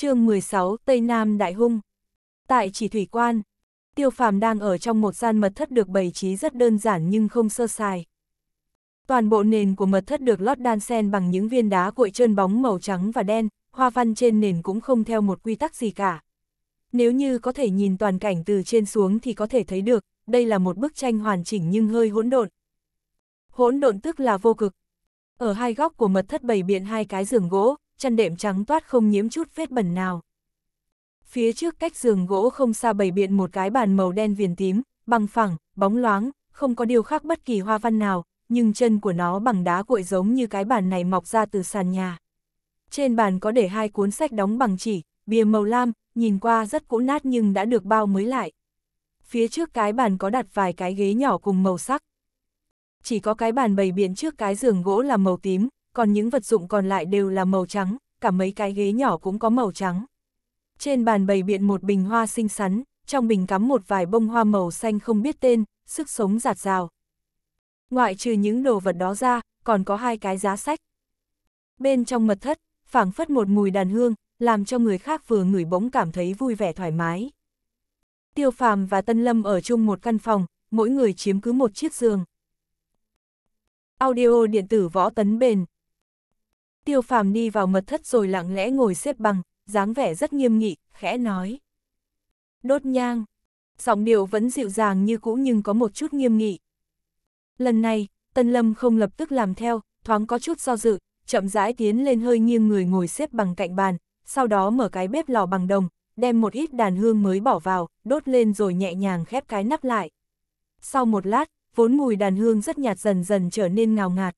chương 16 Tây Nam Đại Hung Tại chỉ thủy quan, tiêu phàm đang ở trong một gian mật thất được bày trí rất đơn giản nhưng không sơ sài. Toàn bộ nền của mật thất được lót đan sen bằng những viên đá cuội trơn bóng màu trắng và đen, hoa văn trên nền cũng không theo một quy tắc gì cả. Nếu như có thể nhìn toàn cảnh từ trên xuống thì có thể thấy được, đây là một bức tranh hoàn chỉnh nhưng hơi hỗn độn. Hỗn độn tức là vô cực. Ở hai góc của mật thất bày biện hai cái giường gỗ, chăn đệm trắng toát không nhiễm chút vết bẩn nào. Phía trước cách giường gỗ không xa bày biện một cái bàn màu đen viền tím, bằng phẳng, bóng loáng, không có điều khác bất kỳ hoa văn nào, nhưng chân của nó bằng đá cuội giống như cái bàn này mọc ra từ sàn nhà. Trên bàn có để hai cuốn sách đóng bằng chỉ, bìa màu lam, nhìn qua rất cũ nát nhưng đã được bao mới lại. Phía trước cái bàn có đặt vài cái ghế nhỏ cùng màu sắc. Chỉ có cái bàn bày biện trước cái giường gỗ là màu tím, còn những vật dụng còn lại đều là màu trắng, cả mấy cái ghế nhỏ cũng có màu trắng. Trên bàn bày biện một bình hoa xinh xắn, trong bình cắm một vài bông hoa màu xanh không biết tên, sức sống giạt rào. Ngoại trừ những đồ vật đó ra, còn có hai cái giá sách. Bên trong mật thất, phảng phất một mùi đàn hương, làm cho người khác vừa ngửi bỗng cảm thấy vui vẻ thoải mái. Tiêu Phàm và Tân Lâm ở chung một căn phòng, mỗi người chiếm cứ một chiếc giường. Audio điện tử võ tấn bền. Tiêu Phàm đi vào mật thất rồi lặng lẽ ngồi xếp bằng, dáng vẻ rất nghiêm nghị, khẽ nói. Đốt nhang. Giọng điệu vẫn dịu dàng như cũ nhưng có một chút nghiêm nghị. Lần này, Tân Lâm không lập tức làm theo, thoáng có chút do dự, chậm rãi tiến lên hơi nghiêng người ngồi xếp bằng cạnh bàn, sau đó mở cái bếp lò bằng đồng, đem một ít đàn hương mới bỏ vào, đốt lên rồi nhẹ nhàng khép cái nắp lại. Sau một lát, vốn mùi đàn hương rất nhạt dần dần trở nên ngào ngạt.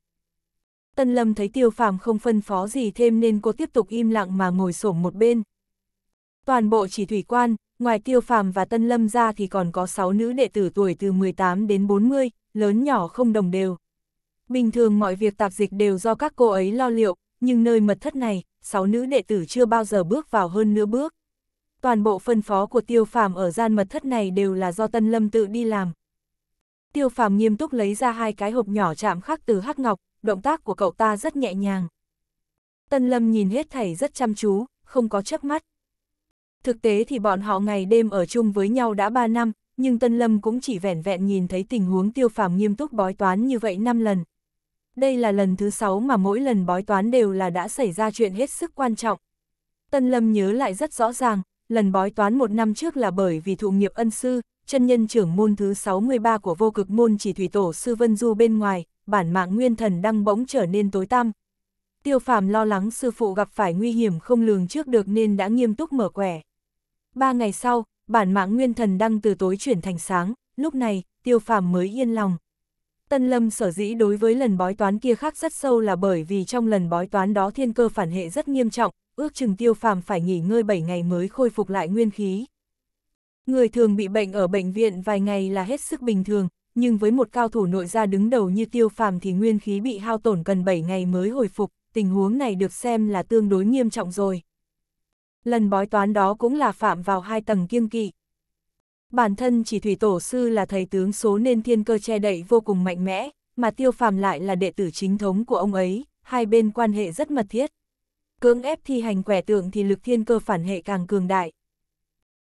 Tân Lâm thấy tiêu phàm không phân phó gì thêm nên cô tiếp tục im lặng mà ngồi xổm một bên. Toàn bộ chỉ thủy quan, ngoài tiêu phàm và Tân Lâm ra thì còn có 6 nữ đệ tử tuổi từ 18 đến 40, lớn nhỏ không đồng đều. Bình thường mọi việc tạp dịch đều do các cô ấy lo liệu, nhưng nơi mật thất này, 6 nữ đệ tử chưa bao giờ bước vào hơn nửa bước. Toàn bộ phân phó của tiêu phàm ở gian mật thất này đều là do Tân Lâm tự đi làm. Tiêu phàm nghiêm túc lấy ra hai cái hộp nhỏ chạm khắc từ hắc ngọc, động tác của cậu ta rất nhẹ nhàng. Tân Lâm nhìn hết thảy rất chăm chú, không có chớp mắt. Thực tế thì bọn họ ngày đêm ở chung với nhau đã 3 năm, nhưng Tân Lâm cũng chỉ vẻn vẹn nhìn thấy tình huống tiêu phàm nghiêm túc bói toán như vậy 5 lần. Đây là lần thứ 6 mà mỗi lần bói toán đều là đã xảy ra chuyện hết sức quan trọng. Tân Lâm nhớ lại rất rõ ràng, lần bói toán một năm trước là bởi vì thụ nghiệp ân sư, chân nhân trưởng môn thứ 63 của vô cực môn chỉ thủy tổ sư Vân Du bên ngoài, bản mạng nguyên thần đang bỗng trở nên tối tăm. Tiêu phàm lo lắng sư phụ gặp phải nguy hiểm không lường trước được nên đã nghiêm túc mở quẻ. Ba ngày sau, bản mạng nguyên thần đang từ tối chuyển thành sáng, lúc này, tiêu phàm mới yên lòng. Tân Lâm sở dĩ đối với lần bói toán kia khác rất sâu là bởi vì trong lần bói toán đó thiên cơ phản hệ rất nghiêm trọng, ước chừng tiêu phàm phải nghỉ ngơi 7 ngày mới khôi phục lại nguyên khí. Người thường bị bệnh ở bệnh viện vài ngày là hết sức bình thường, nhưng với một cao thủ nội gia đứng đầu như tiêu phàm thì nguyên khí bị hao tổn cần 7 ngày mới hồi phục, tình huống này được xem là tương đối nghiêm trọng rồi. Lần bói toán đó cũng là phạm vào hai tầng kiêng kỵ. Bản thân chỉ thủy tổ sư là thầy tướng số nên thiên cơ che đậy vô cùng mạnh mẽ, mà tiêu phàm lại là đệ tử chính thống của ông ấy, hai bên quan hệ rất mật thiết. Cưỡng ép thi hành quẻ tượng thì lực thiên cơ phản hệ càng cường đại.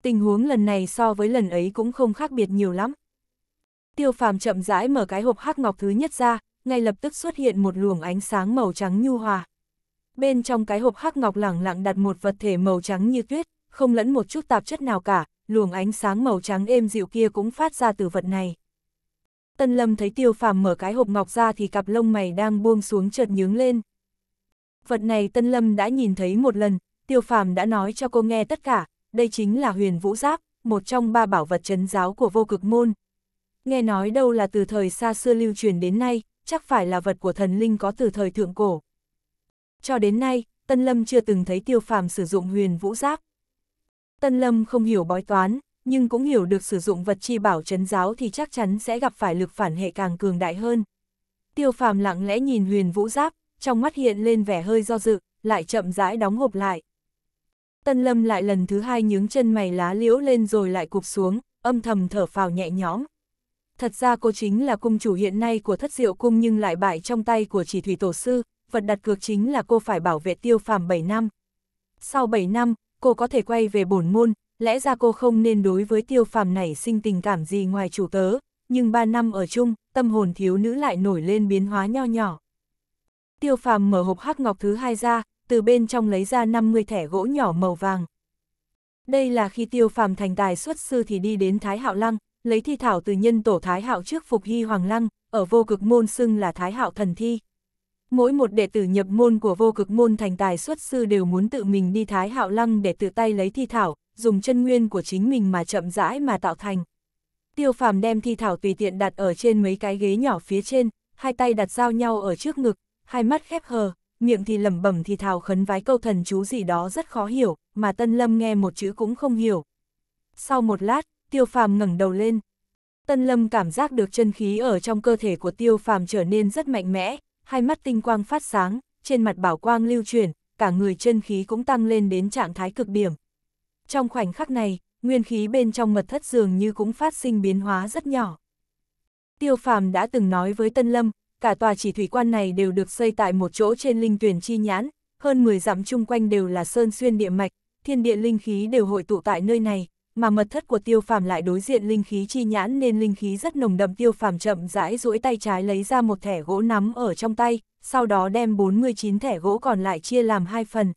Tình huống lần này so với lần ấy cũng không khác biệt nhiều lắm. Tiêu phàm chậm rãi mở cái hộp hắc ngọc thứ nhất ra, ngay lập tức xuất hiện một luồng ánh sáng màu trắng nhu hòa. Bên trong cái hộp hắc ngọc lẳng lặng đặt một vật thể màu trắng như tuyết, không lẫn một chút tạp chất nào cả, luồng ánh sáng màu trắng êm dịu kia cũng phát ra từ vật này. Tân Lâm thấy tiêu phàm mở cái hộp ngọc ra thì cặp lông mày đang buông xuống chợt nhướng lên. Vật này Tân Lâm đã nhìn thấy một lần, tiêu phàm đã nói cho cô nghe tất cả, đây chính là huyền vũ giáp, một trong ba bảo vật trấn giáo của vô cực môn. Nghe nói đâu là từ thời xa xưa lưu truyền đến nay, chắc phải là vật của thần linh có từ thời thượng cổ. Cho đến nay, Tân Lâm chưa từng thấy tiêu phàm sử dụng huyền vũ giáp. Tân Lâm không hiểu bói toán, nhưng cũng hiểu được sử dụng vật chi bảo chấn giáo thì chắc chắn sẽ gặp phải lực phản hệ càng cường đại hơn. Tiêu phàm lặng lẽ nhìn huyền vũ giáp, trong mắt hiện lên vẻ hơi do dự, lại chậm rãi đóng hộp lại. Tân Lâm lại lần thứ hai nhướng chân mày lá liễu lên rồi lại cụp xuống, âm thầm thở phào nhẹ nhõm. Thật ra cô chính là cung chủ hiện nay của thất diệu cung nhưng lại bại trong tay của chỉ thủy tổ sư, vật đặt cược chính là cô phải bảo vệ tiêu phàm 7 năm. Sau 7 năm, cô có thể quay về bổn môn, lẽ ra cô không nên đối với tiêu phàm này sinh tình cảm gì ngoài chủ tớ, nhưng ba năm ở chung, tâm hồn thiếu nữ lại nổi lên biến hóa nho nhỏ. Tiêu phàm mở hộp hắc ngọc thứ hai ra, từ bên trong lấy ra 50 thẻ gỗ nhỏ màu vàng. Đây là khi tiêu phàm thành tài xuất sư thì đi đến Thái Hạo Lăng, lấy thi thảo từ nhân tổ Thái Hạo trước phục hy Hoàng Lăng, ở vô cực môn xưng là Thái Hạo thần thi. Mỗi một đệ tử nhập môn của vô cực môn thành tài xuất sư đều muốn tự mình đi Thái Hạo Lăng để tự tay lấy thi thảo, dùng chân nguyên của chính mình mà chậm rãi mà tạo thành. Tiêu phàm đem thi thảo tùy tiện đặt ở trên mấy cái ghế nhỏ phía trên, hai tay đặt giao nhau ở trước ngực, hai mắt khép hờ, miệng thì lẩm bẩm thì thào khấn vái câu thần chú gì đó rất khó hiểu, mà Tân Lâm nghe một chữ cũng không hiểu. Sau một lát, Tiêu Phàm ngẩng đầu lên. Tân Lâm cảm giác được chân khí ở trong cơ thể của Tiêu Phàm trở nên rất mạnh mẽ, hai mắt tinh quang phát sáng, trên mặt bảo quang lưu chuyển, cả người chân khí cũng tăng lên đến trạng thái cực điểm. Trong khoảnh khắc này, nguyên khí bên trong mật thất dường như cũng phát sinh biến hóa rất nhỏ. Tiêu Phàm đã từng nói với Tân Lâm, cả tòa chỉ thủy quan này đều được xây tại một chỗ trên linh tuyển chi nhãn, hơn 10 dặm chung quanh đều là sơn xuyên địa mạch, thiên địa linh khí đều hội tụ tại nơi này, mà mật thất của tiêu phàm lại đối diện linh khí chi nhãn nên linh khí rất nồng đậm tiêu phàm chậm rãi duỗi tay trái lấy ra một thẻ gỗ nắm ở trong tay, sau đó đem 49 thẻ gỗ còn lại chia làm hai phần.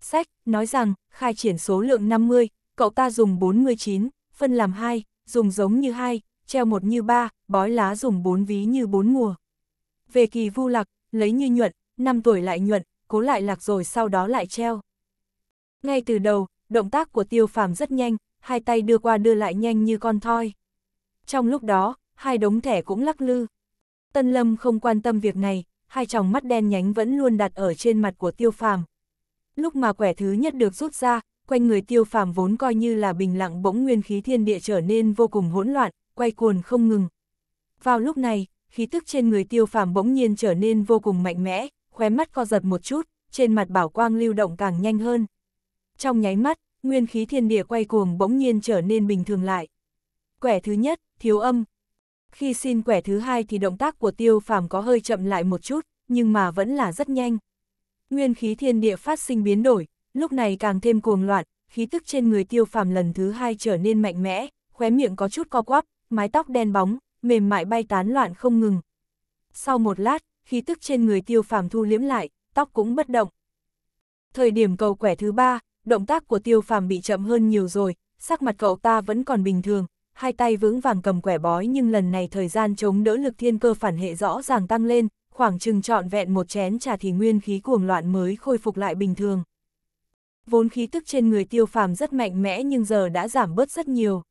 Sách, nói rằng, khai triển số lượng 50, cậu ta dùng 49, phân làm hai dùng giống như hai treo một như ba bói lá dùng 4 ví như 4 mùa. Về kỳ vu lạc, lấy như nhuận, 5 tuổi lại nhuận, cố lại lạc rồi sau đó lại treo. Ngay từ đầu, động tác của tiêu phàm rất nhanh, hai tay đưa qua đưa lại nhanh như con thoi. Trong lúc đó, hai đống thẻ cũng lắc lư. Tân Lâm không quan tâm việc này, hai tròng mắt đen nhánh vẫn luôn đặt ở trên mặt của tiêu phàm. Lúc mà quẻ thứ nhất được rút ra, quanh người tiêu phàm vốn coi như là bình lặng bỗng nguyên khí thiên địa trở nên vô cùng hỗn loạn, quay cuồn không ngừng. Vào lúc này, khí tức trên người tiêu phàm bỗng nhiên trở nên vô cùng mạnh mẽ, khóe mắt co giật một chút, trên mặt bảo quang lưu động càng nhanh hơn. Trong nháy mắt, nguyên khí thiên địa quay cuồng bỗng nhiên trở nên bình thường lại. Quẻ thứ nhất, thiếu âm. Khi xin quẻ thứ hai thì động tác của tiêu phàm có hơi chậm lại một chút, nhưng mà vẫn là rất nhanh. Nguyên khí thiên địa phát sinh biến đổi, lúc này càng thêm cuồng loạn, khí tức trên người tiêu phàm lần thứ hai trở nên mạnh mẽ, khóe miệng có chút co quắp, mái tóc đen bóng, mềm mại bay tán loạn không ngừng. Sau một lát, khí tức trên người tiêu phàm thu liếm lại, tóc cũng bất động. Thời điểm cầu quẻ thứ ba, động tác của tiêu phàm bị chậm hơn nhiều rồi, sắc mặt cậu ta vẫn còn bình thường, hai tay vững vàng cầm quẻ bói nhưng lần này thời gian chống đỡ lực thiên cơ phản hệ rõ ràng tăng lên, khoảng chừng trọn vẹn một chén trà thì nguyên khí cuồng loạn mới khôi phục lại bình thường. Vốn khí tức trên người tiêu phàm rất mạnh mẽ nhưng giờ đã giảm bớt rất nhiều.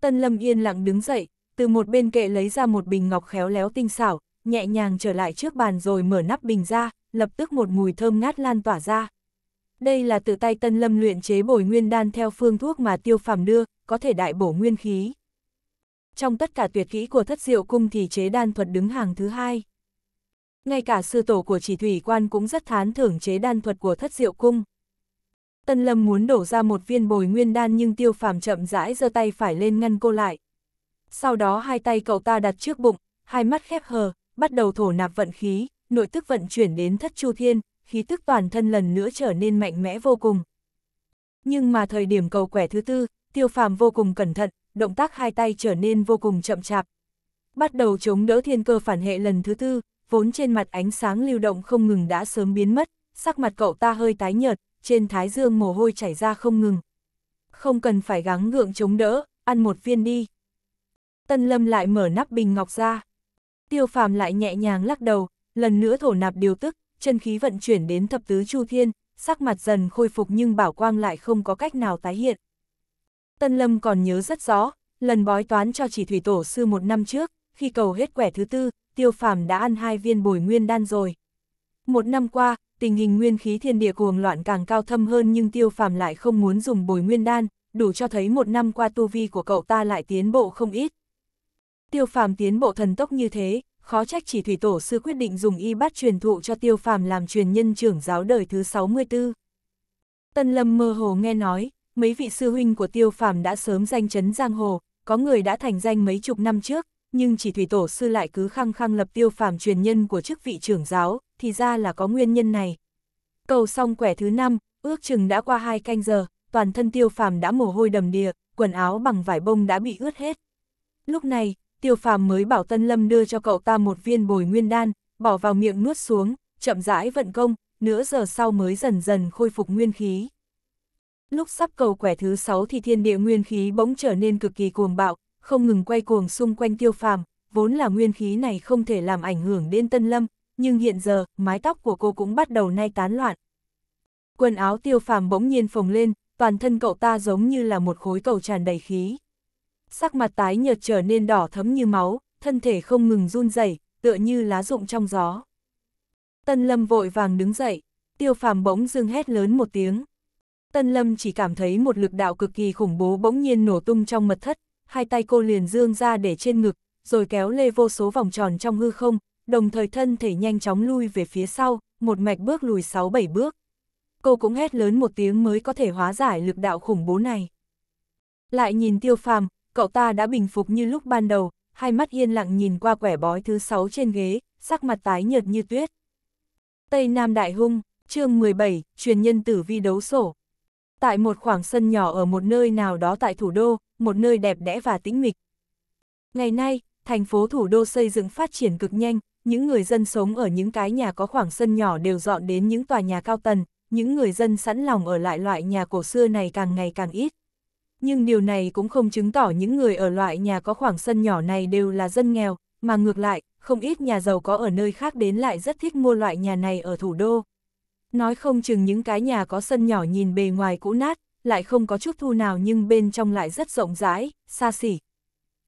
Tân Lâm yên lặng đứng dậy, từ một bên kệ lấy ra một bình ngọc khéo léo tinh xảo, nhẹ nhàng trở lại trước bàn rồi mở nắp bình ra, lập tức một mùi thơm ngát lan tỏa ra. Đây là tự tay Tân Lâm luyện chế bồi nguyên đan theo phương thuốc mà tiêu phàm đưa, có thể đại bổ nguyên khí. Trong tất cả tuyệt kỹ của thất diệu cung thì chế đan thuật đứng hàng thứ hai. Ngay cả sư tổ của chỉ thủy quan cũng rất thán thưởng chế đan thuật của thất diệu cung. Tân Lâm muốn đổ ra một viên bồi nguyên đan nhưng tiêu phàm chậm rãi giơ tay phải lên ngăn cô lại. Sau đó hai tay cậu ta đặt trước bụng, hai mắt khép hờ, bắt đầu thổ nạp vận khí, nội tức vận chuyển đến thất chu thiên, khí tức toàn thân lần nữa trở nên mạnh mẽ vô cùng. Nhưng mà thời điểm cầu quẻ thứ tư, tiêu phàm vô cùng cẩn thận, động tác hai tay trở nên vô cùng chậm chạp. Bắt đầu chống đỡ thiên cơ phản hệ lần thứ tư, vốn trên mặt ánh sáng lưu động không ngừng đã sớm biến mất, sắc mặt cậu ta hơi tái nhợt, trên thái dương mồ hôi chảy ra không ngừng. Không cần phải gắng gượng chống đỡ, ăn một viên đi. Tân Lâm lại mở nắp bình ngọc ra. Tiêu phàm lại nhẹ nhàng lắc đầu, lần nữa thổ nạp điều tức, chân khí vận chuyển đến thập tứ chu thiên, sắc mặt dần khôi phục nhưng bảo quang lại không có cách nào tái hiện. Tân Lâm còn nhớ rất rõ, lần bói toán cho chỉ thủy tổ sư một năm trước, khi cầu hết quẻ thứ tư, tiêu phàm đã ăn hai viên bồi nguyên đan rồi. Một năm qua, tình hình nguyên khí thiên địa cuồng loạn càng cao thâm hơn nhưng tiêu phàm lại không muốn dùng bồi nguyên đan, đủ cho thấy một năm qua tu vi của cậu ta lại tiến bộ không ít. Tiêu phàm tiến bộ thần tốc như thế, khó trách chỉ thủy tổ sư quyết định dùng y bát truyền thụ cho tiêu phàm làm truyền nhân trưởng giáo đời thứ 64. Tân Lâm mơ hồ nghe nói, mấy vị sư huynh của tiêu phàm đã sớm danh chấn giang hồ, có người đã thành danh mấy chục năm trước, nhưng chỉ thủy tổ sư lại cứ khăng khăng lập tiêu phàm truyền nhân của chức vị trưởng giáo, thì ra là có nguyên nhân này. Cầu xong quẻ thứ năm, ước chừng đã qua hai canh giờ, toàn thân tiêu phàm đã mồ hôi đầm đìa, quần áo bằng vải bông đã bị ướt hết. Lúc này, tiêu phàm mới bảo Tân Lâm đưa cho cậu ta một viên bồi nguyên đan, bỏ vào miệng nuốt xuống, chậm rãi vận công, nửa giờ sau mới dần dần khôi phục nguyên khí. Lúc sắp cầu quẻ thứ 6 thì thiên địa nguyên khí bỗng trở nên cực kỳ cuồng bạo, không ngừng quay cuồng xung quanh tiêu phàm, vốn là nguyên khí này không thể làm ảnh hưởng đến Tân Lâm, nhưng hiện giờ, mái tóc của cô cũng bắt đầu nay tán loạn. Quần áo tiêu phàm bỗng nhiên phồng lên, toàn thân cậu ta giống như là một khối cầu tràn đầy khí. Sắc mặt tái nhợt trở nên đỏ thấm như máu, thân thể không ngừng run rẩy, tựa như lá rụng trong gió. Tân Lâm vội vàng đứng dậy, tiêu phàm bỗng dưng hét lớn một tiếng. Tân Lâm chỉ cảm thấy một lực đạo cực kỳ khủng bố bỗng nhiên nổ tung trong mật thất, hai tay cô liền dương ra để trên ngực, rồi kéo lê vô số vòng tròn trong hư không, đồng thời thân thể nhanh chóng lui về phía sau, một mạch bước lùi 6-7 bước. Cô cũng hét lớn một tiếng mới có thể hóa giải lực đạo khủng bố này. Lại nhìn tiêu phàm, cậu ta đã bình phục như lúc ban đầu, hai mắt yên lặng nhìn qua quẻ bói thứ sáu trên ghế, sắc mặt tái nhợt như tuyết. Tây Nam Đại Hung, chương 17, truyền nhân tử vi đấu sổ. Tại một khoảng sân nhỏ ở một nơi nào đó tại thủ đô, một nơi đẹp đẽ và tĩnh mịch. Ngày nay, thành phố thủ đô xây dựng phát triển cực nhanh, những người dân sống ở những cái nhà có khoảng sân nhỏ đều dọn đến những tòa nhà cao tầng, những người dân sẵn lòng ở lại loại nhà cổ xưa này càng ngày càng ít. Nhưng điều này cũng không chứng tỏ những người ở loại nhà có khoảng sân nhỏ này đều là dân nghèo, mà ngược lại, không ít nhà giàu có ở nơi khác đến lại rất thích mua loại nhà này ở thủ đô. Nói không chừng những cái nhà có sân nhỏ nhìn bề ngoài cũ nát, lại không có chút thu nào nhưng bên trong lại rất rộng rãi, xa xỉ.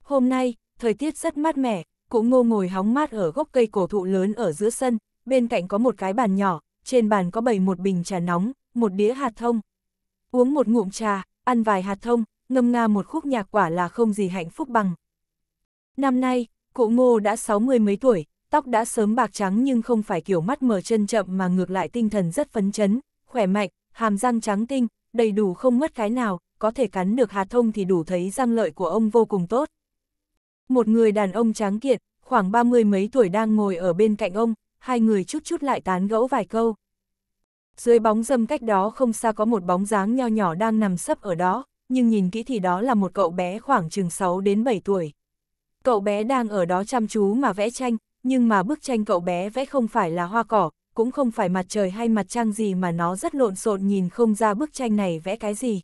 Hôm nay, thời tiết rất mát mẻ, cụ ngô ngồi hóng mát ở gốc cây cổ thụ lớn ở giữa sân, bên cạnh có một cái bàn nhỏ, trên bàn có bày một bình trà nóng, một đĩa hạt thông. Uống một ngụm trà, ăn vài hạt thông, ngâm nga một khúc nhạc quả là không gì hạnh phúc bằng. Năm nay, cụ ngô đã sáu mươi mấy tuổi, tóc đã sớm bạc trắng nhưng không phải kiểu mắt mở chân chậm mà ngược lại tinh thần rất phấn chấn, khỏe mạnh, hàm răng trắng tinh, đầy đủ không mất cái nào, có thể cắn được hạt thông thì đủ thấy răng lợi của ông vô cùng tốt. Một người đàn ông tráng kiện, khoảng ba mươi mấy tuổi đang ngồi ở bên cạnh ông, hai người chút chút lại tán gẫu vài câu. Dưới bóng dâm cách đó không xa có một bóng dáng nho nhỏ đang nằm sấp ở đó, nhưng nhìn kỹ thì đó là một cậu bé khoảng chừng 6 đến 7 tuổi. Cậu bé đang ở đó chăm chú mà vẽ tranh, nhưng mà bức tranh cậu bé vẽ không phải là hoa cỏ, cũng không phải mặt trời hay mặt trăng gì mà nó rất lộn xộn nhìn không ra bức tranh này vẽ cái gì.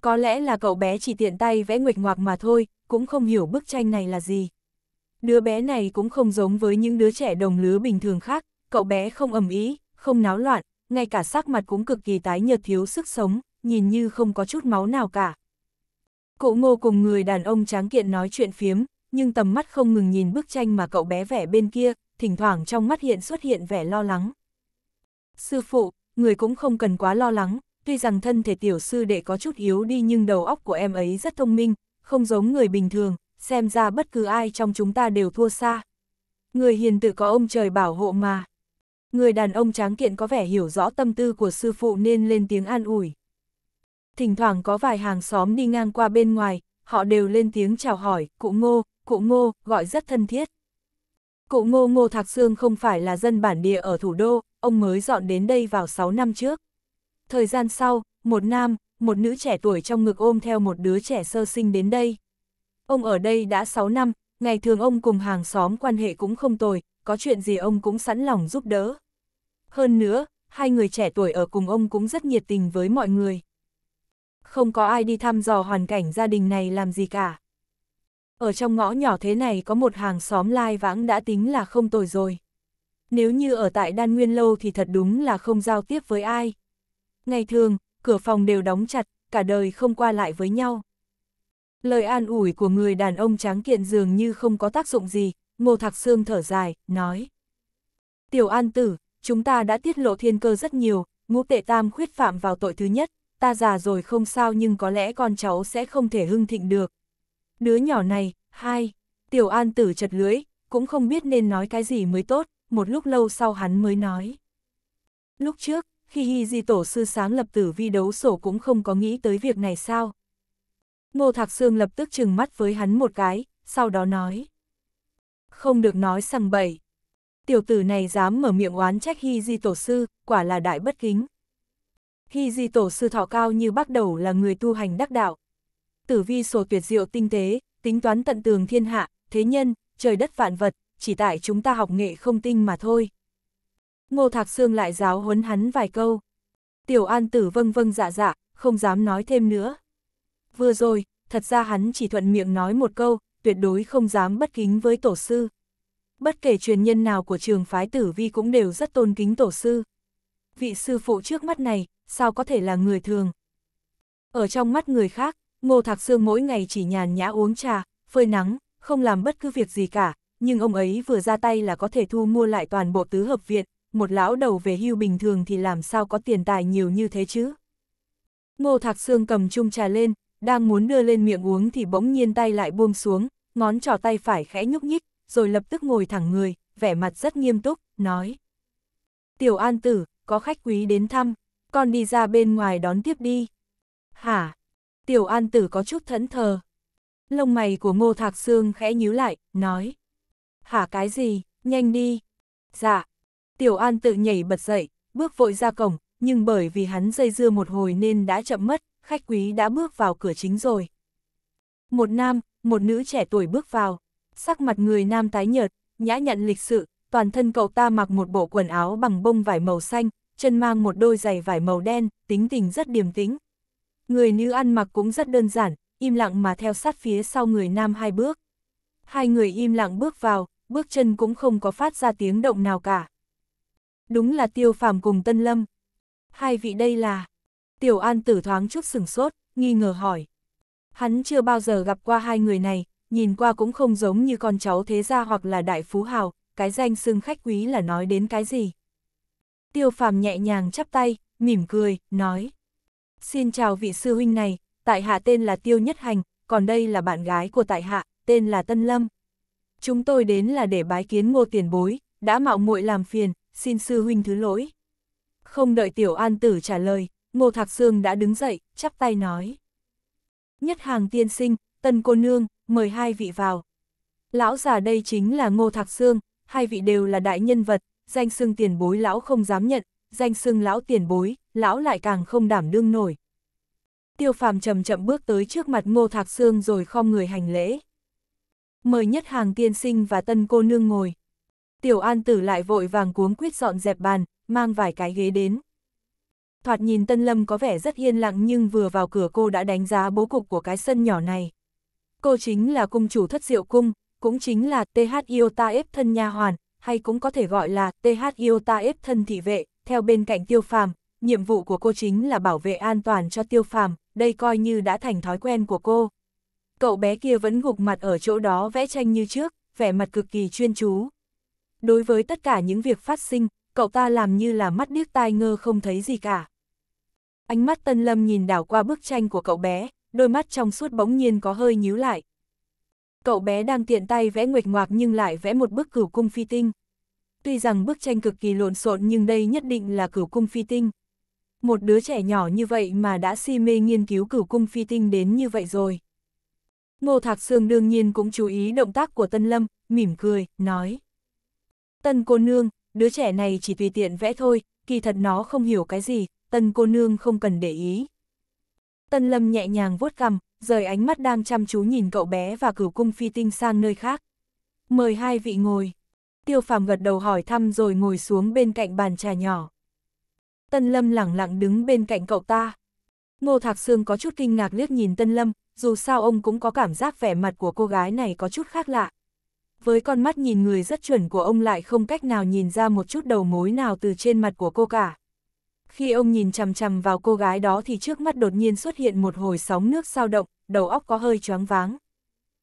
Có lẽ là cậu bé chỉ tiện tay vẽ nguệch ngoạc mà thôi, cũng không hiểu bức tranh này là gì. Đứa bé này cũng không giống với những đứa trẻ đồng lứa bình thường khác, cậu bé không ầm ý, không náo loạn, ngay cả sắc mặt cũng cực kỳ tái nhợt thiếu sức sống, nhìn như không có chút máu nào cả. Cụ ngô cùng người đàn ông tráng kiện nói chuyện phiếm, nhưng tầm mắt không ngừng nhìn bức tranh mà cậu bé vẽ bên kia, thỉnh thoảng trong mắt hiện xuất hiện vẻ lo lắng. Sư phụ, người cũng không cần quá lo lắng, tuy rằng thân thể tiểu sư đệ có chút yếu đi nhưng đầu óc của em ấy rất thông minh, không giống người bình thường, xem ra bất cứ ai trong chúng ta đều thua xa. Người hiền tự có ông trời bảo hộ mà. Người đàn ông tráng kiện có vẻ hiểu rõ tâm tư của sư phụ nên lên tiếng an ủi. Thỉnh thoảng có vài hàng xóm đi ngang qua bên ngoài, họ đều lên tiếng chào hỏi, cụ ngô, cụ ngô, gọi rất thân thiết. Cụ ngô ngô Thạc Sương không phải là dân bản địa ở thủ đô, ông mới dọn đến đây vào 6 năm trước. Thời gian sau, một nam, một nữ trẻ tuổi trong ngực ôm theo một đứa trẻ sơ sinh đến đây. Ông ở đây đã 6 năm, ngày thường ông cùng hàng xóm quan hệ cũng không tồi, có chuyện gì ông cũng sẵn lòng giúp đỡ. Hơn nữa, hai người trẻ tuổi ở cùng ông cũng rất nhiệt tình với mọi người. Không có ai đi thăm dò hoàn cảnh gia đình này làm gì cả. Ở trong ngõ nhỏ thế này có một hàng xóm lai vãng đã tính là không tồi rồi. Nếu như ở tại đan nguyên lâu thì thật đúng là không giao tiếp với ai. Ngày thường, cửa phòng đều đóng chặt, cả đời không qua lại với nhau. Lời an ủi của người đàn ông tráng kiện dường như không có tác dụng gì, Ngô Thạc Sương thở dài, nói. Tiểu an tử, chúng ta đã tiết lộ thiên cơ rất nhiều, ngũ tệ tam khuyết phạm vào tội thứ nhất, ta già rồi không sao nhưng có lẽ con cháu sẽ không thể hưng thịnh được. Đứa nhỏ này, hai, tiểu an tử chật lưỡi, cũng không biết nên nói cái gì mới tốt, một lúc lâu sau hắn mới nói. Lúc trước, khi Hi Di Tổ sư sáng lập tử vi đấu sổ cũng không có nghĩ tới việc này sao. Ngô Thạc Sương lập tức chừng mắt với hắn một cái, sau đó nói. Không được nói sằng bậy. Tiểu tử này dám mở miệng oán trách Hy Di Tổ sư, quả là đại bất kính. Hy di tổ sư thọ cao như bắt đầu là người tu hành đắc đạo. Tử vi sổ tuyệt diệu tinh tế, tính toán tận tường thiên hạ, thế nhân, trời đất vạn vật, chỉ tại chúng ta học nghệ không tinh mà thôi. Ngô Thạc Sương lại giáo huấn hắn vài câu. Tiểu An Tử vâng vâng dạ dạ, không dám nói thêm nữa. Vừa rồi, thật ra hắn chỉ thuận miệng nói một câu, tuyệt đối không dám bất kính với tổ sư. Bất kể truyền nhân nào của trường phái tử vi cũng đều rất tôn kính tổ sư. Vị sư phụ trước mắt này, sao có thể là người thường? Ở trong mắt người khác, Ngô Thạc Sương mỗi ngày chỉ nhàn nhã uống trà, phơi nắng, không làm bất cứ việc gì cả, nhưng ông ấy vừa ra tay là có thể thu mua lại toàn bộ tứ hợp viện, một lão đầu về hưu bình thường thì làm sao có tiền tài nhiều như thế chứ? Ngô Thạc Sương cầm chung trà lên, đang muốn đưa lên miệng uống thì bỗng nhiên tay lại buông xuống, ngón trỏ tay phải khẽ nhúc nhích, rồi lập tức ngồi thẳng người, vẻ mặt rất nghiêm túc, nói. Tiểu An Tử, có khách quý đến thăm, con đi ra bên ngoài đón tiếp đi. Hả? Tiểu An Tử có chút thẫn thờ. Lông mày của Ngô Thạc Sương khẽ nhíu lại, nói. Hả cái gì, nhanh đi. Dạ. Tiểu An tự nhảy bật dậy, bước vội ra cổng, nhưng bởi vì hắn dây dưa một hồi nên đã chậm mất, khách quý đã bước vào cửa chính rồi. Một nam, một nữ trẻ tuổi bước vào, sắc mặt người nam tái nhợt, nhã nhận lịch sự, toàn thân cậu ta mặc một bộ quần áo bằng bông vải màu xanh, chân mang một đôi giày vải màu đen, tính tình rất điềm tĩnh. Người nữ ăn mặc cũng rất đơn giản, im lặng mà theo sát phía sau người nam hai bước. Hai người im lặng bước vào, bước chân cũng không có phát ra tiếng động nào cả. Đúng là tiêu phàm cùng Tân Lâm. Hai vị đây là... Tiểu An tử thoáng chút sừng sốt, nghi ngờ hỏi. Hắn chưa bao giờ gặp qua hai người này, nhìn qua cũng không giống như con cháu thế gia hoặc là đại phú hào, cái danh xưng khách quý là nói đến cái gì. Tiêu phàm nhẹ nhàng chắp tay, mỉm cười, nói. Xin chào vị sư huynh này, tại hạ tên là Tiêu Nhất Hành, còn đây là bạn gái của tại hạ, tên là Tân Lâm. Chúng tôi đến là để bái kiến ngô tiền bối, đã mạo muội làm phiền, xin sư huynh thứ lỗi. Không đợi tiểu an tử trả lời, ngô thạc sương đã đứng dậy, chắp tay nói. Nhất hàng tiên sinh, tân cô nương, mời hai vị vào. Lão già đây chính là ngô thạc sương, hai vị đều là đại nhân vật, danh xưng tiền bối lão không dám nhận, danh xưng lão tiền bối, lão lại càng không đảm đương nổi. Tiêu phàm chậm chậm bước tới trước mặt ngô thạc sương rồi khom người hành lễ. Mời nhất hàng tiên sinh và tân cô nương ngồi. Tiểu an tử lại vội vàng cuống quyết dọn dẹp bàn, mang vài cái ghế đến. Thoạt nhìn Tân Lâm có vẻ rất yên lặng nhưng vừa vào cửa cô đã đánh giá bố cục của cái sân nhỏ này. Cô chính là cung chủ thất diệu cung, cũng chính là TH Iota ép thân nha hoàn, hay cũng có thể gọi là TH Iota ép thân thị vệ, theo bên cạnh tiêu phàm, nhiệm vụ của cô chính là bảo vệ an toàn cho tiêu phàm, đây coi như đã thành thói quen của cô. Cậu bé kia vẫn gục mặt ở chỗ đó vẽ tranh như trước, vẻ mặt cực kỳ chuyên chú. Đối với tất cả những việc phát sinh, cậu ta làm như là mắt điếc tai ngơ không thấy gì cả. Ánh mắt Tân Lâm nhìn đảo qua bức tranh của cậu bé, đôi mắt trong suốt bỗng nhiên có hơi nhíu lại. Cậu bé đang tiện tay vẽ nguệch ngoạc nhưng lại vẽ một bức cửu cung phi tinh. Tuy rằng bức tranh cực kỳ lộn xộn nhưng đây nhất định là cửu cung phi tinh. Một đứa trẻ nhỏ như vậy mà đã si mê nghiên cứu cửu cung phi tinh đến như vậy rồi. Ngô Thạc Sương đương nhiên cũng chú ý động tác của Tân Lâm, mỉm cười, nói. Tân cô nương, đứa trẻ này chỉ tùy tiện vẽ thôi, kỳ thật nó không hiểu cái gì, tân cô nương không cần để ý. Tân Lâm nhẹ nhàng vuốt cằm, rời ánh mắt đang chăm chú nhìn cậu bé và cửu cung phi tinh sang nơi khác. Mời hai vị ngồi. Tiêu phàm gật đầu hỏi thăm rồi ngồi xuống bên cạnh bàn trà nhỏ. Tân Lâm lẳng lặng đứng bên cạnh cậu ta. Ngô Thạc Sương có chút kinh ngạc liếc nhìn Tân Lâm, dù sao ông cũng có cảm giác vẻ mặt của cô gái này có chút khác lạ. Với con mắt nhìn người rất chuẩn của ông lại không cách nào nhìn ra một chút đầu mối nào từ trên mặt của cô cả. Khi ông nhìn chằm chằm vào cô gái đó thì trước mắt đột nhiên xuất hiện một hồi sóng nước sao động, đầu óc có hơi choáng váng.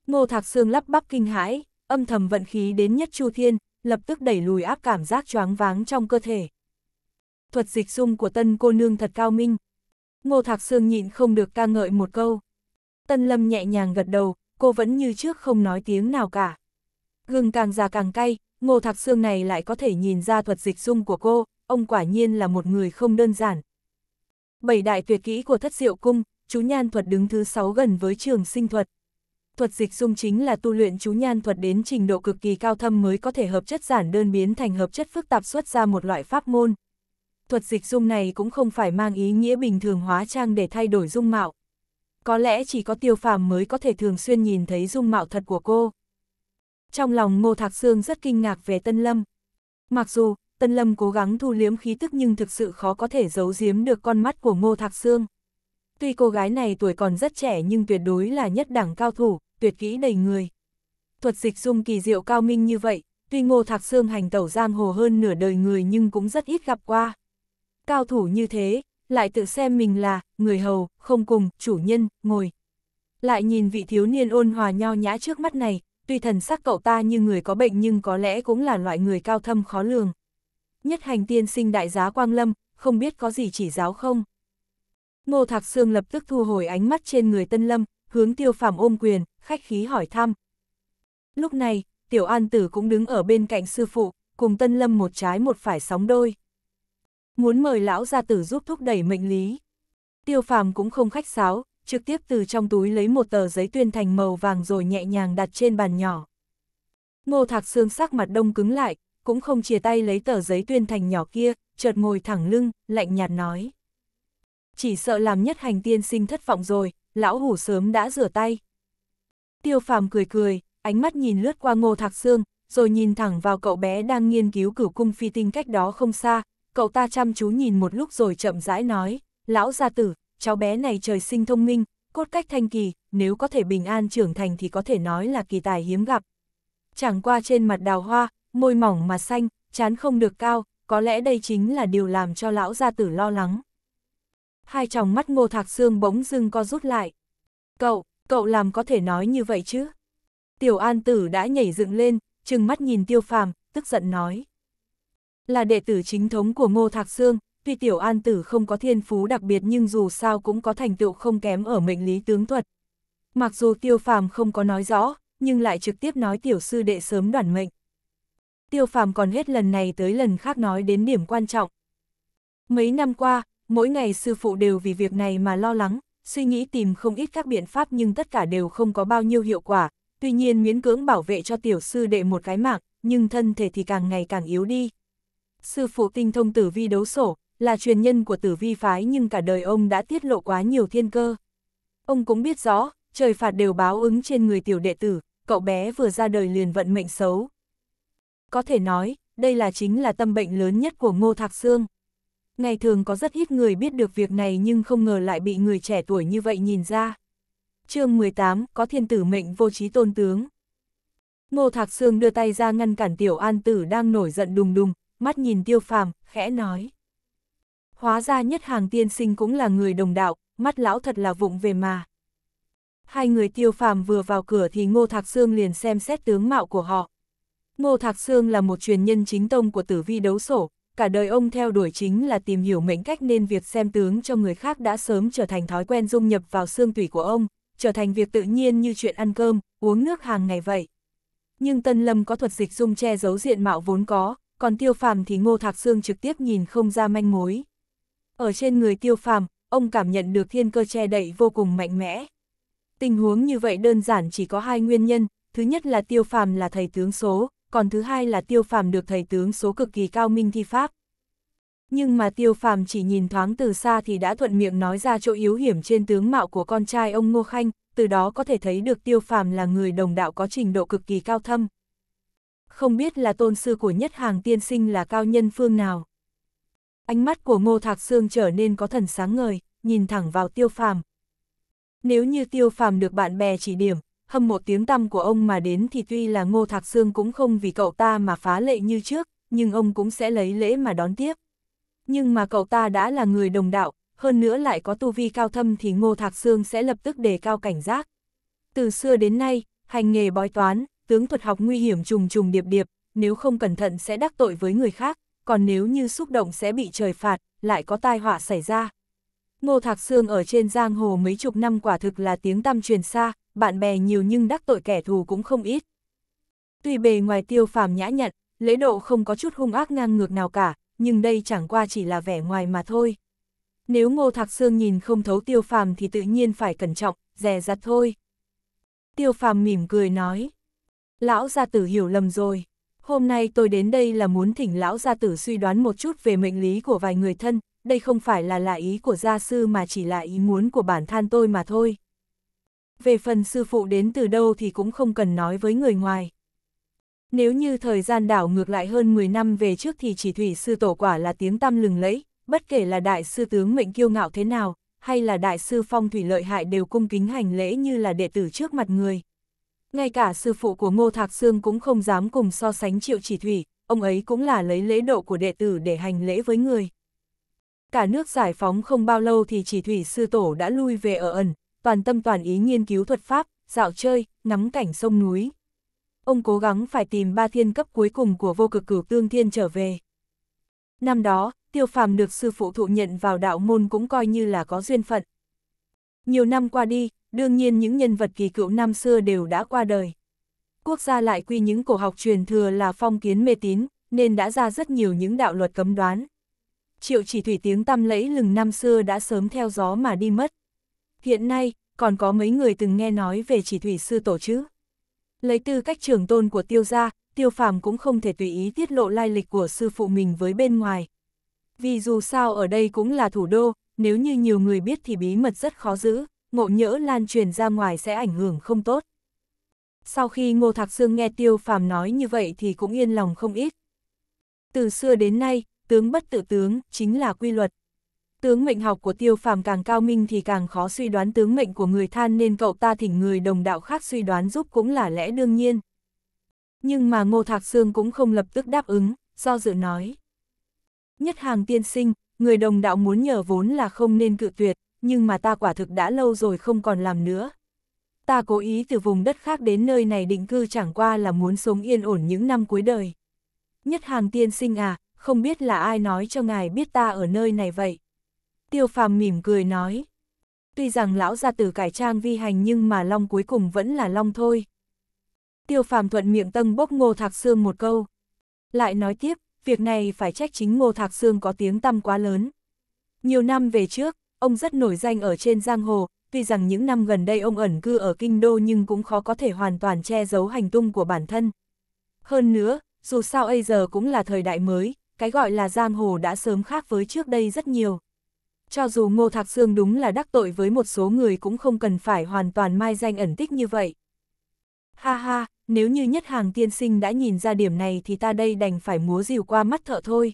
Ngô Thạc Sương lắp bắp kinh hãi, âm thầm vận khí đến nhất Chu Thiên, lập tức đẩy lùi áp cảm giác choáng váng trong cơ thể. Thuật dịch dung của tân cô nương thật cao minh. Ngô Thạc Sương nhịn không được ca ngợi một câu. Tân Lâm nhẹ nhàng gật đầu, cô vẫn như trước không nói tiếng nào cả. Gừng càng già càng cay, Ngô Thạc Sương này lại có thể nhìn ra thuật dịch dung của cô, ông quả nhiên là một người không đơn giản. Bảy đại tuyệt kỹ của thất diệu cung, chú nhan thuật đứng thứ sáu gần với trường sinh thuật. Thuật dịch dung chính là tu luyện chú nhan thuật đến trình độ cực kỳ cao thâm mới có thể hợp chất giản đơn biến thành hợp chất phức tạp xuất ra một loại pháp môn. thuật dịch dung này cũng không phải mang ý nghĩa bình thường hóa trang để thay đổi dung mạo. Có lẽ chỉ có tiêu phàm mới có thể thường xuyên nhìn thấy dung mạo thật của cô. Trong lòng Ngô Thạc Sương rất kinh ngạc về Tân Lâm. Mặc dù, Tân Lâm cố gắng thu liếm khí tức nhưng thực sự khó có thể giấu giếm được con mắt của Ngô Thạc Sương. Tuy cô gái này tuổi còn rất trẻ nhưng tuyệt đối là nhất đẳng cao thủ, tuyệt kỹ đầy người. Thuật dịch dung kỳ diệu cao minh như vậy, tuy Ngô Thạc Sương hành tẩu giang hồ hơn nửa đời người nhưng cũng rất ít gặp qua. Cao thủ như thế, lại tự xem mình là, người hầu, không cùng, chủ nhân, ngồi. Lại nhìn vị thiếu niên ôn hòa nho nhã trước mắt này, tuy thần sắc cậu ta như người có bệnh nhưng có lẽ cũng là loại người cao thâm khó lường. Nhất hành tiên sinh đại giá Quang Lâm, không biết có gì chỉ giáo không? Ngô Thạc Sương lập tức thu hồi ánh mắt trên người Tân Lâm, hướng tiêu phàm ôm quyền, khách khí hỏi thăm. Lúc này, Tiểu An Tử cũng đứng ở bên cạnh sư phụ, cùng Tân Lâm một trái một phải sóng đôi. Muốn mời lão gia tử giúp thúc đẩy mệnh lý. Tiêu phàm cũng không khách sáo, trực tiếp từ trong túi lấy một tờ giấy tuyên thành màu vàng rồi nhẹ nhàng đặt trên bàn nhỏ. Ngô Thạc Sương sắc mặt đông cứng lại, cũng không chia tay lấy tờ giấy tuyên thành nhỏ kia, chợt ngồi thẳng lưng, lạnh nhạt nói. Chỉ sợ làm nhất hành tiên sinh thất vọng rồi, lão hủ sớm đã rửa tay. Tiêu phàm cười cười, ánh mắt nhìn lướt qua ngô thạc xương, rồi nhìn thẳng vào cậu bé đang nghiên cứu cửu cung phi tinh cách đó không xa, cậu ta chăm chú nhìn một lúc rồi chậm rãi nói, lão gia tử, cháu bé này trời sinh thông minh, cốt cách thanh kỳ, nếu có thể bình an trưởng thành thì có thể nói là kỳ tài hiếm gặp. Chẳng qua trên mặt đào hoa, môi mỏng mà xanh, chán không được cao, có lẽ đây chính là điều làm cho lão gia tử lo lắng. Hai tròng mắt ngô thạc xương bỗng dưng co rút lại. Cậu, cậu làm có thể nói như vậy chứ? Tiểu an tử đã nhảy dựng lên, trừng mắt nhìn tiêu phàm, tức giận nói. Là đệ tử chính thống của ngô thạc xương, tuy tiểu an tử không có thiên phú đặc biệt nhưng dù sao cũng có thành tựu không kém ở mệnh lý tướng thuật. Mặc dù tiêu phàm không có nói rõ, nhưng lại trực tiếp nói tiểu sư đệ sớm đoàn mệnh tiêu phàm còn hết lần này tới lần khác nói đến điểm quan trọng. Mấy năm qua, mỗi ngày sư phụ đều vì việc này mà lo lắng, suy nghĩ tìm không ít các biện pháp nhưng tất cả đều không có bao nhiêu hiệu quả, tuy nhiên miễn cưỡng bảo vệ cho tiểu sư đệ một cái mạng, nhưng thân thể thì càng ngày càng yếu đi. Sư phụ tinh thông tử vi đấu sổ, là truyền nhân của tử vi phái nhưng cả đời ông đã tiết lộ quá nhiều thiên cơ. Ông cũng biết rõ, trời phạt đều báo ứng trên người tiểu đệ tử, cậu bé vừa ra đời liền vận mệnh xấu, có thể nói, đây là chính là tâm bệnh lớn nhất của Ngô Thạc Sương. Ngày thường có rất ít người biết được việc này nhưng không ngờ lại bị người trẻ tuổi như vậy nhìn ra. chương 18, có thiên tử mệnh vô trí tôn tướng. Ngô Thạc Sương đưa tay ra ngăn cản tiểu an tử đang nổi giận đùng đùng, mắt nhìn tiêu phàm, khẽ nói. Hóa ra nhất hàng tiên sinh cũng là người đồng đạo, mắt lão thật là vụng về mà. Hai người tiêu phàm vừa vào cửa thì Ngô Thạc Sương liền xem xét tướng mạo của họ. Ngô Thạc Sương là một truyền nhân chính tông của tử vi đấu sổ, cả đời ông theo đuổi chính là tìm hiểu mệnh cách nên việc xem tướng cho người khác đã sớm trở thành thói quen dung nhập vào xương tủy của ông, trở thành việc tự nhiên như chuyện ăn cơm, uống nước hàng ngày vậy. Nhưng Tân Lâm có thuật dịch dung che giấu diện mạo vốn có, còn tiêu phàm thì Ngô Thạc Sương trực tiếp nhìn không ra manh mối. Ở trên người tiêu phàm, ông cảm nhận được thiên cơ che đậy vô cùng mạnh mẽ. Tình huống như vậy đơn giản chỉ có hai nguyên nhân, thứ nhất là tiêu phàm là thầy tướng số, còn thứ hai là tiêu phàm được thầy tướng số cực kỳ cao minh thi pháp. Nhưng mà tiêu phàm chỉ nhìn thoáng từ xa thì đã thuận miệng nói ra chỗ yếu hiểm trên tướng mạo của con trai ông Ngô Khanh, từ đó có thể thấy được tiêu phàm là người đồng đạo có trình độ cực kỳ cao thâm. Không biết là tôn sư của nhất hàng tiên sinh là cao nhân phương nào. Ánh mắt của Ngô Thạc Sương trở nên có thần sáng ngời, nhìn thẳng vào tiêu phàm. Nếu như tiêu phàm được bạn bè chỉ điểm, hâm mộ tiếng tăm của ông mà đến thì tuy là Ngô Thạc Sương cũng không vì cậu ta mà phá lệ như trước, nhưng ông cũng sẽ lấy lễ mà đón tiếp. Nhưng mà cậu ta đã là người đồng đạo, hơn nữa lại có tu vi cao thâm thì Ngô Thạc Sương sẽ lập tức đề cao cảnh giác. Từ xưa đến nay, hành nghề bói toán, tướng thuật học nguy hiểm trùng trùng điệp điệp, nếu không cẩn thận sẽ đắc tội với người khác, còn nếu như xúc động sẽ bị trời phạt, lại có tai họa xảy ra. Ngô Thạc Sương ở trên giang hồ mấy chục năm quả thực là tiếng tăm truyền xa, bạn bè nhiều nhưng đắc tội kẻ thù cũng không ít. Tuy bề ngoài tiêu phàm nhã nhặn, lễ độ không có chút hung ác ngang ngược nào cả, nhưng đây chẳng qua chỉ là vẻ ngoài mà thôi. Nếu Ngô Thạc Sương nhìn không thấu tiêu phàm thì tự nhiên phải cẩn trọng, dè dặt thôi. Tiêu phàm mỉm cười nói. Lão gia tử hiểu lầm rồi. Hôm nay tôi đến đây là muốn thỉnh lão gia tử suy đoán một chút về mệnh lý của vài người thân, đây không phải là là ý của gia sư mà chỉ là ý muốn của bản thân tôi mà thôi. Về phần sư phụ đến từ đâu thì cũng không cần nói với người ngoài. Nếu như thời gian đảo ngược lại hơn 10 năm về trước thì chỉ thủy sư tổ quả là tiếng tăm lừng lẫy, bất kể là đại sư tướng mệnh kiêu ngạo thế nào, hay là đại sư phong thủy lợi hại đều cung kính hành lễ như là đệ tử trước mặt người. Ngay cả sư phụ của Ngô Thạc Sương cũng không dám cùng so sánh triệu chỉ thủy, ông ấy cũng là lấy lễ độ của đệ tử để hành lễ với người. Cả nước giải phóng không bao lâu thì chỉ thủy sư tổ đã lui về ở ẩn, toàn tâm toàn ý nghiên cứu thuật pháp, dạo chơi, ngắm cảnh sông núi. Ông cố gắng phải tìm ba thiên cấp cuối cùng của vô cực cửu tương thiên trở về. Năm đó, tiêu phàm được sư phụ thụ nhận vào đạo môn cũng coi như là có duyên phận. Nhiều năm qua đi, đương nhiên những nhân vật kỳ cựu năm xưa đều đã qua đời. Quốc gia lại quy những cổ học truyền thừa là phong kiến mê tín, nên đã ra rất nhiều những đạo luật cấm đoán. Triệu chỉ thủy tiếng tăm lẫy lừng năm xưa đã sớm theo gió mà đi mất. Hiện nay, còn có mấy người từng nghe nói về chỉ thủy sư tổ chứ. Lấy tư cách trưởng tôn của tiêu gia, tiêu phàm cũng không thể tùy ý tiết lộ lai lịch của sư phụ mình với bên ngoài. Vì dù sao ở đây cũng là thủ đô, nếu như nhiều người biết thì bí mật rất khó giữ, ngộ nhỡ lan truyền ra ngoài sẽ ảnh hưởng không tốt. Sau khi Ngô Thạc Sương nghe Tiêu Phàm nói như vậy thì cũng yên lòng không ít. Từ xưa đến nay, tướng bất tự tướng, chính là quy luật. Tướng mệnh học của Tiêu Phàm càng cao minh thì càng khó suy đoán tướng mệnh của người than nên cậu ta thỉnh người đồng đạo khác suy đoán giúp cũng là lẽ đương nhiên. Nhưng mà Ngô Thạc Sương cũng không lập tức đáp ứng, do dự nói. Nhất hàng tiên sinh, người đồng đạo muốn nhờ vốn là không nên cự tuyệt, nhưng mà ta quả thực đã lâu rồi không còn làm nữa. Ta cố ý từ vùng đất khác đến nơi này định cư chẳng qua là muốn sống yên ổn những năm cuối đời. Nhất hàng tiên sinh à, không biết là ai nói cho ngài biết ta ở nơi này vậy. Tiêu phàm mỉm cười nói. Tuy rằng lão gia tử cải trang vi hành nhưng mà long cuối cùng vẫn là long thôi. Tiêu phàm thuận miệng tân bốc ngô thạc xương một câu. Lại nói tiếp, việc này phải trách chính ngô thạc xương có tiếng tăm quá lớn. Nhiều năm về trước, ông rất nổi danh ở trên giang hồ, tuy rằng những năm gần đây ông ẩn cư ở kinh đô nhưng cũng khó có thể hoàn toàn che giấu hành tung của bản thân. Hơn nữa, dù sao bây giờ cũng là thời đại mới, cái gọi là giang hồ đã sớm khác với trước đây rất nhiều. Cho dù Ngô Thạc Sương đúng là đắc tội với một số người cũng không cần phải hoàn toàn mai danh ẩn tích như vậy. Ha ha, nếu như nhất hàng tiên sinh đã nhìn ra điểm này thì ta đây đành phải múa rìu qua mắt thợ thôi.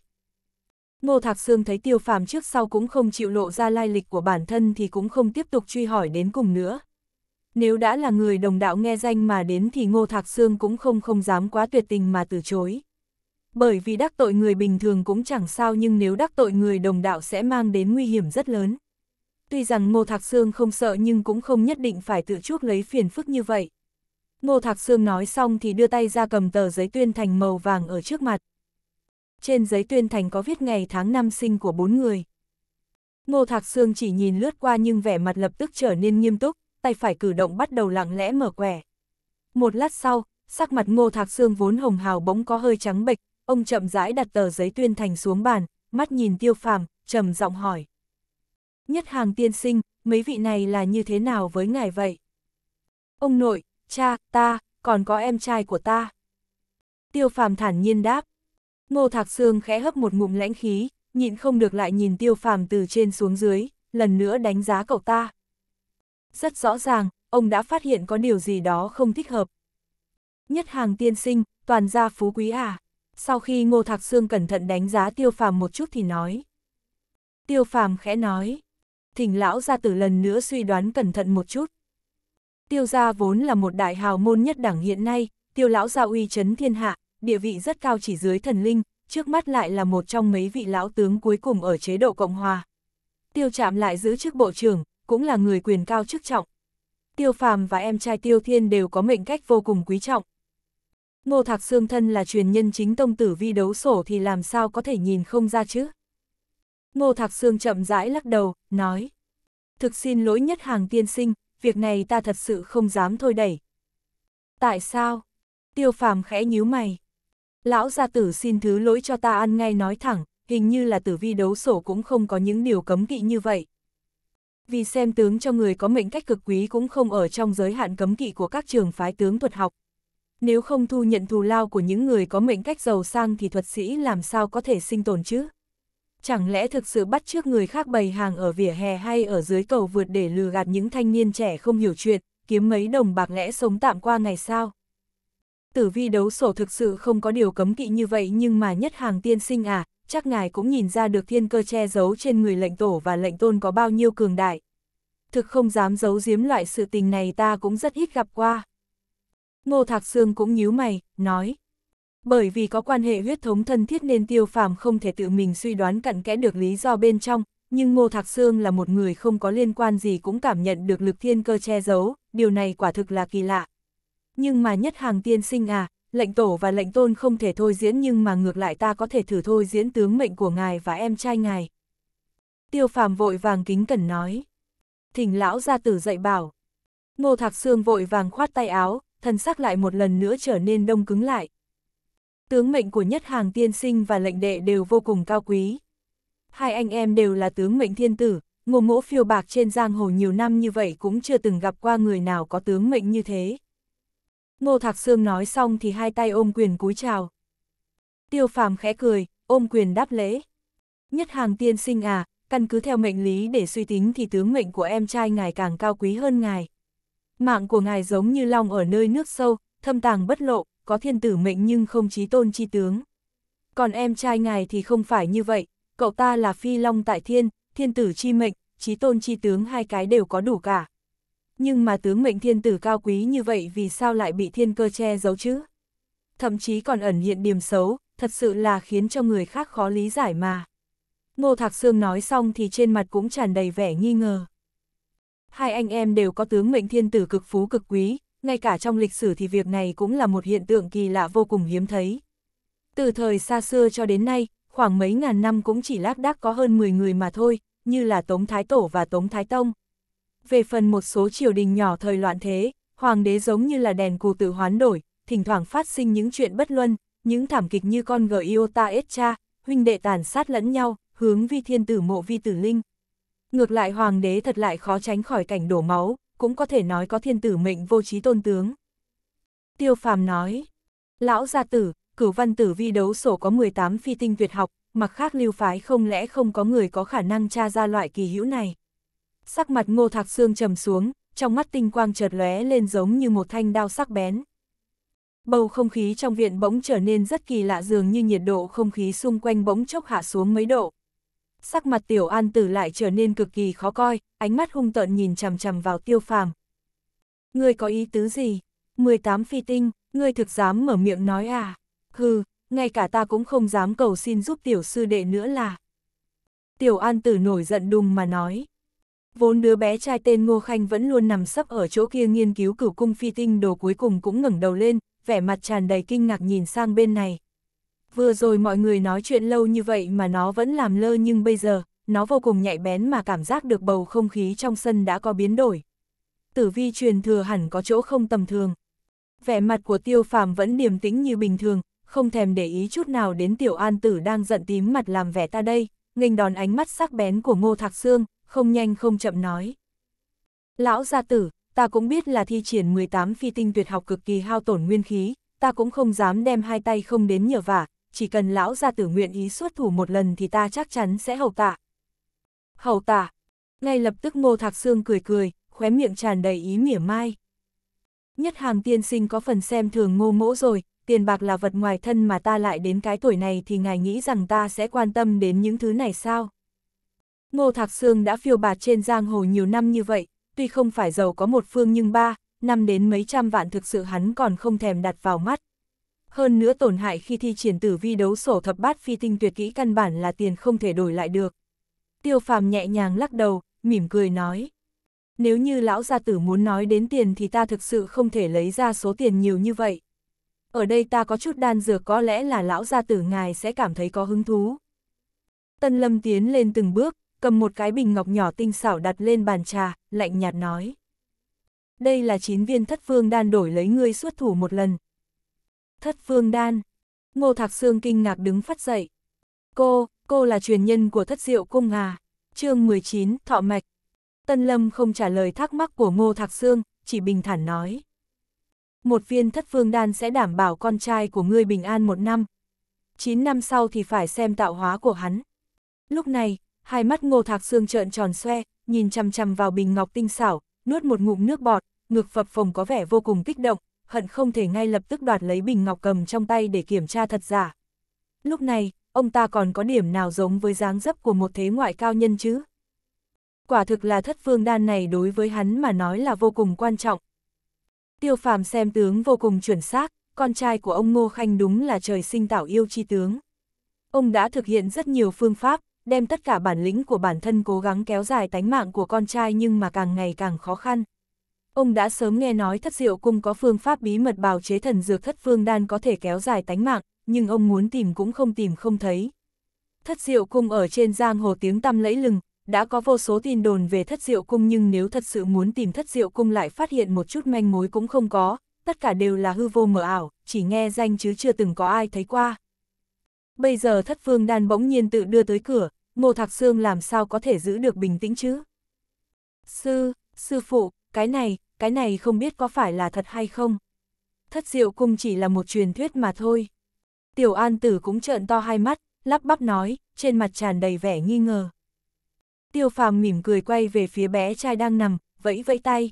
Ngô Thạc Sương thấy tiêu phàm trước sau cũng không chịu lộ ra lai lịch của bản thân thì cũng không tiếp tục truy hỏi đến cùng nữa. Nếu đã là người đồng đạo nghe danh mà đến thì Ngô Thạc Sương cũng không không dám quá tuyệt tình mà từ chối. Bởi vì đắc tội người bình thường cũng chẳng sao nhưng nếu đắc tội người đồng đạo sẽ mang đến nguy hiểm rất lớn. Tuy rằng Ngô Thạc Sương không sợ nhưng cũng không nhất định phải tự chuốc lấy phiền phức như vậy. Ngô Thạc Sương nói xong thì đưa tay ra cầm tờ giấy tuyên thành màu vàng ở trước mặt. Trên giấy tuyên thành có viết ngày tháng năm sinh của bốn người. Ngô Thạc Sương chỉ nhìn lướt qua nhưng vẻ mặt lập tức trở nên nghiêm túc, tay phải cử động bắt đầu lặng lẽ mở quẻ. Một lát sau, sắc mặt Ngô Thạc Sương vốn hồng hào bỗng có hơi trắng bệch, ông chậm rãi đặt tờ giấy tuyên thành xuống bàn, mắt nhìn Tiêu Phàm, trầm giọng hỏi. Nhất hàng tiên sinh, mấy vị này là như thế nào với ngài vậy? Ông nội, cha, ta, còn có em trai của ta. Tiêu Phàm thản nhiên đáp. Ngô Thạc Sương khẽ hấp một ngụm lãnh khí, nhịn không được lại nhìn Tiêu Phàm từ trên xuống dưới, lần nữa đánh giá cậu ta. Rất rõ ràng, ông đã phát hiện có điều gì đó không thích hợp. Nhất hàng tiên sinh, toàn gia phú quý à. Sau khi Ngô Thạc Sương cẩn thận đánh giá Tiêu Phàm một chút thì nói. Tiêu Phàm khẽ nói. Thỉnh lão gia tử lần nữa suy đoán cẩn thận một chút. Tiêu gia vốn là một đại hào môn nhất đẳng hiện nay, tiêu lão gia uy chấn thiên hạ, địa vị rất cao chỉ dưới thần linh, trước mắt lại là một trong mấy vị lão tướng cuối cùng ở chế độ Cộng Hòa. Tiêu chạm lại giữ chức bộ trưởng, cũng là người quyền cao chức trọng. Tiêu phàm và em trai Tiêu Thiên đều có mệnh cách vô cùng quý trọng. Ngô Thạc Sương thân là truyền nhân chính tông tử vi đấu sổ thì làm sao có thể nhìn không ra chứ? Ngô Thạc Sương chậm rãi lắc đầu, nói. Thực xin lỗi nhất hàng tiên sinh, việc này ta thật sự không dám thôi đẩy. Tại sao? Tiêu phàm khẽ nhíu mày. Lão gia tử xin thứ lỗi cho ta ăn ngay nói thẳng, hình như là tử vi đấu sổ cũng không có những điều cấm kỵ như vậy. Vì xem tướng cho người có mệnh cách cực quý cũng không ở trong giới hạn cấm kỵ của các trường phái tướng thuật học. Nếu không thu nhận thù lao của những người có mệnh cách giàu sang thì thuật sĩ làm sao có thể sinh tồn chứ? Chẳng lẽ thực sự bắt trước người khác bày hàng ở vỉa hè hay ở dưới cầu vượt để lừa gạt những thanh niên trẻ không hiểu chuyện, kiếm mấy đồng bạc lẽ sống tạm qua ngày sao? Tử vi đấu sổ thực sự không có điều cấm kỵ như vậy nhưng mà nhất hàng tiên sinh à, chắc ngài cũng nhìn ra được thiên cơ che giấu trên người lệnh tổ và lệnh tôn có bao nhiêu cường đại. Thực không dám giấu giếm loại sự tình này ta cũng rất ít gặp qua. Ngô Thạc Sương cũng nhíu mày, nói. Bởi vì có quan hệ huyết thống thân thiết nên tiêu phàm không thể tự mình suy đoán cặn kẽ được lý do bên trong, nhưng Ngô Thạc Sương là một người không có liên quan gì cũng cảm nhận được lực thiên cơ che giấu, điều này quả thực là kỳ lạ. Nhưng mà nhất hàng tiên sinh à, lệnh tổ và lệnh tôn không thể thôi diễn nhưng mà ngược lại ta có thể thử thôi diễn tướng mệnh của ngài và em trai ngài. Tiêu phàm vội vàng kính cẩn nói. Thỉnh lão ra tử dạy bảo. Ngô Thạc Sương vội vàng khoát tay áo, thân sắc lại một lần nữa trở nên đông cứng lại. Tướng mệnh của nhất hàng tiên sinh và lệnh đệ đều vô cùng cao quý. Hai anh em đều là tướng mệnh thiên tử, ngô mỗ phiêu bạc trên giang hồ nhiều năm như vậy cũng chưa từng gặp qua người nào có tướng mệnh như thế. Ngô Thạc Sương nói xong thì hai tay ôm quyền cúi chào. Tiêu phàm khẽ cười, ôm quyền đáp lễ. Nhất hàng tiên sinh à, căn cứ theo mệnh lý để suy tính thì tướng mệnh của em trai ngài càng cao quý hơn ngài. Mạng của ngài giống như long ở nơi nước sâu, thâm tàng bất lộ, có thiên tử mệnh nhưng không chí tôn chi tướng. Còn em trai ngài thì không phải như vậy, cậu ta là phi long tại thiên, thiên tử chi mệnh, chí tôn chi tướng hai cái đều có đủ cả. Nhưng mà tướng mệnh thiên tử cao quý như vậy vì sao lại bị thiên cơ che giấu chứ? Thậm chí còn ẩn hiện điểm xấu, thật sự là khiến cho người khác khó lý giải mà. Ngô Thạc Sương nói xong thì trên mặt cũng tràn đầy vẻ nghi ngờ. Hai anh em đều có tướng mệnh thiên tử cực phú cực quý, ngay cả trong lịch sử thì việc này cũng là một hiện tượng kỳ lạ vô cùng hiếm thấy. Từ thời xa xưa cho đến nay, khoảng mấy ngàn năm cũng chỉ lác đác có hơn 10 người mà thôi, như là Tống Thái Tổ và Tống Thái Tông. Về phần một số triều đình nhỏ thời loạn thế, hoàng đế giống như là đèn cù tự hoán đổi, thỉnh thoảng phát sinh những chuyện bất luân, những thảm kịch như con gờ Iota Etcha, huynh đệ tàn sát lẫn nhau, hướng vi thiên tử mộ vi tử linh. Ngược lại hoàng đế thật lại khó tránh khỏi cảnh đổ máu, cũng có thể nói có thiên tử mệnh vô trí tôn tướng. Tiêu phàm nói, lão gia tử, cửu văn tử vi đấu sổ có 18 phi tinh tuyệt học, mặc khác lưu phái không lẽ không có người có khả năng tra ra loại kỳ hữu này. Sắc mặt ngô thạc xương trầm xuống, trong mắt tinh quang chợt lóe lên giống như một thanh đao sắc bén. Bầu không khí trong viện bỗng trở nên rất kỳ lạ dường như nhiệt độ không khí xung quanh bỗng chốc hạ xuống mấy độ sắc mặt tiểu an tử lại trở nên cực kỳ khó coi, ánh mắt hung tợn nhìn chằm chằm vào tiêu phàm. Ngươi có ý tứ gì? 18 phi tinh, ngươi thực dám mở miệng nói à? Hừ, ngay cả ta cũng không dám cầu xin giúp tiểu sư đệ nữa là. Tiểu an tử nổi giận đùng mà nói. Vốn đứa bé trai tên Ngô Khanh vẫn luôn nằm sấp ở chỗ kia nghiên cứu cửu cung phi tinh đồ cuối cùng cũng ngẩng đầu lên, vẻ mặt tràn đầy kinh ngạc nhìn sang bên này. Vừa rồi mọi người nói chuyện lâu như vậy mà nó vẫn làm lơ nhưng bây giờ, nó vô cùng nhạy bén mà cảm giác được bầu không khí trong sân đã có biến đổi. Tử vi truyền thừa hẳn có chỗ không tầm thường. Vẻ mặt của tiêu phàm vẫn điềm tĩnh như bình thường, không thèm để ý chút nào đến tiểu an tử đang giận tím mặt làm vẻ ta đây, nghênh đòn ánh mắt sắc bén của ngô thạc xương, không nhanh không chậm nói. Lão gia tử, ta cũng biết là thi triển 18 phi tinh tuyệt học cực kỳ hao tổn nguyên khí, ta cũng không dám đem hai tay không đến nhờ vả, chỉ cần lão gia tử nguyện ý xuất thủ một lần thì ta chắc chắn sẽ hầu tạ. hầu tạ. Ngay lập tức ngô thạc xương cười cười, khóe miệng tràn đầy ý mỉa mai. Nhất hàng tiên sinh có phần xem thường ngô mỗ rồi, tiền bạc là vật ngoài thân mà ta lại đến cái tuổi này thì ngài nghĩ rằng ta sẽ quan tâm đến những thứ này sao? Ngô Thạc Sương đã phiêu bạt trên giang hồ nhiều năm như vậy, tuy không phải giàu có một phương nhưng ba, năm đến mấy trăm vạn thực sự hắn còn không thèm đặt vào mắt hơn nữa tổn hại khi thi triển tử vi đấu sổ thập bát phi tinh tuyệt kỹ căn bản là tiền không thể đổi lại được. Tiêu phàm nhẹ nhàng lắc đầu, mỉm cười nói. Nếu như lão gia tử muốn nói đến tiền thì ta thực sự không thể lấy ra số tiền nhiều như vậy. Ở đây ta có chút đan dược có lẽ là lão gia tử ngài sẽ cảm thấy có hứng thú. Tân lâm tiến lên từng bước, cầm một cái bình ngọc nhỏ tinh xảo đặt lên bàn trà, lạnh nhạt nói. Đây là chín viên thất phương đan đổi lấy ngươi xuất thủ một lần, Thất phương đan. Ngô Thạc Sương kinh ngạc đứng phát dậy. Cô, cô là truyền nhân của thất diệu cung à? chương 19, thọ mạch. Tân Lâm không trả lời thắc mắc của Ngô Thạc Sương, chỉ bình thản nói. một viên thất phương đan sẽ đảm bảo con trai của ngươi bình an một năm. chín năm sau thì phải xem tạo hóa của hắn. Lúc này, hai mắt ngô thạc xương trợn tròn xoe, nhìn chằm chằm vào bình ngọc tinh xảo, nuốt một ngụm nước bọt, ngực phập phồng có vẻ vô cùng kích động, hận không thể ngay lập tức đoạt lấy bình ngọc cầm trong tay để kiểm tra thật giả. Lúc này, ông ta còn có điểm nào giống với dáng dấp của một thế ngoại cao nhân chứ? Quả thực là thất phương đan này đối với hắn mà nói là vô cùng quan trọng. Tiêu phàm xem tướng vô cùng chuẩn xác, con trai của ông Ngô Khanh đúng là trời sinh tạo yêu chi tướng. Ông đã thực hiện rất nhiều phương pháp, đem tất cả bản lĩnh của bản thân cố gắng kéo dài tánh mạng của con trai nhưng mà càng ngày càng khó khăn. Ông đã sớm nghe nói thất diệu cung có phương pháp bí mật bào chế thần dược thất phương đan có thể kéo dài tánh mạng, nhưng ông muốn tìm cũng không tìm không thấy. Thất diệu cung ở trên giang hồ tiếng tăm lẫy lừng, đã có vô số tin đồn về thất diệu cung nhưng nếu thật sự muốn tìm thất diệu cung lại phát hiện một chút manh mối cũng không có, tất cả đều là hư vô mờ ảo, chỉ nghe danh chứ chưa từng có ai thấy qua. Bây giờ thất phương đan bỗng nhiên tự đưa tới cửa, Ngô Thạc xương làm sao có thể giữ được bình tĩnh chứ? Sư, sư phụ, cái này, cái này không biết có phải là thật hay không? Thất diệu cung chỉ là một truyền thuyết mà thôi. Tiểu An Tử cũng trợn to hai mắt, lắp bắp nói, trên mặt tràn đầy vẻ nghi ngờ. Tiêu phàm mỉm cười quay về phía bé trai đang nằm, vẫy vẫy tay.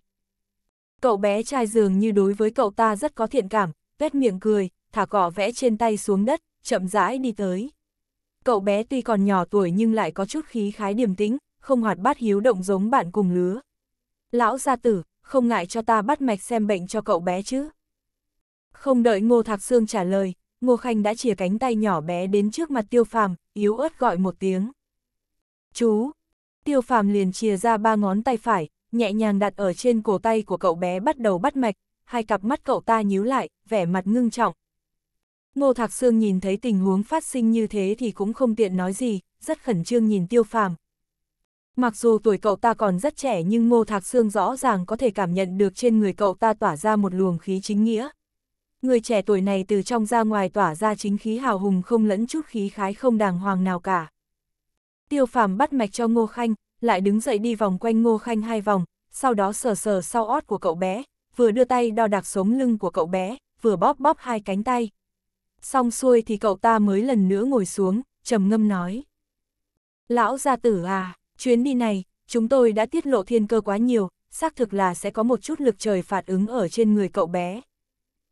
Cậu bé trai dường như đối với cậu ta rất có thiện cảm, vét miệng cười, thả cỏ vẽ trên tay xuống đất, chậm rãi đi tới. Cậu bé tuy còn nhỏ tuổi nhưng lại có chút khí khái điềm tĩnh, không hoạt bát hiếu động giống bạn cùng lứa. Lão gia tử, không ngại cho ta bắt mạch xem bệnh cho cậu bé chứ. Không đợi Ngô Thạc Sương trả lời, Ngô Khanh đã chìa cánh tay nhỏ bé đến trước mặt Tiêu Phàm, yếu ớt gọi một tiếng. Chú! Tiêu Phàm liền chìa ra ba ngón tay phải, nhẹ nhàng đặt ở trên cổ tay của cậu bé bắt đầu bắt mạch, hai cặp mắt cậu ta nhíu lại, vẻ mặt ngưng trọng. Ngô Thạc Sương nhìn thấy tình huống phát sinh như thế thì cũng không tiện nói gì, rất khẩn trương nhìn Tiêu Phàm. Mặc dù tuổi cậu ta còn rất trẻ nhưng Ngô Thạc Sương rõ ràng có thể cảm nhận được trên người cậu ta tỏa ra một luồng khí chính nghĩa. Người trẻ tuổi này từ trong ra ngoài tỏa ra chính khí hào hùng không lẫn chút khí khái không đàng hoàng nào cả. Tiêu phàm bắt mạch cho Ngô Khanh, lại đứng dậy đi vòng quanh Ngô Khanh hai vòng, sau đó sờ sờ sau ót của cậu bé, vừa đưa tay đo đạc sống lưng của cậu bé, vừa bóp bóp hai cánh tay. Xong xuôi thì cậu ta mới lần nữa ngồi xuống, trầm ngâm nói. Lão gia tử à, chuyến đi này, chúng tôi đã tiết lộ thiên cơ quá nhiều, xác thực là sẽ có một chút lực trời phản ứng ở trên người cậu bé.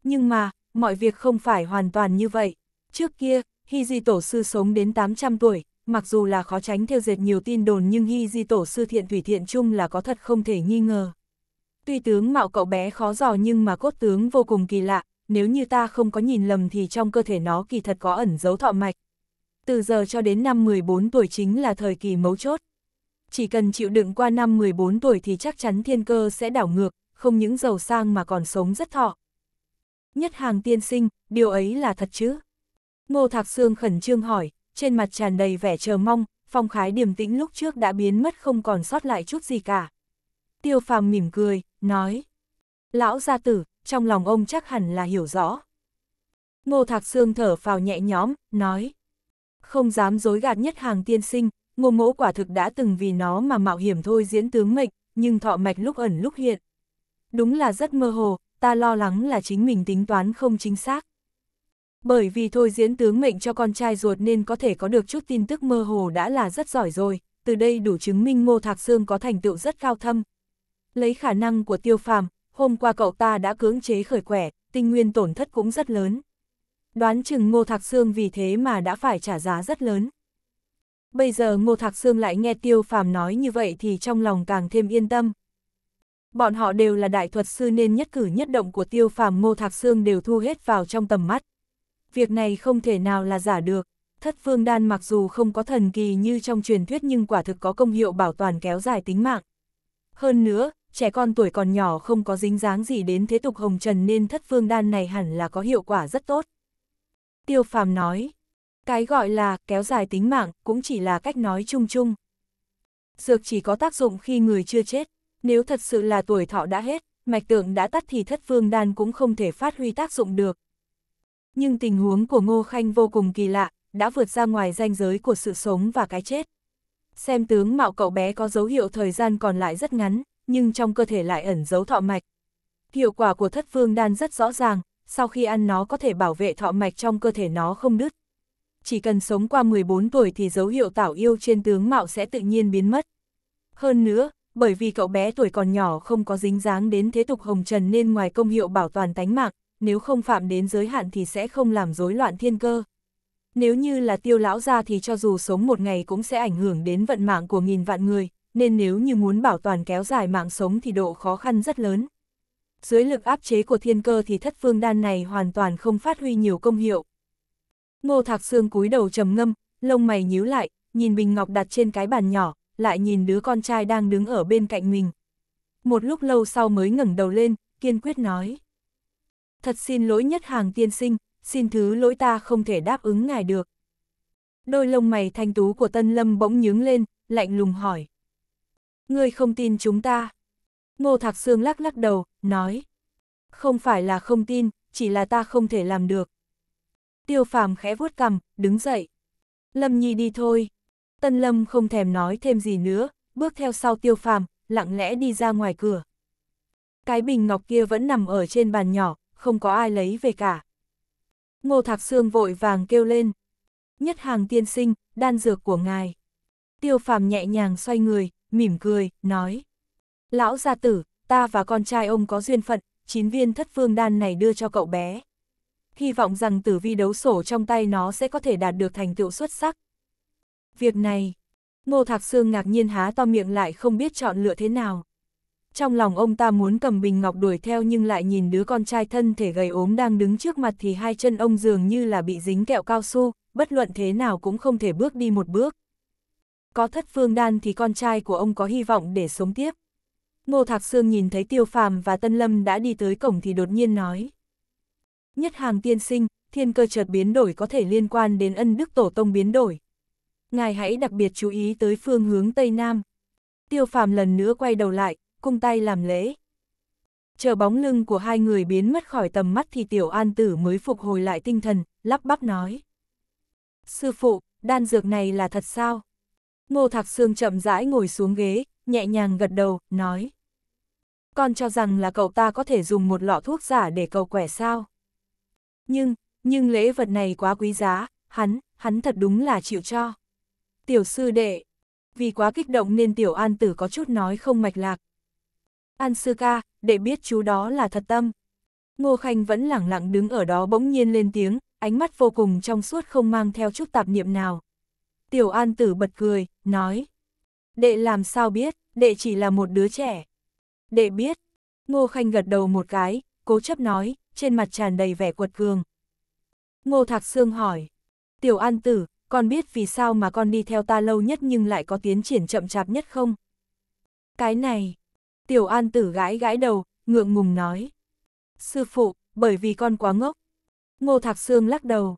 Nhưng mà, mọi việc không phải hoàn toàn như vậy. Trước kia, Hy Di Tổ Sư sống đến 800 tuổi, mặc dù là khó tránh theo dệt nhiều tin đồn nhưng Hy Di Tổ Sư Thiện Thủy Thiện Trung là có thật không thể nghi ngờ. Tuy tướng mạo cậu bé khó dò nhưng mà cốt tướng vô cùng kỳ lạ, nếu như ta không có nhìn lầm thì trong cơ thể nó kỳ thật có ẩn dấu thọ mạch. Từ giờ cho đến năm 14 tuổi chính là thời kỳ mấu chốt. Chỉ cần chịu đựng qua năm 14 tuổi thì chắc chắn thiên cơ sẽ đảo ngược, không những giàu sang mà còn sống rất thọ. Nhất hàng tiên sinh, điều ấy là thật chứ? Ngô Thạc Sương khẩn trương hỏi, trên mặt tràn đầy vẻ chờ mong, phong khái điềm tĩnh lúc trước đã biến mất không còn sót lại chút gì cả. Tiêu phàm mỉm cười, nói. Lão gia tử, trong lòng ông chắc hẳn là hiểu rõ. Ngô Thạc Sương thở phào nhẹ nhõm, nói. Không dám dối gạt nhất hàng tiên sinh, ngô mẫu quả thực đã từng vì nó mà mạo hiểm thôi diễn tướng mệnh, nhưng thọ mạch lúc ẩn lúc hiện. Đúng là rất mơ hồ, ta lo lắng là chính mình tính toán không chính xác. Bởi vì thôi diễn tướng mệnh cho con trai ruột nên có thể có được chút tin tức mơ hồ đã là rất giỏi rồi, từ đây đủ chứng minh Ngô Thạc Sương có thành tựu rất cao thâm. Lấy khả năng của tiêu phàm, hôm qua cậu ta đã cưỡng chế khởi quẻ, tinh nguyên tổn thất cũng rất lớn. Đoán chừng Ngô Thạc Sương vì thế mà đã phải trả giá rất lớn. Bây giờ Ngô Thạc Sương lại nghe tiêu phàm nói như vậy thì trong lòng càng thêm yên tâm. Bọn họ đều là đại thuật sư nên nhất cử nhất động của tiêu phàm Ngô Thạc Sương đều thu hết vào trong tầm mắt. Việc này không thể nào là giả được. Thất phương đan mặc dù không có thần kỳ như trong truyền thuyết nhưng quả thực có công hiệu bảo toàn kéo dài tính mạng. Hơn nữa, trẻ con tuổi còn nhỏ không có dính dáng gì đến thế tục hồng trần nên thất phương đan này hẳn là có hiệu quả rất tốt. Tiêu phàm nói, cái gọi là kéo dài tính mạng cũng chỉ là cách nói chung chung. Dược chỉ có tác dụng khi người chưa chết, nếu thật sự là tuổi thọ đã hết, mạch tượng đã tắt thì thất phương đan cũng không thể phát huy tác dụng được. Nhưng tình huống của Ngô Khanh vô cùng kỳ lạ, đã vượt ra ngoài ranh giới của sự sống và cái chết. Xem tướng mạo cậu bé có dấu hiệu thời gian còn lại rất ngắn, nhưng trong cơ thể lại ẩn dấu thọ mạch. Hiệu quả của thất phương đan rất rõ ràng, sau khi ăn nó có thể bảo vệ thọ mạch trong cơ thể nó không đứt. Chỉ cần sống qua 14 tuổi thì dấu hiệu tảo yêu trên tướng mạo sẽ tự nhiên biến mất. Hơn nữa, bởi vì cậu bé tuổi còn nhỏ không có dính dáng đến thế tục hồng trần nên ngoài công hiệu bảo toàn tánh mạng, nếu không phạm đến giới hạn thì sẽ không làm rối loạn thiên cơ. Nếu như là tiêu lão gia thì cho dù sống một ngày cũng sẽ ảnh hưởng đến vận mạng của nghìn vạn người, nên nếu như muốn bảo toàn kéo dài mạng sống thì độ khó khăn rất lớn. Dưới lực áp chế của thiên cơ thì thất phương đan này hoàn toàn không phát huy nhiều công hiệu. Ngô Thạc Sương cúi đầu trầm ngâm, lông mày nhíu lại, nhìn bình ngọc đặt trên cái bàn nhỏ, lại nhìn đứa con trai đang đứng ở bên cạnh mình. Một lúc lâu sau mới ngẩng đầu lên, kiên quyết nói. Thật xin lỗi nhất hàng tiên sinh, xin thứ lỗi ta không thể đáp ứng ngài được. Đôi lông mày thanh tú của Tân Lâm bỗng nhướng lên, lạnh lùng hỏi. Ngươi không tin chúng ta. Ngô Thạc Sương lắc lắc đầu, nói. Không phải là không tin, chỉ là ta không thể làm được. Tiêu phàm khẽ vuốt cầm, đứng dậy. Lâm Nhi đi thôi. Tân Lâm không thèm nói thêm gì nữa, bước theo sau tiêu phàm, lặng lẽ đi ra ngoài cửa. Cái bình ngọc kia vẫn nằm ở trên bàn nhỏ, không có ai lấy về cả. Ngô Thạc Sương vội vàng kêu lên. Nhất hàng tiên sinh, đan dược của ngài. Tiêu phàm nhẹ nhàng xoay người, mỉm cười, nói. Lão gia tử, ta và con trai ông có duyên phận, chín viên thất phương đan này đưa cho cậu bé. Hy vọng rằng tử vi đấu sổ trong tay nó sẽ có thể đạt được thành tựu xuất sắc. Việc này, Ngô Thạc Sương ngạc nhiên há to miệng lại không biết chọn lựa thế nào. Trong lòng ông ta muốn cầm bình ngọc đuổi theo nhưng lại nhìn đứa con trai thân thể gầy ốm đang đứng trước mặt thì hai chân ông dường như là bị dính kẹo cao su, bất luận thế nào cũng không thể bước đi một bước. Có thất phương đan thì con trai của ông có hy vọng để sống tiếp. Ngô Thạc Sương nhìn thấy Tiêu Phàm và Tân Lâm đã đi tới cổng thì đột nhiên nói. Nhất hàng tiên sinh, thiên cơ chợt biến đổi có thể liên quan đến ân đức tổ tông biến đổi. Ngài hãy đặc biệt chú ý tới phương hướng Tây Nam. Tiêu Phàm lần nữa quay đầu lại, cung tay làm lễ. Chờ bóng lưng của hai người biến mất khỏi tầm mắt thì tiểu an tử mới phục hồi lại tinh thần, lắp bắp nói. Sư phụ, đan dược này là thật sao? Ngô Thạc Sương chậm rãi ngồi xuống ghế, nhẹ nhàng gật đầu, nói. Con cho rằng là cậu ta có thể dùng một lọ thuốc giả để cầu quẻ sao? Nhưng, nhưng lễ vật này quá quý giá, hắn, hắn thật đúng là chịu cho. Tiểu sư đệ, vì quá kích động nên tiểu an tử có chút nói không mạch lạc. An sư ca, để biết chú đó là thật tâm. Ngô Khanh vẫn lẳng lặng đứng ở đó bỗng nhiên lên tiếng, ánh mắt vô cùng trong suốt không mang theo chút tạp niệm nào. Tiểu An Tử bật cười, nói. Đệ làm sao biết, đệ chỉ là một đứa trẻ. Đệ biết. Ngô Khanh gật đầu một cái, cố chấp nói, trên mặt tràn đầy vẻ quật cường. Ngô Thạc Sương hỏi. Tiểu An Tử, con biết vì sao mà con đi theo ta lâu nhất nhưng lại có tiến triển chậm chạp nhất không? Cái này. Tiểu An Tử gãi gãi đầu, ngượng ngùng nói. Sư phụ, bởi vì con quá ngốc. Ngô Thạc Sương lắc đầu.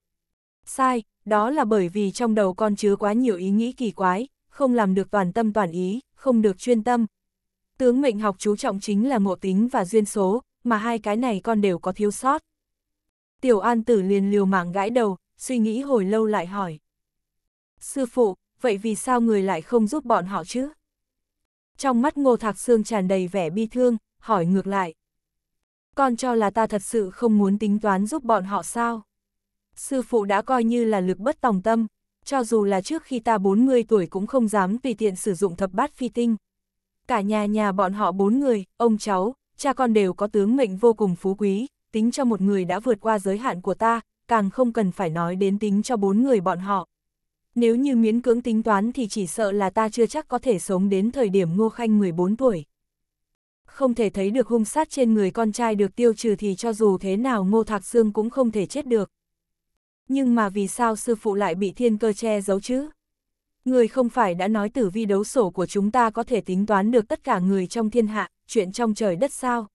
Sai, đó là bởi vì trong đầu con chứa quá nhiều ý nghĩ kỳ quái, không làm được toàn tâm toàn ý, không được chuyên tâm. Tướng mệnh học chú trọng chính là ngộ tính và duyên số, mà hai cái này con đều có thiếu sót. Tiểu An Tử liền liều mạng gãi đầu, suy nghĩ hồi lâu lại hỏi. Sư phụ, vậy vì sao người lại không giúp bọn họ chứ? Trong mắt Ngô Thạc Sương tràn đầy vẻ bi thương, hỏi ngược lại. Con cho là ta thật sự không muốn tính toán giúp bọn họ sao? sư phụ đã coi như là lực bất tòng tâm, cho dù là trước khi ta 40 tuổi cũng không dám tùy tiện sử dụng thập bát phi tinh. Cả nhà nhà bọn họ bốn người, ông cháu, cha con đều có tướng mệnh vô cùng phú quý, tính cho một người đã vượt qua giới hạn của ta, càng không cần phải nói đến tính cho bốn người bọn họ. Nếu như miễn cưỡng tính toán thì chỉ sợ là ta chưa chắc có thể sống đến thời điểm Ngô Khanh 14 tuổi. Không thể thấy được hung sát trên người con trai được tiêu trừ thì cho dù thế nào Ngô Thạc Sương cũng không thể chết được. Nhưng mà vì sao sư phụ lại bị thiên cơ che giấu chứ? Người không phải đã nói tử vi đấu sổ của chúng ta có thể tính toán được tất cả người trong thiên hạ, chuyện trong trời đất sao?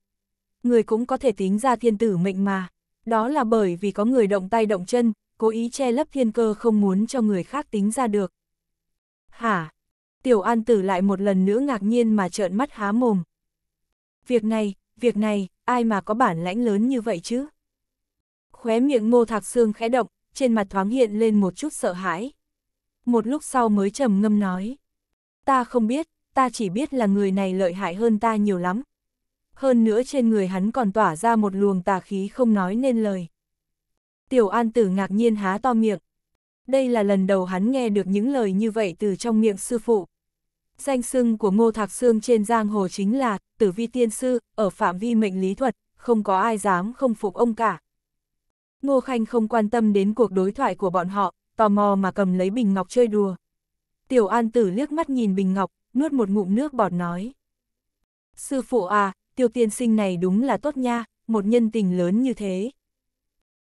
Người cũng có thể tính ra thiên tử mệnh mà. Đó là bởi vì có người động tay động chân, cố ý che lấp thiên cơ không muốn cho người khác tính ra được. Hả? Tiểu An Tử lại một lần nữa ngạc nhiên mà trợn mắt há mồm. Việc này, việc này, ai mà có bản lãnh lớn như vậy chứ? Khóe miệng ngô thạc xương khẽ động, trên mặt thoáng hiện lên một chút sợ hãi. Một lúc sau mới trầm ngâm nói. Ta không biết, ta chỉ biết là người này lợi hại hơn ta nhiều lắm. Hơn nữa trên người hắn còn tỏa ra một luồng tà khí không nói nên lời. Tiểu An Tử ngạc nhiên há to miệng. Đây là lần đầu hắn nghe được những lời như vậy từ trong miệng sư phụ. Danh sưng của Ngô Thạc Sương trên giang hồ chính là Tử Vi Tiên Sư, ở phạm vi mệnh lý thuật, không có ai dám không phục ông cả. Ngô Khanh không quan tâm đến cuộc đối thoại của bọn họ, tò mò mà cầm lấy bình ngọc chơi đùa. Tiểu An Tử liếc mắt nhìn bình ngọc, nuốt một ngụm nước bọt nói. Sư phụ à, tiêu tiên sinh này đúng là tốt nha, một nhân tình lớn như thế.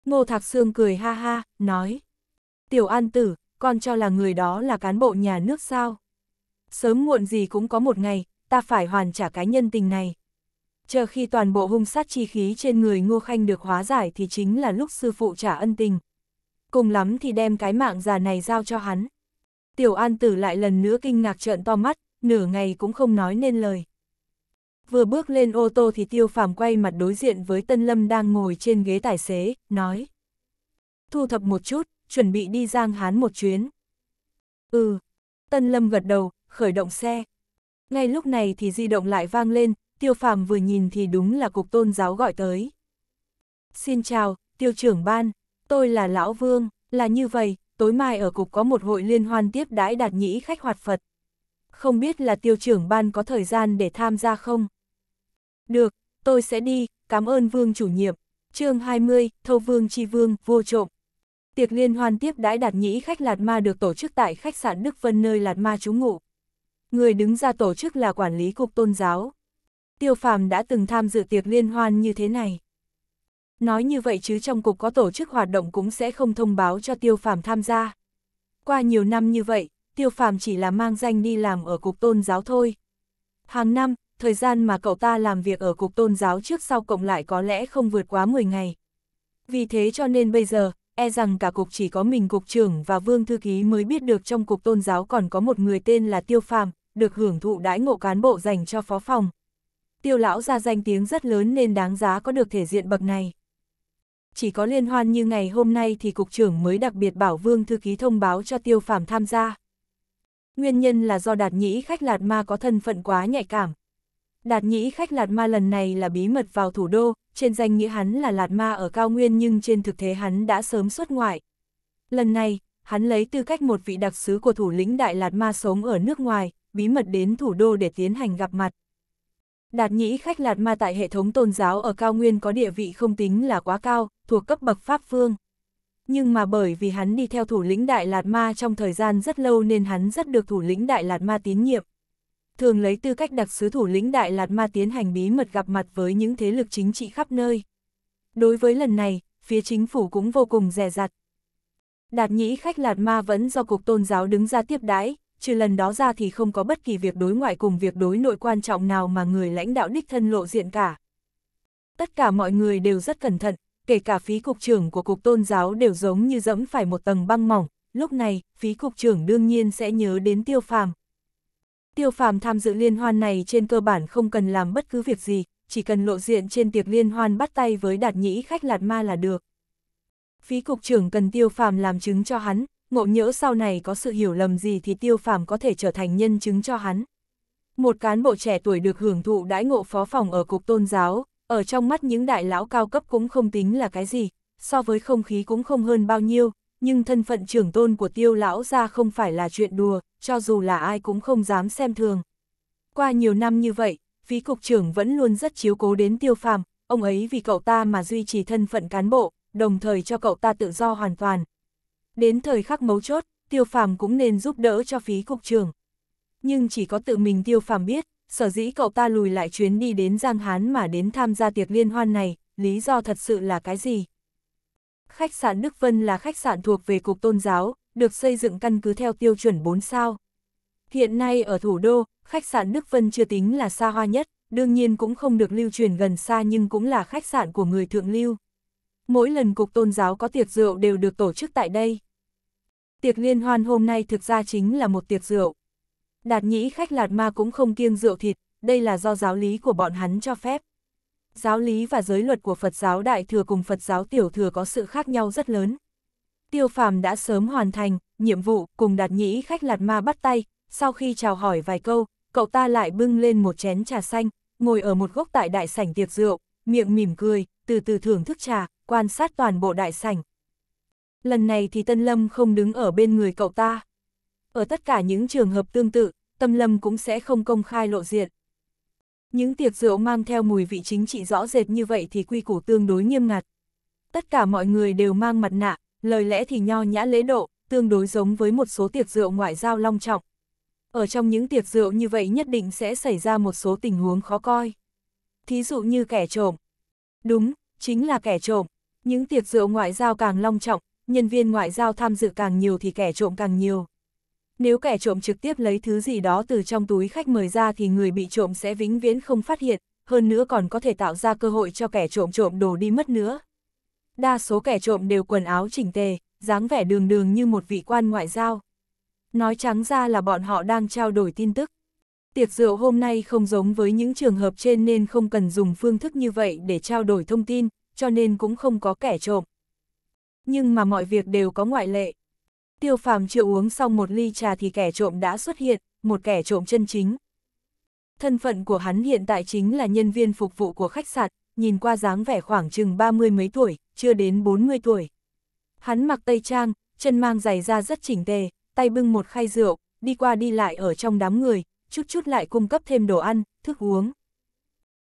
Ngô Thạc Sương cười ha ha, nói. Tiểu An Tử, con cho là người đó là cán bộ nhà nước sao? Sớm muộn gì cũng có một ngày, ta phải hoàn trả cái nhân tình này. Chờ khi toàn bộ hung sát chi khí trên người Ngô Khanh được hóa giải thì chính là lúc sư phụ trả ân tình. Cùng lắm thì đem cái mạng già này giao cho hắn. Tiểu An Tử lại lần nữa kinh ngạc trợn to mắt, nửa ngày cũng không nói nên lời. Vừa bước lên ô tô thì Tiêu Phàm quay mặt đối diện với Tân Lâm đang ngồi trên ghế tài xế, nói. Thu thập một chút, chuẩn bị đi Giang Hán một chuyến. Ừ. Tân Lâm gật đầu, khởi động xe. Ngay lúc này thì di động lại vang lên, Tiêu Phàm vừa nhìn thì đúng là cục tôn giáo gọi tới. Xin chào, tiêu trưởng ban, tôi là Lão Vương, là như vậy, tối mai ở cục có một hội liên hoan tiếp đãi đạt nhĩ khách hoạt Phật. Không biết là tiêu trưởng ban có thời gian để tham gia không? Được, tôi sẽ đi, cảm ơn Vương chủ nhiệm. chương 20, Thâu Vương Chi Vương, vô trộm. Tiệc liên hoan tiếp đãi đạt nhĩ khách Lạt Ma được tổ chức tại khách sạn Đức Vân nơi Lạt Ma trú ngụ. Người đứng ra tổ chức là quản lý cục tôn giáo. Tiêu Phàm đã từng tham dự tiệc liên hoan như thế này. Nói như vậy chứ trong cục có tổ chức hoạt động cũng sẽ không thông báo cho Tiêu Phàm tham gia. Qua nhiều năm như vậy, Tiêu Phàm chỉ là mang danh đi làm ở cục tôn giáo thôi. Hàng năm, thời gian mà cậu ta làm việc ở cục tôn giáo trước sau cộng lại có lẽ không vượt quá 10 ngày. Vì thế cho nên bây giờ, e rằng cả cục chỉ có mình cục trưởng và vương thư ký mới biết được trong cục tôn giáo còn có một người tên là Tiêu Phàm, được hưởng thụ đãi ngộ cán bộ dành cho phó phòng. Tiêu lão ra danh tiếng rất lớn nên đáng giá có được thể diện bậc này. Chỉ có liên hoan như ngày hôm nay thì cục trưởng mới đặc biệt bảo vương thư ký thông báo cho Tiêu Phàm tham gia. Nguyên nhân là do đạt nhĩ khách Lạt Ma có thân phận quá nhạy cảm. Đạt nhĩ khách Lạt Ma lần này là bí mật vào thủ đô, trên danh nghĩa hắn là Lạt Ma ở cao nguyên nhưng trên thực tế hắn đã sớm xuất ngoại. Lần này, hắn lấy tư cách một vị đặc sứ của thủ lĩnh Đại Lạt Ma sống ở nước ngoài, bí mật đến thủ đô để tiến hành gặp mặt. Đạt nhĩ khách Lạt Ma tại hệ thống tôn giáo ở cao nguyên có địa vị không tính là quá cao, thuộc cấp bậc Pháp Phương. Nhưng mà bởi vì hắn đi theo thủ lĩnh Đại Lạt Ma trong thời gian rất lâu nên hắn rất được thủ lĩnh Đại Lạt Ma tín nhiệm. Thường lấy tư cách đặc sứ thủ lĩnh Đại Lạt Ma tiến hành bí mật gặp mặt với những thế lực chính trị khắp nơi. Đối với lần này, phía chính phủ cũng vô cùng rẻ rặt. Đạt nhĩ khách Lạt Ma vẫn do Cục Tôn giáo đứng ra tiếp đãi, trừ lần đó ra thì không có bất kỳ việc đối ngoại cùng việc đối nội quan trọng nào mà người lãnh đạo đích thân lộ diện cả. Tất cả mọi người đều rất cẩn thận, kể cả phí cục trưởng của cục tôn giáo đều giống như dẫm phải một tầng băng mỏng, lúc này, phí cục trưởng đương nhiên sẽ nhớ đến tiêu phàm. Tiêu phàm tham dự liên hoan này trên cơ bản không cần làm bất cứ việc gì, chỉ cần lộ diện trên tiệc liên hoan bắt tay với đạt nhĩ khách lạt ma là được. Phí cục trưởng cần tiêu phàm làm chứng cho hắn, ngộ nhỡ sau này có sự hiểu lầm gì thì tiêu phàm có thể trở thành nhân chứng cho hắn. Một cán bộ trẻ tuổi được hưởng thụ đãi ngộ phó phòng ở cục tôn giáo, ở trong mắt những đại lão cao cấp cũng không tính là cái gì, so với không khí cũng không hơn bao nhiêu, nhưng thân phận trưởng tôn của tiêu lão ra không phải là chuyện đùa, cho dù là ai cũng không dám xem thường. Qua nhiều năm như vậy, phí cục trưởng vẫn luôn rất chiếu cố đến tiêu phàm, ông ấy vì cậu ta mà duy trì thân phận cán bộ, đồng thời cho cậu ta tự do hoàn toàn. Đến thời khắc mấu chốt, tiêu phàm cũng nên giúp đỡ cho phí cục trưởng. Nhưng chỉ có tự mình tiêu phàm biết, sở dĩ cậu ta lùi lại chuyến đi đến Giang Hán mà đến tham gia tiệc liên hoan này, lý do thật sự là cái gì? Khách sạn Đức Vân là khách sạn thuộc về cục tôn giáo, được xây dựng căn cứ theo tiêu chuẩn 4 sao. Hiện nay ở thủ đô, khách sạn Đức Vân chưa tính là xa hoa nhất, đương nhiên cũng không được lưu truyền gần xa nhưng cũng là khách sạn của người thượng lưu. Mỗi lần cục tôn giáo có tiệc rượu đều được tổ chức tại đây. Tiệc liên hoan hôm nay thực ra chính là một tiệc rượu. Đạt nhĩ khách lạt ma cũng không kiêng rượu thịt, đây là do giáo lý của bọn hắn cho phép. Giáo lý và giới luật của Phật giáo Đại Thừa cùng Phật giáo Tiểu Thừa có sự khác nhau rất lớn. Tiêu phàm đã sớm hoàn thành, nhiệm vụ cùng đạt nhĩ khách lạt ma bắt tay, sau khi chào hỏi vài câu, cậu ta lại bưng lên một chén trà xanh, ngồi ở một góc tại đại sảnh tiệc rượu, miệng mỉm cười, từ từ thưởng thức trà, quan sát toàn bộ đại sảnh. Lần này thì Tân Lâm không đứng ở bên người cậu ta. Ở tất cả những trường hợp tương tự, Tâm Lâm cũng sẽ không công khai lộ diện. Những tiệc rượu mang theo mùi vị chính trị rõ rệt như vậy thì quy củ tương đối nghiêm ngặt. Tất cả mọi người đều mang mặt nạ, lời lẽ thì nho nhã lễ độ, tương đối giống với một số tiệc rượu ngoại giao long trọng. Ở trong những tiệc rượu như vậy nhất định sẽ xảy ra một số tình huống khó coi. Thí dụ như kẻ trộm. Đúng, chính là kẻ trộm. Những tiệc rượu ngoại giao càng long trọng, nhân viên ngoại giao tham dự càng nhiều thì kẻ trộm càng nhiều. Nếu kẻ trộm trực tiếp lấy thứ gì đó từ trong túi khách mời ra thì người bị trộm sẽ vĩnh viễn không phát hiện, hơn nữa còn có thể tạo ra cơ hội cho kẻ trộm trộm đồ đi mất nữa. Đa số kẻ trộm đều quần áo chỉnh tề, dáng vẻ đường đường như một vị quan ngoại giao. Nói trắng ra là bọn họ đang trao đổi tin tức. Tiệc rượu hôm nay không giống với những trường hợp trên nên không cần dùng phương thức như vậy để trao đổi thông tin, cho nên cũng không có kẻ trộm. Nhưng mà mọi việc đều có ngoại lệ. Tiêu phàm chưa uống xong một ly trà thì kẻ trộm đã xuất hiện, một kẻ trộm chân chính. Thân phận của hắn hiện tại chính là nhân viên phục vụ của khách sạn, nhìn qua dáng vẻ khoảng chừng ba mươi mấy tuổi, chưa đến 40 tuổi. Hắn mặc tây trang, chân mang giày da rất chỉnh tề, tay bưng một khay rượu, đi qua đi lại ở trong đám người, chút chút lại cung cấp thêm đồ ăn, thức uống.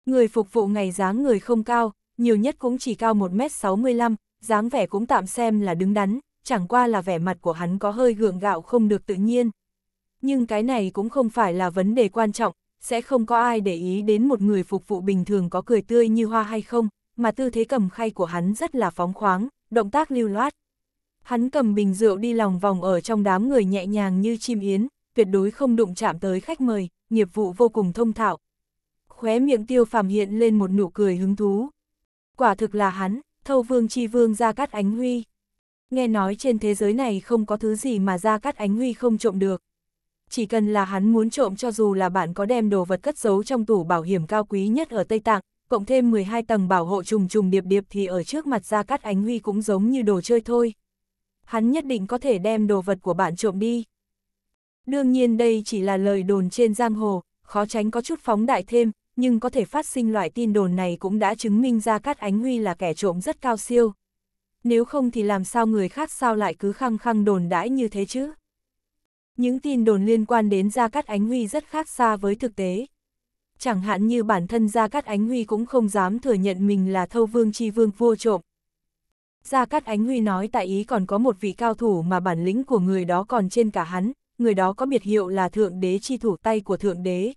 Người phục vụ ngày dáng người không cao, nhiều nhất cũng chỉ cao 1m65, dáng vẻ cũng tạm xem là đứng đắn, chẳng qua là vẻ mặt của hắn có hơi gượng gạo không được tự nhiên. Nhưng cái này cũng không phải là vấn đề quan trọng, sẽ không có ai để ý đến một người phục vụ bình thường có cười tươi như hoa hay không, mà tư thế cầm khay của hắn rất là phóng khoáng, động tác lưu loát. Hắn cầm bình rượu đi lòng vòng ở trong đám người nhẹ nhàng như chim yến, tuyệt đối không đụng chạm tới khách mời, nghiệp vụ vô cùng thông thạo. Khóe miệng tiêu phàm hiện lên một nụ cười hứng thú. Quả thực là hắn, thâu vương chi vương ra cắt ánh huy. Nghe nói trên thế giới này không có thứ gì mà gia cát ánh huy không trộm được. Chỉ cần là hắn muốn trộm cho dù là bạn có đem đồ vật cất giấu trong tủ bảo hiểm cao quý nhất ở Tây Tạng, cộng thêm 12 tầng bảo hộ trùng trùng điệp điệp thì ở trước mặt gia cát ánh huy cũng giống như đồ chơi thôi. Hắn nhất định có thể đem đồ vật của bạn trộm đi. Đương nhiên đây chỉ là lời đồn trên giang hồ, khó tránh có chút phóng đại thêm, nhưng có thể phát sinh loại tin đồn này cũng đã chứng minh gia Cát Ánh Huy là kẻ trộm rất cao siêu. Nếu không thì làm sao người khác sao lại cứ khăng khăng đồn đãi như thế chứ? Những tin đồn liên quan đến Gia Cát Ánh Huy rất khác xa với thực tế. Chẳng hạn như bản thân Gia Cát Ánh Huy cũng không dám thừa nhận mình là thâu vương chi vương vua trộm. Gia Cát Ánh Huy nói tại Ý còn có một vị cao thủ mà bản lĩnh của người đó còn trên cả hắn, người đó có biệt hiệu là Thượng Đế chi thủ tay của Thượng Đế.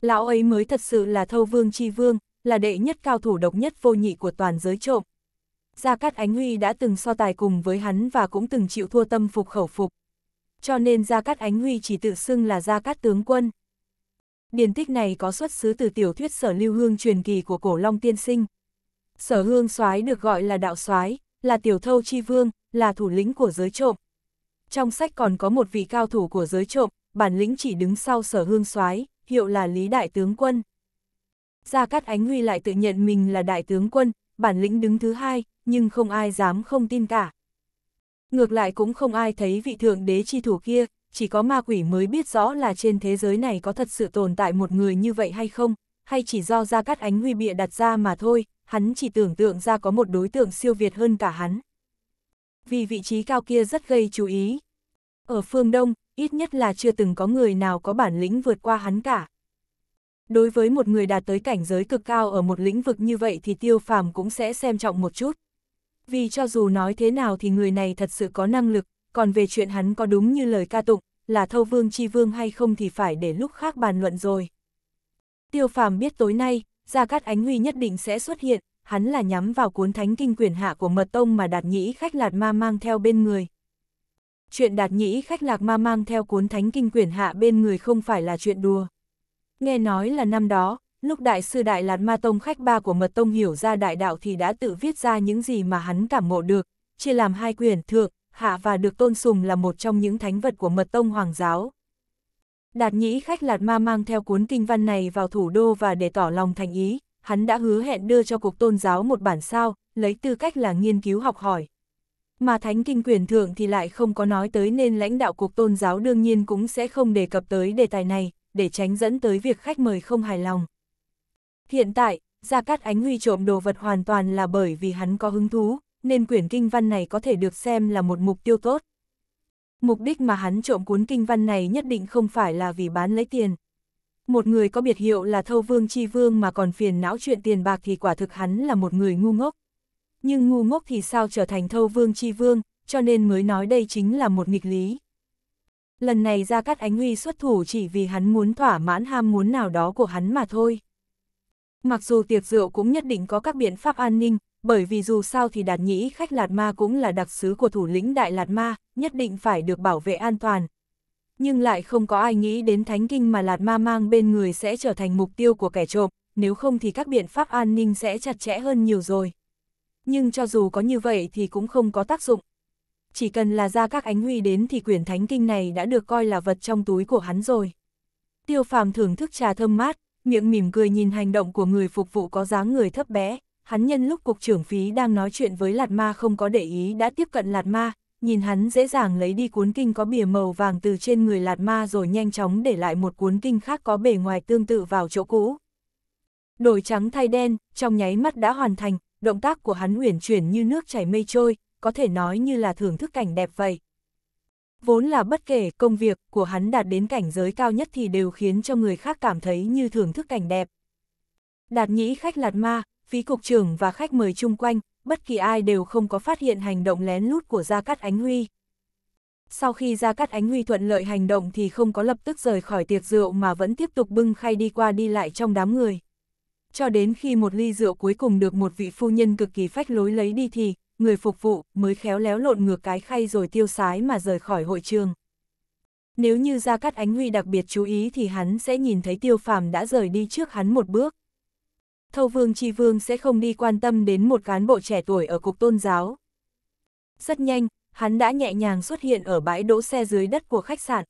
Lão ấy mới thật sự là thâu vương chi vương, là đệ nhất cao thủ độc nhất vô nhị của toàn giới trộm. Gia Cát Ánh Huy đã từng so tài cùng với hắn và cũng từng chịu thua tâm phục khẩu phục. Cho nên Gia Cát Ánh Huy chỉ tự xưng là Gia Cát Tướng Quân. Điển tích này có xuất xứ từ tiểu thuyết sở lưu hương truyền kỳ của cổ long tiên sinh. Sở hương soái được gọi là đạo soái là tiểu thâu chi vương, là thủ lĩnh của giới trộm. Trong sách còn có một vị cao thủ của giới trộm, bản lĩnh chỉ đứng sau sở hương soái hiệu là Lý Đại Tướng Quân. Gia Cát Ánh Huy lại tự nhận mình là Đại Tướng Quân, bản lĩnh đứng thứ hai, nhưng không ai dám không tin cả. Ngược lại cũng không ai thấy vị thượng đế chi thủ kia, chỉ có ma quỷ mới biết rõ là trên thế giới này có thật sự tồn tại một người như vậy hay không, hay chỉ do Gia Cát Ánh Huy bịa đặt ra mà thôi, hắn chỉ tưởng tượng ra có một đối tượng siêu việt hơn cả hắn. Vì vị trí cao kia rất gây chú ý. Ở phương Đông, ít nhất là chưa từng có người nào có bản lĩnh vượt qua hắn cả. Đối với một người đạt tới cảnh giới cực cao ở một lĩnh vực như vậy thì tiêu phàm cũng sẽ xem trọng một chút. Vì cho dù nói thế nào thì người này thật sự có năng lực, còn về chuyện hắn có đúng như lời ca tụng, là thâu vương chi vương hay không thì phải để lúc khác bàn luận rồi. Tiêu phàm biết tối nay, Gia Cát Ánh Huy nhất định sẽ xuất hiện, hắn là nhắm vào cuốn thánh kinh quyển hạ của mật tông mà đạt nhĩ khách lạt ma mang theo bên người. Chuyện đạt nhĩ khách lạc ma mang theo cuốn thánh kinh quyển hạ bên người không phải là chuyện đùa. Nghe nói là năm đó, lúc đại sư đại lạt ma tông khách ba của mật tông hiểu ra đại đạo thì đã tự viết ra những gì mà hắn cảm ngộ được, chia làm hai quyển thượng, hạ và được tôn sùng là một trong những thánh vật của mật tông hoàng giáo. Đạt nhĩ khách lạt ma mang theo cuốn kinh văn này vào thủ đô và để tỏ lòng thành ý, hắn đã hứa hẹn đưa cho cục tôn giáo một bản sao, lấy tư cách là nghiên cứu học hỏi. Mà thánh kinh quyền thượng thì lại không có nói tới nên lãnh đạo cục tôn giáo đương nhiên cũng sẽ không đề cập tới đề tài này, để tránh dẫn tới việc khách mời không hài lòng. Hiện tại, Gia Cát Ánh Huy trộm đồ vật hoàn toàn là bởi vì hắn có hứng thú, nên quyển kinh văn này có thể được xem là một mục tiêu tốt. Mục đích mà hắn trộm cuốn kinh văn này nhất định không phải là vì bán lấy tiền. Một người có biệt hiệu là thâu vương chi vương mà còn phiền não chuyện tiền bạc thì quả thực hắn là một người ngu ngốc. Nhưng ngu ngốc thì sao trở thành thâu vương chi vương, cho nên mới nói đây chính là một nghịch lý. Lần này ra cắt ánh huy xuất thủ chỉ vì hắn muốn thỏa mãn ham muốn nào đó của hắn mà thôi. Mặc dù tiệc rượu cũng nhất định có các biện pháp an ninh, bởi vì dù sao thì đạt nhĩ khách Lạt Ma cũng là đặc sứ của thủ lĩnh Đại Lạt Ma, nhất định phải được bảo vệ an toàn. Nhưng lại không có ai nghĩ đến thánh kinh mà Lạt Ma mang bên người sẽ trở thành mục tiêu của kẻ trộm, nếu không thì các biện pháp an ninh sẽ chặt chẽ hơn nhiều rồi. Nhưng cho dù có như vậy thì cũng không có tác dụng. Chỉ cần là ra các ánh huy đến thì quyển thánh kinh này đã được coi là vật trong túi của hắn rồi. Tiêu phàm thưởng thức trà thơm mát, miệng mỉm cười nhìn hành động của người phục vụ có dáng người thấp bé, hắn nhân lúc cục trưởng phí đang nói chuyện với Lạt Ma không có để ý đã tiếp cận Lạt Ma, nhìn hắn dễ dàng lấy đi cuốn kinh có bìa màu vàng từ trên người Lạt Ma rồi nhanh chóng để lại một cuốn kinh khác có bề ngoài tương tự vào chỗ cũ. Đổi trắng thay đen, trong nháy mắt đã hoàn thành, động tác của hắn uyển chuyển như nước chảy mây trôi, có thể nói như là thưởng thức cảnh đẹp vậy. Vốn là bất kể công việc của hắn đạt đến cảnh giới cao nhất thì đều khiến cho người khác cảm thấy như thưởng thức cảnh đẹp. Đạt nhĩ khách lạt ma, phí cục trưởng và khách mời chung quanh, bất kỳ ai đều không có phát hiện hành động lén lút của Gia Cát Ánh Huy. Sau khi Gia Cát Ánh Huy thuận lợi hành động thì không có lập tức rời khỏi tiệc rượu mà vẫn tiếp tục bưng khay đi qua đi lại trong đám người. Cho đến khi một ly rượu cuối cùng được một vị phu nhân cực kỳ phách lối lấy đi thì, người phục vụ mới khéo léo lộn ngược cái khay rồi tiêu sái mà rời khỏi hội trường. Nếu như Gia Cát Ánh Huy đặc biệt chú ý thì hắn sẽ nhìn thấy tiêu phàm đã rời đi trước hắn một bước. Thâu Vương Chi Vương sẽ không đi quan tâm đến một cán bộ trẻ tuổi ở cục tôn giáo. Rất nhanh, hắn đã nhẹ nhàng xuất hiện ở bãi đỗ xe dưới đất của khách sạn.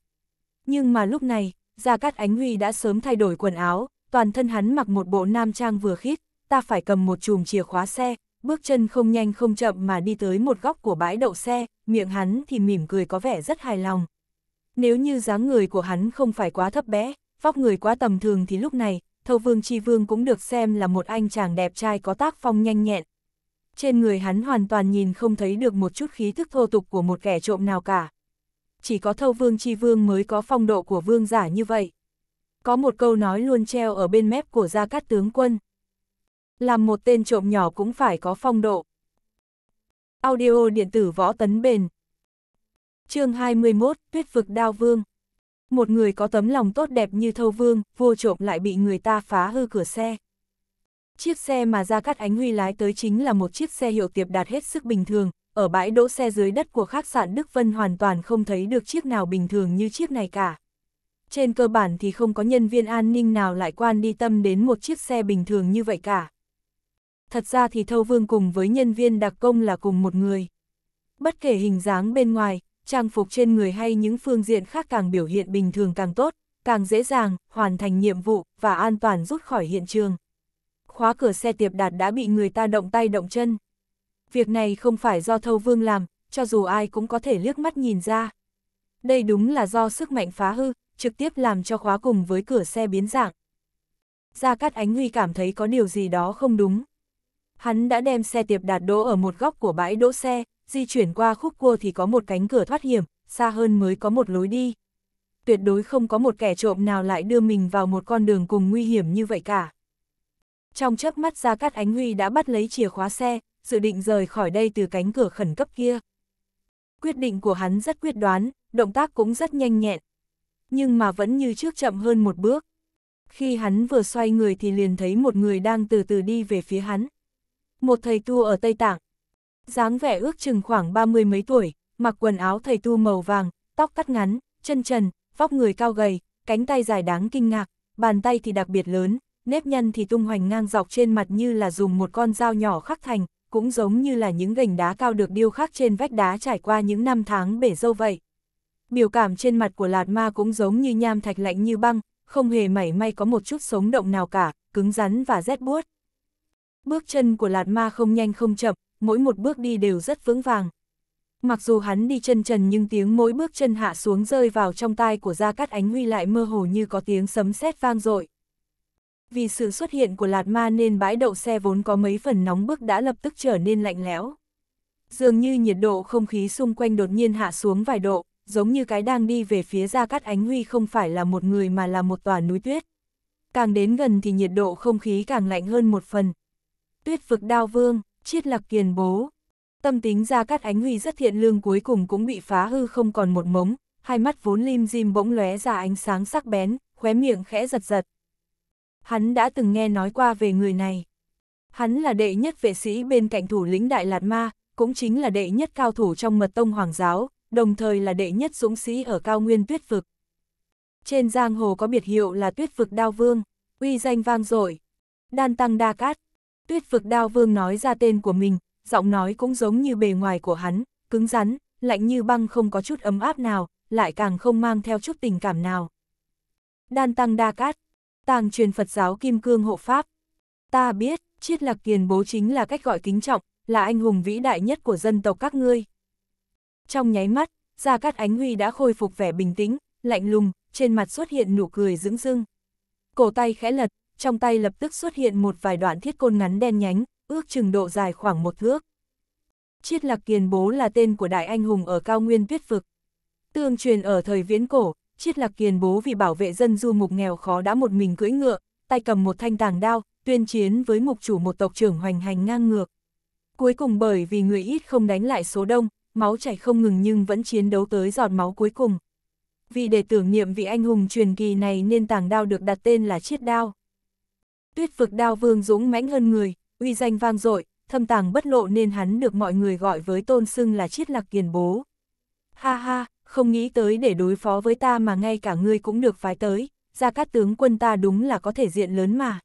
Nhưng mà lúc này, Gia Cát Ánh Huy đã sớm thay đổi quần áo, toàn thân hắn mặc một bộ nam trang vừa khít, ta phải cầm một chùm chìa khóa xe, bước chân không nhanh không chậm mà đi tới một góc của bãi đậu xe, miệng hắn thì mỉm cười có vẻ rất hài lòng. Nếu như dáng người của hắn không phải quá thấp bé, vóc người quá tầm thường thì lúc này, Thâu Vương Chi Vương cũng được xem là một anh chàng đẹp trai có tác phong nhanh nhẹn. Trên người hắn hoàn toàn nhìn không thấy được một chút khí thức thô tục của một kẻ trộm nào cả. Chỉ có Thâu Vương Chi Vương mới có phong độ của vương giả như vậy. Có một câu nói luôn treo ở bên mép của Gia Cát tướng quân. Làm một tên trộm nhỏ cũng phải có phong độ. Audio điện tử võ tấn bền. chương 21, Tuyết vực đao vương. Một người có tấm lòng tốt đẹp như thâu vương, vô trộm lại bị người ta phá hư cửa xe. Chiếc xe mà Gia Cát Ánh Huy lái tới chính là một chiếc xe hiệu tiệp đạt hết sức bình thường, ở bãi đỗ xe dưới đất của khách sạn Đức Vân hoàn toàn không thấy được chiếc nào bình thường như chiếc này cả. Trên cơ bản thì không có nhân viên an ninh nào lại quan đi tâm đến một chiếc xe bình thường như vậy cả. Thật ra thì Thâu Vương cùng với nhân viên đặc công là cùng một người. Bất kể hình dáng bên ngoài, trang phục trên người hay những phương diện khác càng biểu hiện bình thường càng tốt, càng dễ dàng, hoàn thành nhiệm vụ và an toàn rút khỏi hiện trường. Khóa cửa xe tiệp đạt đã bị người ta động tay động chân. Việc này không phải do Thâu Vương làm, cho dù ai cũng có thể liếc mắt nhìn ra. Đây đúng là do sức mạnh phá hư, trực tiếp làm cho khóa cùng với cửa xe biến dạng. Gia Cát Ánh Huy cảm thấy có điều gì đó không đúng. Hắn đã đem xe tiệp đạt đỗ ở một góc của bãi đỗ xe, di chuyển qua khúc cua thì có một cánh cửa thoát hiểm, xa hơn mới có một lối đi. Tuyệt đối không có một kẻ trộm nào lại đưa mình vào một con đường cùng nguy hiểm như vậy cả. Trong chớp mắt Gia Cát Ánh Huy đã bắt lấy chìa khóa xe, dự định rời khỏi đây từ cánh cửa khẩn cấp kia. Quyết định của hắn rất quyết đoán, động tác cũng rất nhanh nhẹn. Nhưng mà vẫn như trước chậm hơn một bước. Khi hắn vừa xoay người thì liền thấy một người đang từ từ đi về phía hắn. Một thầy tu ở Tây Tạng, dáng vẻ ước chừng khoảng ba mươi mấy tuổi, mặc quần áo thầy tu màu vàng, tóc cắt ngắn, chân trần, vóc người cao gầy, cánh tay dài đáng kinh ngạc, bàn tay thì đặc biệt lớn, nếp nhăn thì tung hoành ngang dọc trên mặt như là dùng một con dao nhỏ khắc thành, cũng giống như là những gành đá cao được điêu khắc trên vách đá trải qua những năm tháng bể dâu vậy. Biểu cảm trên mặt của Lạt Ma cũng giống như nham thạch lạnh như băng, không hề mảy may có một chút sống động nào cả, cứng rắn và rét buốt. Bước chân của Lạt Ma không nhanh không chậm, mỗi một bước đi đều rất vững vàng. Mặc dù hắn đi chân trần nhưng tiếng mỗi bước chân hạ xuống rơi vào trong tai của Gia Cát Ánh Huy lại mơ hồ như có tiếng sấm sét vang dội. Vì sự xuất hiện của Lạt Ma nên bãi đậu xe vốn có mấy phần nóng bức đã lập tức trở nên lạnh lẽo. Dường như nhiệt độ không khí xung quanh đột nhiên hạ xuống vài độ, giống như cái đang đi về phía Gia Cát Ánh Huy không phải là một người mà là một tòa núi tuyết. Càng đến gần thì nhiệt độ không khí càng lạnh hơn một phần. Tuyết vực đao vương, chiết lạc kiền bố. Tâm tính ra Cát Ánh Huy rất thiện lương cuối cùng cũng bị phá hư không còn một mống, hai mắt vốn lim dim bỗng lóe ra ánh sáng sắc bén, khóe miệng khẽ giật giật. Hắn đã từng nghe nói qua về người này. Hắn là đệ nhất vệ sĩ bên cạnh thủ lĩnh Đại Lạt Ma, cũng chính là đệ nhất cao thủ trong mật tông hoàng giáo, đồng thời là đệ nhất dũng sĩ ở cao nguyên tuyết vực. Trên giang hồ có biệt hiệu là tuyết vực đao vương, uy danh vang dội. Đan tăng đa cát, tuyết vực đao vương nói ra tên của mình, giọng nói cũng giống như bề ngoài của hắn, cứng rắn, lạnh như băng không có chút ấm áp nào, lại càng không mang theo chút tình cảm nào. Đan tăng đa cát, tàng truyền Phật giáo Kim Cương hộ Pháp. Ta biết, Triết lạc kiền bố chính là cách gọi kính trọng, là anh hùng vĩ đại nhất của dân tộc các ngươi. Trong nháy mắt, Gia Cát Ánh Huy đã khôi phục vẻ bình tĩnh, lạnh lùng, trên mặt xuất hiện nụ cười dững dưng. Cổ tay khẽ lật, trong tay lập tức xuất hiện một vài đoạn thiết côn ngắn đen nhánh, ước chừng độ dài khoảng một thước. Chiết Lạc Kiền Bố là tên của đại anh hùng ở cao nguyên tuyết vực. Tương truyền ở thời viễn cổ, Chiết Lạc Kiền Bố vì bảo vệ dân du mục nghèo khó đã một mình cưỡi ngựa, tay cầm một thanh tàng đao, tuyên chiến với mục chủ một tộc trưởng hoành hành ngang ngược. Cuối cùng bởi vì người ít không đánh lại số đông, máu chảy không ngừng nhưng vẫn chiến đấu tới giọt máu cuối cùng. Vì để tưởng niệm vị anh hùng truyền kỳ này nên tàng đao được đặt tên là chiết đao. Tuyết vực đao vương dũng mãnh hơn người, uy danh vang dội, thâm tàng bất lộ nên hắn được mọi người gọi với tôn xưng là chiết lạc kiền bố. Ha ha, không nghĩ tới để đối phó với ta mà ngay cả ngươi cũng được phái tới, ra các tướng quân ta đúng là có thể diện lớn mà.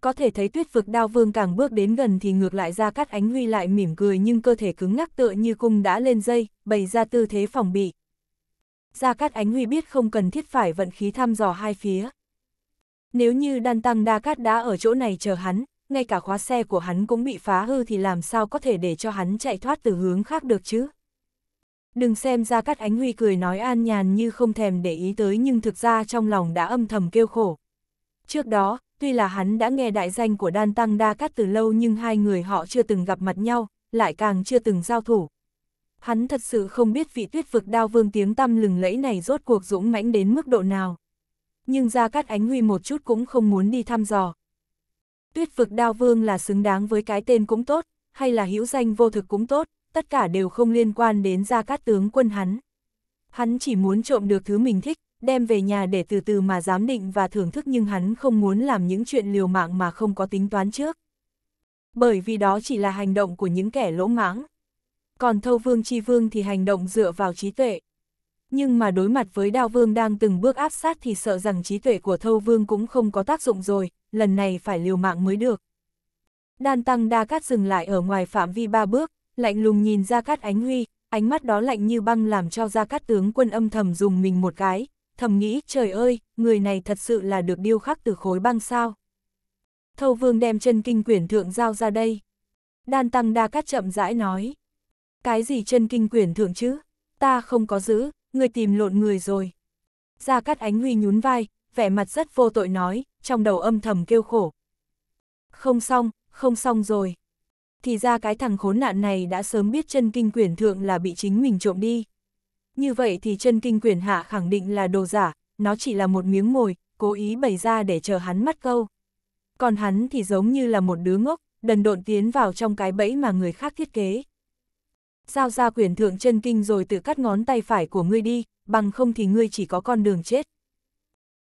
Có thể thấy tuyết vực đao vương càng bước đến gần thì ngược lại ra cắt ánh huy lại mỉm cười nhưng cơ thể cứng ngắc tựa như cung đã lên dây, bày ra tư thế phòng bị. Gia Cát Ánh Huy biết không cần thiết phải vận khí thăm dò hai phía. Nếu như đan tăng đa cát đã ở chỗ này chờ hắn, ngay cả khóa xe của hắn cũng bị phá hư thì làm sao có thể để cho hắn chạy thoát từ hướng khác được chứ? Đừng xem ra Cát Ánh Huy cười nói an nhàn như không thèm để ý tới nhưng thực ra trong lòng đã âm thầm kêu khổ. Trước đó, tuy là hắn đã nghe đại danh của Đan Tăng Đa Cát từ lâu nhưng hai người họ chưa từng gặp mặt nhau, lại càng chưa từng giao thủ. Hắn thật sự không biết vị tuyết vực đao vương tiếng tăm lừng lẫy này rốt cuộc dũng mãnh đến mức độ nào. Nhưng Gia Cát Ánh Huy một chút cũng không muốn đi thăm dò. Tuyết vực đao vương là xứng đáng với cái tên cũng tốt, hay là hữu danh vô thực cũng tốt, tất cả đều không liên quan đến Gia Cát tướng quân hắn. Hắn chỉ muốn trộm được thứ mình thích, đem về nhà để từ từ mà giám định và thưởng thức nhưng hắn không muốn làm những chuyện liều mạng mà không có tính toán trước. Bởi vì đó chỉ là hành động của những kẻ lỗ mãng. Còn thâu vương chi vương thì hành động dựa vào trí tuệ. Nhưng mà đối mặt với đao vương đang từng bước áp sát thì sợ rằng trí tuệ của thâu vương cũng không có tác dụng rồi, lần này phải liều mạng mới được. Đan tăng đa cát dừng lại ở ngoài phạm vi ba bước, lạnh lùng nhìn ra cát ánh huy, ánh mắt đó lạnh như băng làm cho ra cát tướng quân âm thầm dùng mình một cái, thầm nghĩ trời ơi, người này thật sự là được điêu khắc từ khối băng sao. Thâu vương đem chân kinh quyển thượng giao ra đây. Đan tăng đa cát chậm rãi nói. Cái gì chân kinh quyển thượng chứ? Ta không có giữ, người tìm lộn người rồi. Gia Cát Ánh Huy nhún vai, vẻ mặt rất vô tội nói, trong đầu âm thầm kêu khổ. Không xong, không xong rồi. Thì ra cái thằng khốn nạn này đã sớm biết chân kinh quyển thượng là bị chính mình trộm đi. Như vậy thì chân kinh quyển hạ khẳng định là đồ giả, nó chỉ là một miếng mồi, cố ý bày ra để chờ hắn mắt câu. Còn hắn thì giống như là một đứa ngốc, đần độn tiến vào trong cái bẫy mà người khác thiết kế. Giao ra quyền thượng chân kinh rồi tự cắt ngón tay phải của ngươi đi, bằng không thì ngươi chỉ có con đường chết.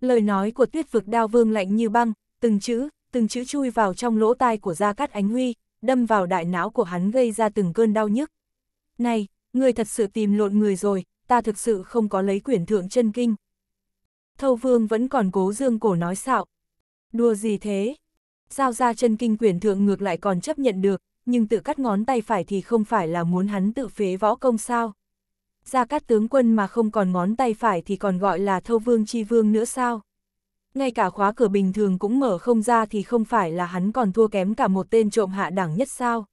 Lời nói của tuyết vực đao vương lạnh như băng, từng chữ, từng chữ chui vào trong lỗ tai của Gia Cát Ánh Huy, đâm vào đại não của hắn gây ra từng cơn đau nhức. Này, ngươi thật sự tìm lộn người rồi, ta thực sự không có lấy quyển thượng chân kinh. Thâu vương vẫn còn cố dương cổ nói xạo. Đùa gì thế? Giao ra chân kinh quyển thượng ngược lại còn chấp nhận được, nhưng tự cắt ngón tay phải thì không phải là muốn hắn tự phế võ công sao. Gia cát tướng quân mà không còn ngón tay phải thì còn gọi là thâu vương chi vương nữa sao. Ngay cả khóa cửa bình thường cũng mở không ra thì không phải là hắn còn thua kém cả một tên trộm hạ đẳng nhất sao.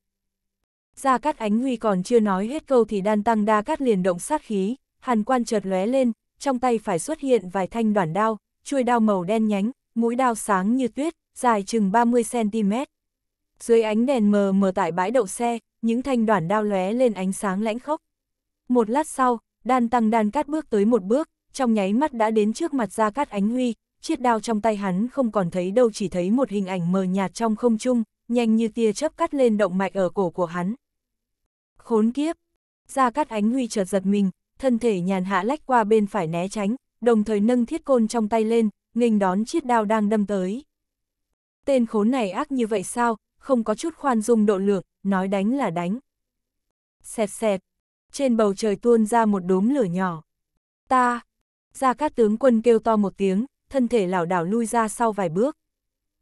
Gia Cát Ánh Huy còn chưa nói hết câu thì đan tăng đa cát liền động sát khí, hàn quan chợt lóe lên, trong tay phải xuất hiện vài thanh đoản đao, chuôi đao màu đen nhánh, mũi đao sáng như tuyết, dài chừng 30cm. Dưới ánh đèn mờ mờ tại bãi đậu xe, những thanh đoản đao lóe lên ánh sáng lãnh khốc. Một lát sau, đan tăng đan cát bước tới một bước, trong nháy mắt đã đến trước mặt Gia Cát Ánh Huy, chiếc đao trong tay hắn không còn thấy đâu chỉ thấy một hình ảnh mờ nhạt trong không trung, nhanh như tia chớp cắt lên động mạch ở cổ của hắn. Khốn kiếp! Gia Cát Ánh Huy chợt giật mình, thân thể nhàn hạ lách qua bên phải né tránh, đồng thời nâng thiết côn trong tay lên, nghênh đón chiếc đao đang đâm tới. Tên khốn này ác như vậy sao, không có chút khoan dung độ lượng, nói đánh là đánh. Xẹt xẹt, trên bầu trời tuôn ra một đốm lửa nhỏ. Ta, Gia Cát tướng quân kêu to một tiếng, thân thể lảo đảo lui ra sau vài bước.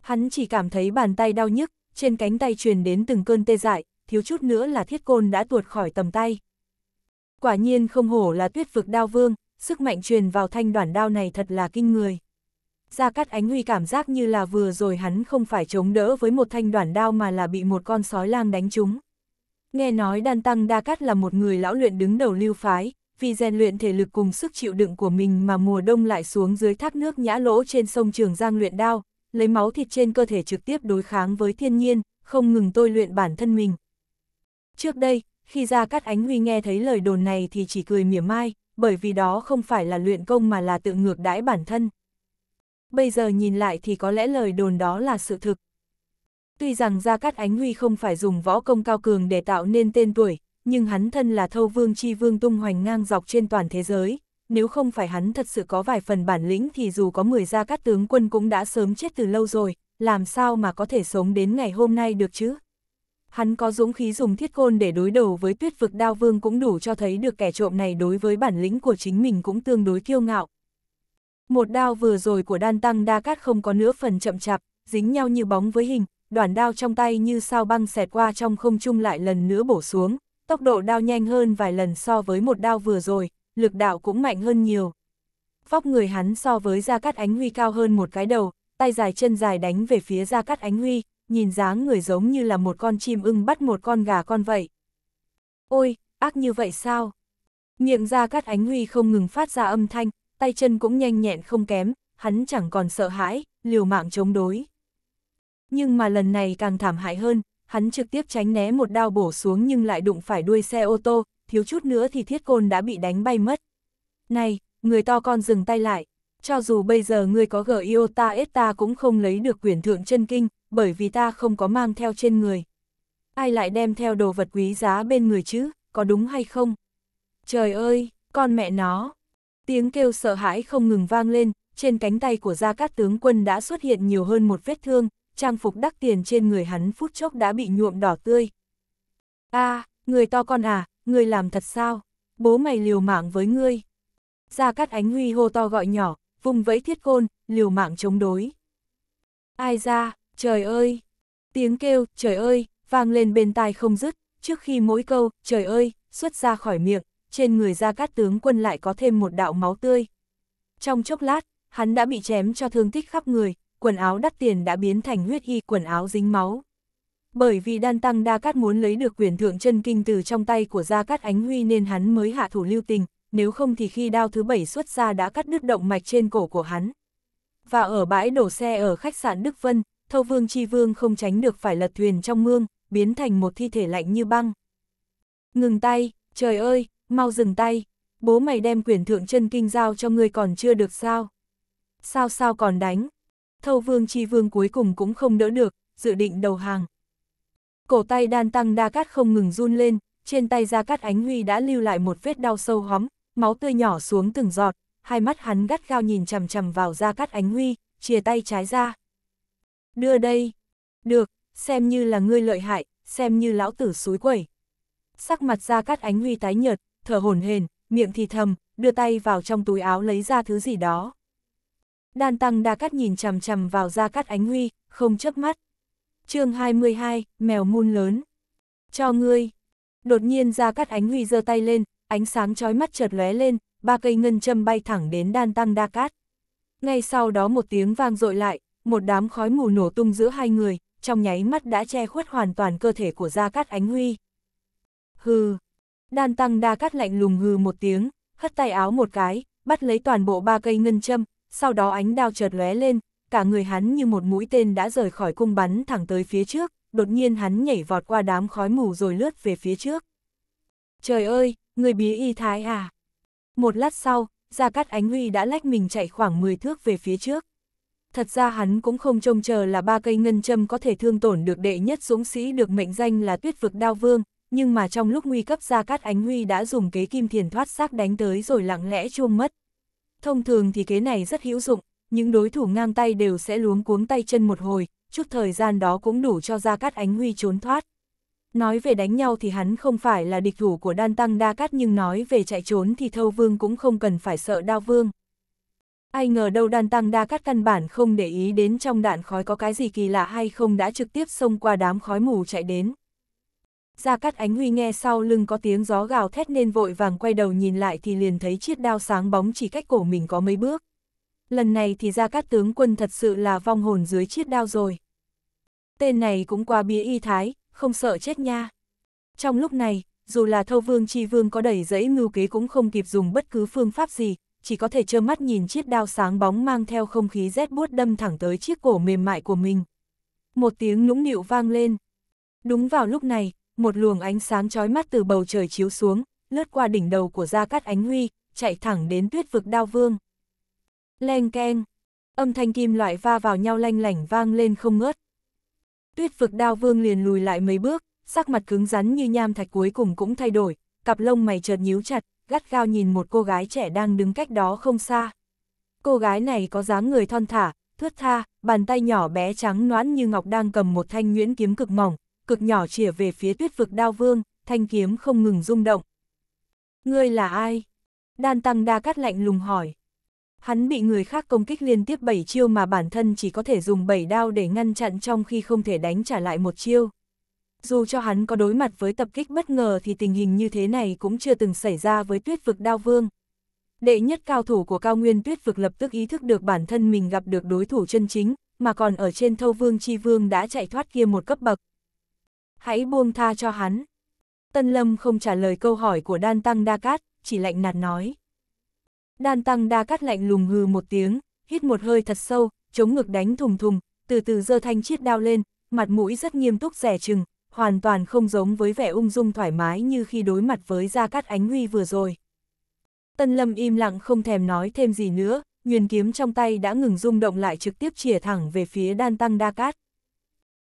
Hắn chỉ cảm thấy bàn tay đau nhức, trên cánh tay truyền đến từng cơn tê dại, thiếu chút nữa là thiết côn đã tuột khỏi tầm tay. Quả nhiên không hổ là tuyết vực đao vương, sức mạnh truyền vào thanh đoản đao này thật là kinh người. Gia Cát Ánh Huy cảm giác như là vừa rồi hắn không phải chống đỡ với một thanh đoản đao mà là bị một con sói lang đánh trúng. Nghe nói Đan Tăng Đa Cát là một người lão luyện đứng đầu lưu phái, vì rèn luyện thể lực cùng sức chịu đựng của mình mà mùa đông lại xuống dưới thác nước nhã lỗ trên sông Trường Giang luyện đao, lấy máu thịt trên cơ thể trực tiếp đối kháng với thiên nhiên, không ngừng tôi luyện bản thân mình. Trước đây, khi Gia Cát Ánh Huy nghe thấy lời đồn này thì chỉ cười mỉa mai, bởi vì đó không phải là luyện công mà là tự ngược đãi bản thân. Bây giờ nhìn lại thì có lẽ lời đồn đó là sự thực. Tuy rằng Gia Cát Ánh Huy không phải dùng võ công cao cường để tạo nên tên tuổi, nhưng hắn thân là thâu vương chi vương tung hoành ngang dọc trên toàn thế giới, nếu không phải hắn thật sự có vài phần bản lĩnh thì dù có 10 gia cát tướng quân cũng đã sớm chết từ lâu rồi, làm sao mà có thể sống đến ngày hôm nay được chứ? Hắn có dũng khí dùng thiết côn để đối đầu với tuyết vực đao vương cũng đủ cho thấy được kẻ trộm này đối với bản lĩnh của chính mình cũng tương đối kiêu ngạo. Một đao vừa rồi của đan tăng đa cát không có nửa phần chậm chạp, dính nhau như bóng với hình, đoàn đao trong tay như sao băng xẹt qua trong không trung lại lần nữa bổ xuống, tốc độ đao nhanh hơn vài lần so với một đao vừa rồi, lực đạo cũng mạnh hơn nhiều. Vóc người hắn so với Gia Cát Ánh Huy cao hơn một cái đầu, tay dài chân dài đánh về phía Gia Cát Ánh Huy, nhìn dáng người giống như là một con chim ưng bắt một con gà con vậy. Ôi, ác như vậy sao? Miệng Gia Cát Ánh Huy không ngừng phát ra âm thanh, tay chân cũng nhanh nhẹn không kém, hắn chẳng còn sợ hãi, liều mạng chống đối. Nhưng mà lần này càng thảm hại hơn, hắn trực tiếp tránh né một đao bổ xuống nhưng lại đụng phải đuôi xe ô tô, thiếu chút nữa thì thiết côn đã bị đánh bay mất. Này, người to con dừng tay lại, cho dù bây giờ ngươi có gỡ yêu ta ết ta cũng không lấy được quyền thượng chân kinh, bởi vì ta không có mang theo trên người. Ai lại đem theo đồ vật quý giá bên người chứ, có đúng hay không? Trời ơi, con mẹ nó! Tiếng kêu sợ hãi không ngừng vang lên, trên cánh tay của Gia Cát tướng quân đã xuất hiện nhiều hơn một vết thương, trang phục đắt tiền trên người hắn phút chốc đã bị nhuộm đỏ tươi. a à, người to con à, người làm thật sao? Bố mày liều mạng với ngươi. Gia Cát Ánh Huy hô to gọi nhỏ, vùng vẫy thiết côn, liều mạng chống đối. Ai ra, trời ơi! Tiếng kêu, trời ơi, vang lên bên tai không dứt, trước khi mỗi câu, trời ơi, xuất ra khỏi miệng, trên người Gia Cát tướng quân lại có thêm một đạo máu tươi. Trong chốc lát, hắn đã bị chém cho thương tích khắp người, quần áo đắt tiền đã biến thành huyết y quần áo dính máu. Bởi vì đan tăng đa cát muốn lấy được quyền thượng chân kinh từ trong tay của Gia Cát Ánh Huy nên hắn mới hạ thủ lưu tình, nếu không thì khi đao thứ bảy xuất ra đã cắt đứt động mạch trên cổ của hắn. Và ở bãi đổ xe ở khách sạn Đức Vân, Thâu Vương Chi Vương không tránh được phải lật thuyền trong mương, biến thành một thi thể lạnh như băng. Ngừng tay, trời ơi, mau dừng tay, bố mày đem quyền thượng chân kinh giao cho ngươi còn chưa được sao? Sao sao còn đánh? Thâu Vương Chi Vương cuối cùng cũng không đỡ được, dự định đầu hàng. Cổ tay đan tăng đa cát không ngừng run lên, trên tay ra Cát Ánh Huy đã lưu lại một vết đau sâu hóm, máu tươi nhỏ xuống từng giọt, hai mắt hắn gắt gao nhìn chằm chằm vào ra Cát Ánh Huy, chia tay trái ra. Đưa đây. Được, xem như là ngươi lợi hại, xem như lão tử suối quẩy. Sắc mặt ra Cát Ánh Huy tái nhợt, thở hổn hển, miệng thì thầm, đưa tay vào trong túi áo lấy ra thứ gì đó. Đan Tăng Đa Cát nhìn chằm chằm vào Gia Cát Ánh Huy, không chớp mắt. chương 22, mèo mun lớn. Cho ngươi. Đột nhiên Gia Cát Ánh Huy giơ tay lên, ánh sáng chói mắt chợt lóe lên, ba cây ngân châm bay thẳng đến Đan Tăng Đa Cát. Ngay sau đó một tiếng vang dội lại, một đám khói mù nổ tung giữa hai người, trong nháy mắt đã che khuất hoàn toàn cơ thể của Gia Cát Ánh Huy. Hừ. Đan Tăng Đa Cát lạnh lùng hừ một tiếng, hất tay áo một cái, bắt lấy toàn bộ ba cây ngân châm, sau đó ánh đao chợt lóe lên, cả người hắn như một mũi tên đã rời khỏi cung bắn thẳng tới phía trước, đột nhiên hắn nhảy vọt qua đám khói mù rồi lướt về phía trước. Trời ơi, người bí y thái à! Một lát sau, Gia Cát Ánh Huy đã lách mình chạy khoảng 10 thước về phía trước. Thật ra hắn cũng không trông chờ là ba cây ngân châm có thể thương tổn được đệ nhất dũng sĩ được mệnh danh là tuyết vực đao vương, nhưng mà trong lúc nguy cấp Gia Cát Ánh Huy đã dùng kế kim thiền thoát xác đánh tới rồi lặng lẽ chuông mất. Thông thường thì kế này rất hữu dụng, những đối thủ ngang tay đều sẽ luống cuống tay chân một hồi, chút thời gian đó cũng đủ cho Gia Cát Ánh Huy trốn thoát. Nói về đánh nhau thì hắn không phải là địch thủ của đan tăng đa cát nhưng nói về chạy trốn thì thâu vương cũng không cần phải sợ đao vương. Ai ngờ đâu đan tăng đa cát căn bản không để ý đến trong đạn khói có cái gì kỳ lạ hay không đã trực tiếp xông qua đám khói mù chạy đến. Gia Cát Ánh Huy nghe sau lưng có tiếng gió gào thét nên vội vàng quay đầu nhìn lại thì liền thấy chiếc đao sáng bóng chỉ cách cổ mình có mấy bước. Lần này thì Gia Cát tướng quân thật sự là vong hồn dưới chiếc đao rồi. Tên này cũng qua bia y thái, không sợ chết nha. Trong lúc này, dù là thâu vương chi vương có đẩy dẫy mưu kế cũng không kịp dùng bất cứ phương pháp gì, chỉ có thể trơ mắt nhìn chiếc đao sáng bóng mang theo không khí rét buốt đâm thẳng tới chiếc cổ mềm mại của mình. Một tiếng nũng nịu vang lên. Đúng vào lúc này, một luồng ánh sáng chói mắt từ bầu trời chiếu xuống, lướt qua đỉnh đầu của Gia Cát Ánh Huy, chạy thẳng đến tuyết vực đao vương. Leng keng, âm thanh kim loại va vào nhau lanh lảnh vang lên không ngớt. Tuyết vực đao vương liền lùi lại mấy bước, sắc mặt cứng rắn như nham thạch cuối cùng cũng thay đổi, cặp lông mày chợt nhíu chặt, gắt gao nhìn một cô gái trẻ đang đứng cách đó không xa. Cô gái này có dáng người thon thả, thướt tha, bàn tay nhỏ bé trắng noãn như ngọc đang cầm một thanh nhuyễn kiếm cực mỏng, cực nhỏ chìa về phía tuyết vực đao vương, thanh kiếm không ngừng rung động. Ngươi là ai? Đan tăng đa cát lạnh lùng hỏi. Hắn bị người khác công kích liên tiếp 7 chiêu mà bản thân chỉ có thể dùng 7 đao để ngăn chặn trong khi không thể đánh trả lại một chiêu. Dù cho hắn có đối mặt với tập kích bất ngờ thì tình hình như thế này cũng chưa từng xảy ra với tuyết vực đao vương. Đệ nhất cao thủ của cao nguyên tuyết vực lập tức ý thức được bản thân mình gặp được đối thủ chân chính, mà còn ở trên thâu vương chi vương đã chạy thoát kia một cấp bậc. Hãy buông tha cho hắn. Tân Lâm không trả lời câu hỏi của Đan Tăng Đa Cát, chỉ lạnh nạt nói. Đan Tăng Đa Cát lạnh lùng hừ một tiếng, hít một hơi thật sâu, chống ngực đánh thùng thùng, từ từ giơ thanh chiết đao lên, mặt mũi rất nghiêm túc rẻ chừng, hoàn toàn không giống với vẻ ung dung thoải mái như khi đối mặt với Gia Cát Ánh Huy vừa rồi. Tân Lâm im lặng không thèm nói thêm gì nữa, nguyên kiếm trong tay đã ngừng rung động lại trực tiếp chìa thẳng về phía Đan Tăng Đa Cát.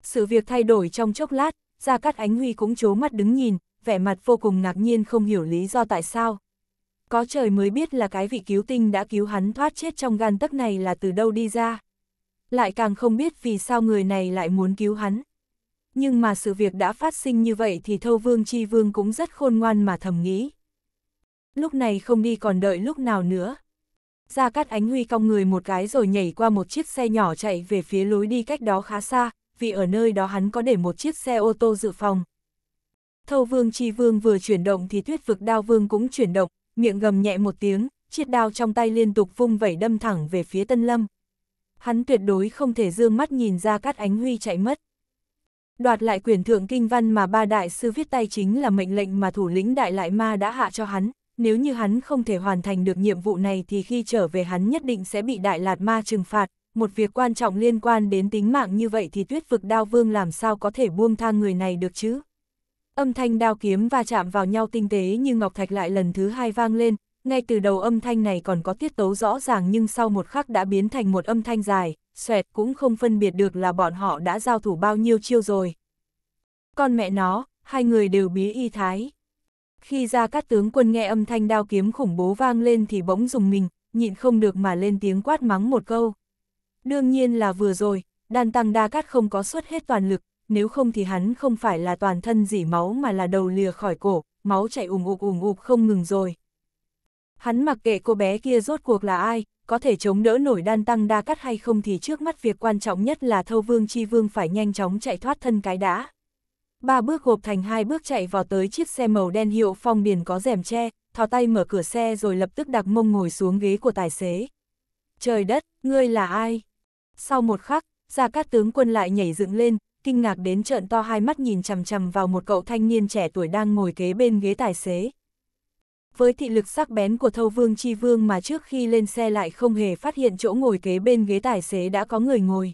Sự việc thay đổi trong chốc lát, Gia Cát Ánh Huy cũng chố mắt đứng nhìn, vẻ mặt vô cùng ngạc nhiên không hiểu lý do tại sao. Có trời mới biết là cái vị cứu tinh đã cứu hắn thoát chết trong gan tấc này là từ đâu đi ra. Lại càng không biết vì sao người này lại muốn cứu hắn. Nhưng mà sự việc đã phát sinh như vậy thì thâu vương chi vương cũng rất khôn ngoan mà thầm nghĩ. Lúc này không đi còn đợi lúc nào nữa. Gia Cát Ánh Huy cong người một cái rồi nhảy qua một chiếc xe nhỏ chạy về phía lối đi cách đó khá xa, vì ở nơi đó hắn có để một chiếc xe ô tô dự phòng. Thâu vương chi vương vừa chuyển động thì tuyết vực đao vương cũng chuyển động, miệng gầm nhẹ một tiếng, chiếc đao trong tay liên tục vung vẩy đâm thẳng về phía tân lâm. Hắn tuyệt đối không thể dương mắt nhìn ra cát ánh huy chạy mất. Đoạt lại quyền thượng kinh văn mà ba đại sư viết tay chính là mệnh lệnh mà thủ lĩnh đại lại ma đã hạ cho hắn, nếu như hắn không thể hoàn thành được nhiệm vụ này thì khi trở về hắn nhất định sẽ bị đại lạt ma trừng phạt, một việc quan trọng liên quan đến tính mạng như vậy thì tuyết vực đao vương làm sao có thể buông tha người này được chứ? Âm thanh đao kiếm va chạm vào nhau tinh tế như ngọc thạch lại lần thứ hai vang lên, ngay từ đầu âm thanh này còn có tiết tấu rõ ràng nhưng sau một khắc đã biến thành một âm thanh dài, xoẹt cũng không phân biệt được là bọn họ đã giao thủ bao nhiêu chiêu rồi. Con mẹ nó, hai người đều bí y thái. Khi ra các tướng quân nghe âm thanh đao kiếm khủng bố vang lên thì bỗng dùng mình, nhịn không được mà lên tiếng quát mắng một câu. Đương nhiên là vừa rồi, đan tăng đa cát không có suất hết toàn lực, nếu không thì hắn không phải là toàn thân dỉ máu mà là đầu lìa khỏi cổ, máu chảy ủng ụp ủng ụp không ngừng rồi. Hắn mặc kệ cô bé kia rốt cuộc là ai, có thể chống đỡ nổi đan tăng đa cắt hay không thì trước mắt việc quan trọng nhất là thâu vương chi vương phải nhanh chóng chạy thoát thân cái đã. Ba bước gộp thành hai bước chạy vào tới chiếc xe màu đen hiệu phong điền có rèm che, thò tay mở cửa xe rồi lập tức đặt mông ngồi xuống ghế của tài xế. Trời đất, ngươi là ai? Sau một khắc, Gia Cát tướng quân lại nhảy dựng lên, kinh ngạc đến trợn to hai mắt nhìn chằm chằm vào một cậu thanh niên trẻ tuổi đang ngồi kế bên ghế tài xế. Với thị lực sắc bén của thâu vương chi vương mà trước khi lên xe lại không hề phát hiện chỗ ngồi kế bên ghế tài xế đã có người ngồi.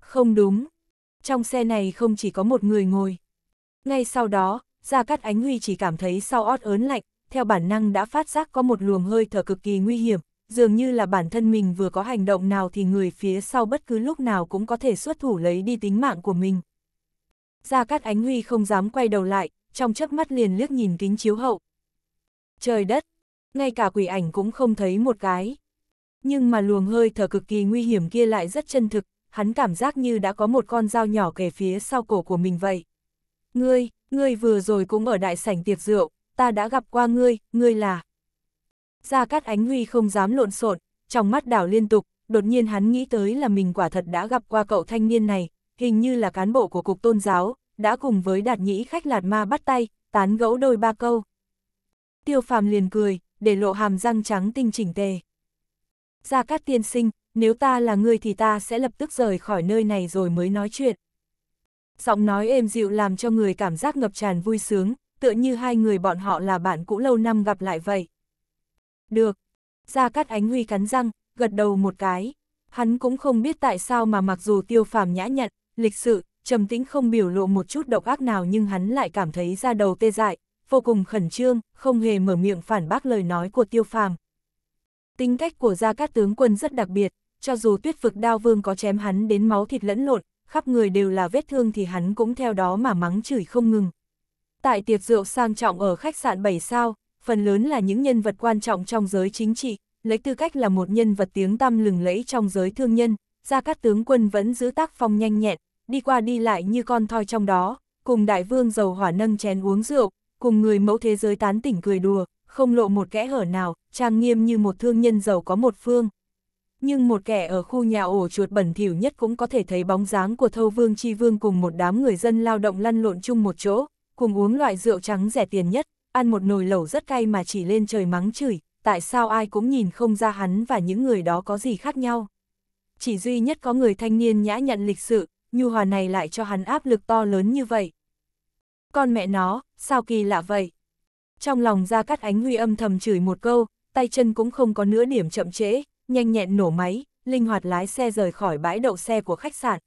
Không đúng. Trong xe này không chỉ có một người ngồi. Ngay sau đó, Gia Cát Ánh Huy chỉ cảm thấy sau ót ớn lạnh, theo bản năng đã phát giác có một luồng hơi thở cực kỳ nguy hiểm, dường như là bản thân mình vừa có hành động nào thì người phía sau bất cứ lúc nào cũng có thể xuất thủ lấy đi tính mạng của mình. Gia Cát Ánh Huy không dám quay đầu lại, trong chớp mắt liền liếc nhìn kính chiếu hậu. Trời đất, ngay cả quỷ ảnh cũng không thấy một cái. Nhưng mà luồng hơi thở cực kỳ nguy hiểm kia lại rất chân thực, hắn cảm giác như đã có một con dao nhỏ kề phía sau cổ của mình vậy. Ngươi, ngươi vừa rồi cũng ở đại sảnh tiệc rượu, ta đã gặp qua ngươi, ngươi là... Gia Cát Ánh Huy không dám lộn xộn, trong mắt đảo liên tục, đột nhiên hắn nghĩ tới là mình quả thật đã gặp qua cậu thanh niên này, hình như là cán bộ của cục tôn giáo, đã cùng với đạt nhĩ khách lạt ma bắt tay, tán gẫu đôi ba câu. Tiêu phàm liền cười, để lộ hàm răng trắng tinh chỉnh tề. Gia Cát tiên sinh, nếu ta là người thì ta sẽ lập tức rời khỏi nơi này rồi mới nói chuyện. Giọng nói êm dịu làm cho người cảm giác ngập tràn vui sướng, tựa như hai người bọn họ là bạn cũ lâu năm gặp lại vậy. Được. Gia Cát Ánh Huy cắn răng, gật đầu một cái. Hắn cũng không biết tại sao mà mặc dù tiêu phàm nhã nhặn, lịch sự, trầm tĩnh không biểu lộ một chút độc ác nào nhưng hắn lại cảm thấy ra đầu tê dại, vô cùng khẩn trương, không hề mở miệng phản bác lời nói của tiêu phàm. Tính cách của Gia Cát tướng quân rất đặc biệt, cho dù tuyết vực đao vương có chém hắn đến máu thịt lẫn lộn, khắp người đều là vết thương thì hắn cũng theo đó mà mắng chửi không ngừng. Tại tiệc rượu sang trọng ở khách sạn 7 sao, phần lớn là những nhân vật quan trọng trong giới chính trị, lấy tư cách là một nhân vật tiếng tăm lừng lẫy trong giới thương nhân, ra các tướng quân vẫn giữ tác phong nhanh nhẹn, đi qua đi lại như con thoi trong đó, cùng đại vương dầu hỏa nâng chén uống rượu, cùng người mẫu thế giới tán tỉnh cười đùa, không lộ một kẽ hở nào, trang nghiêm như một thương nhân giàu có một phương. Nhưng một kẻ ở khu nhà ổ chuột bẩn thỉu nhất cũng có thể thấy bóng dáng của thâu vương chi vương cùng một đám người dân lao động lăn lộn chung một chỗ, cùng uống loại rượu trắng rẻ tiền nhất, ăn một nồi lẩu rất cay mà chỉ lên trời mắng chửi, tại sao ai cũng nhìn không ra hắn và những người đó có gì khác nhau. Chỉ duy nhất có người thanh niên nhã nhận lịch sự, nhu hòa này lại cho hắn áp lực to lớn như vậy. Con mẹ nó, sao kỳ lạ vậy? Trong lòng ra cắt ánh huy âm thầm chửi một câu, tay chân cũng không có nửa điểm chậm trễ, nhanh nhẹn nổ máy, linh hoạt lái xe rời khỏi bãi đậu xe của khách sạn.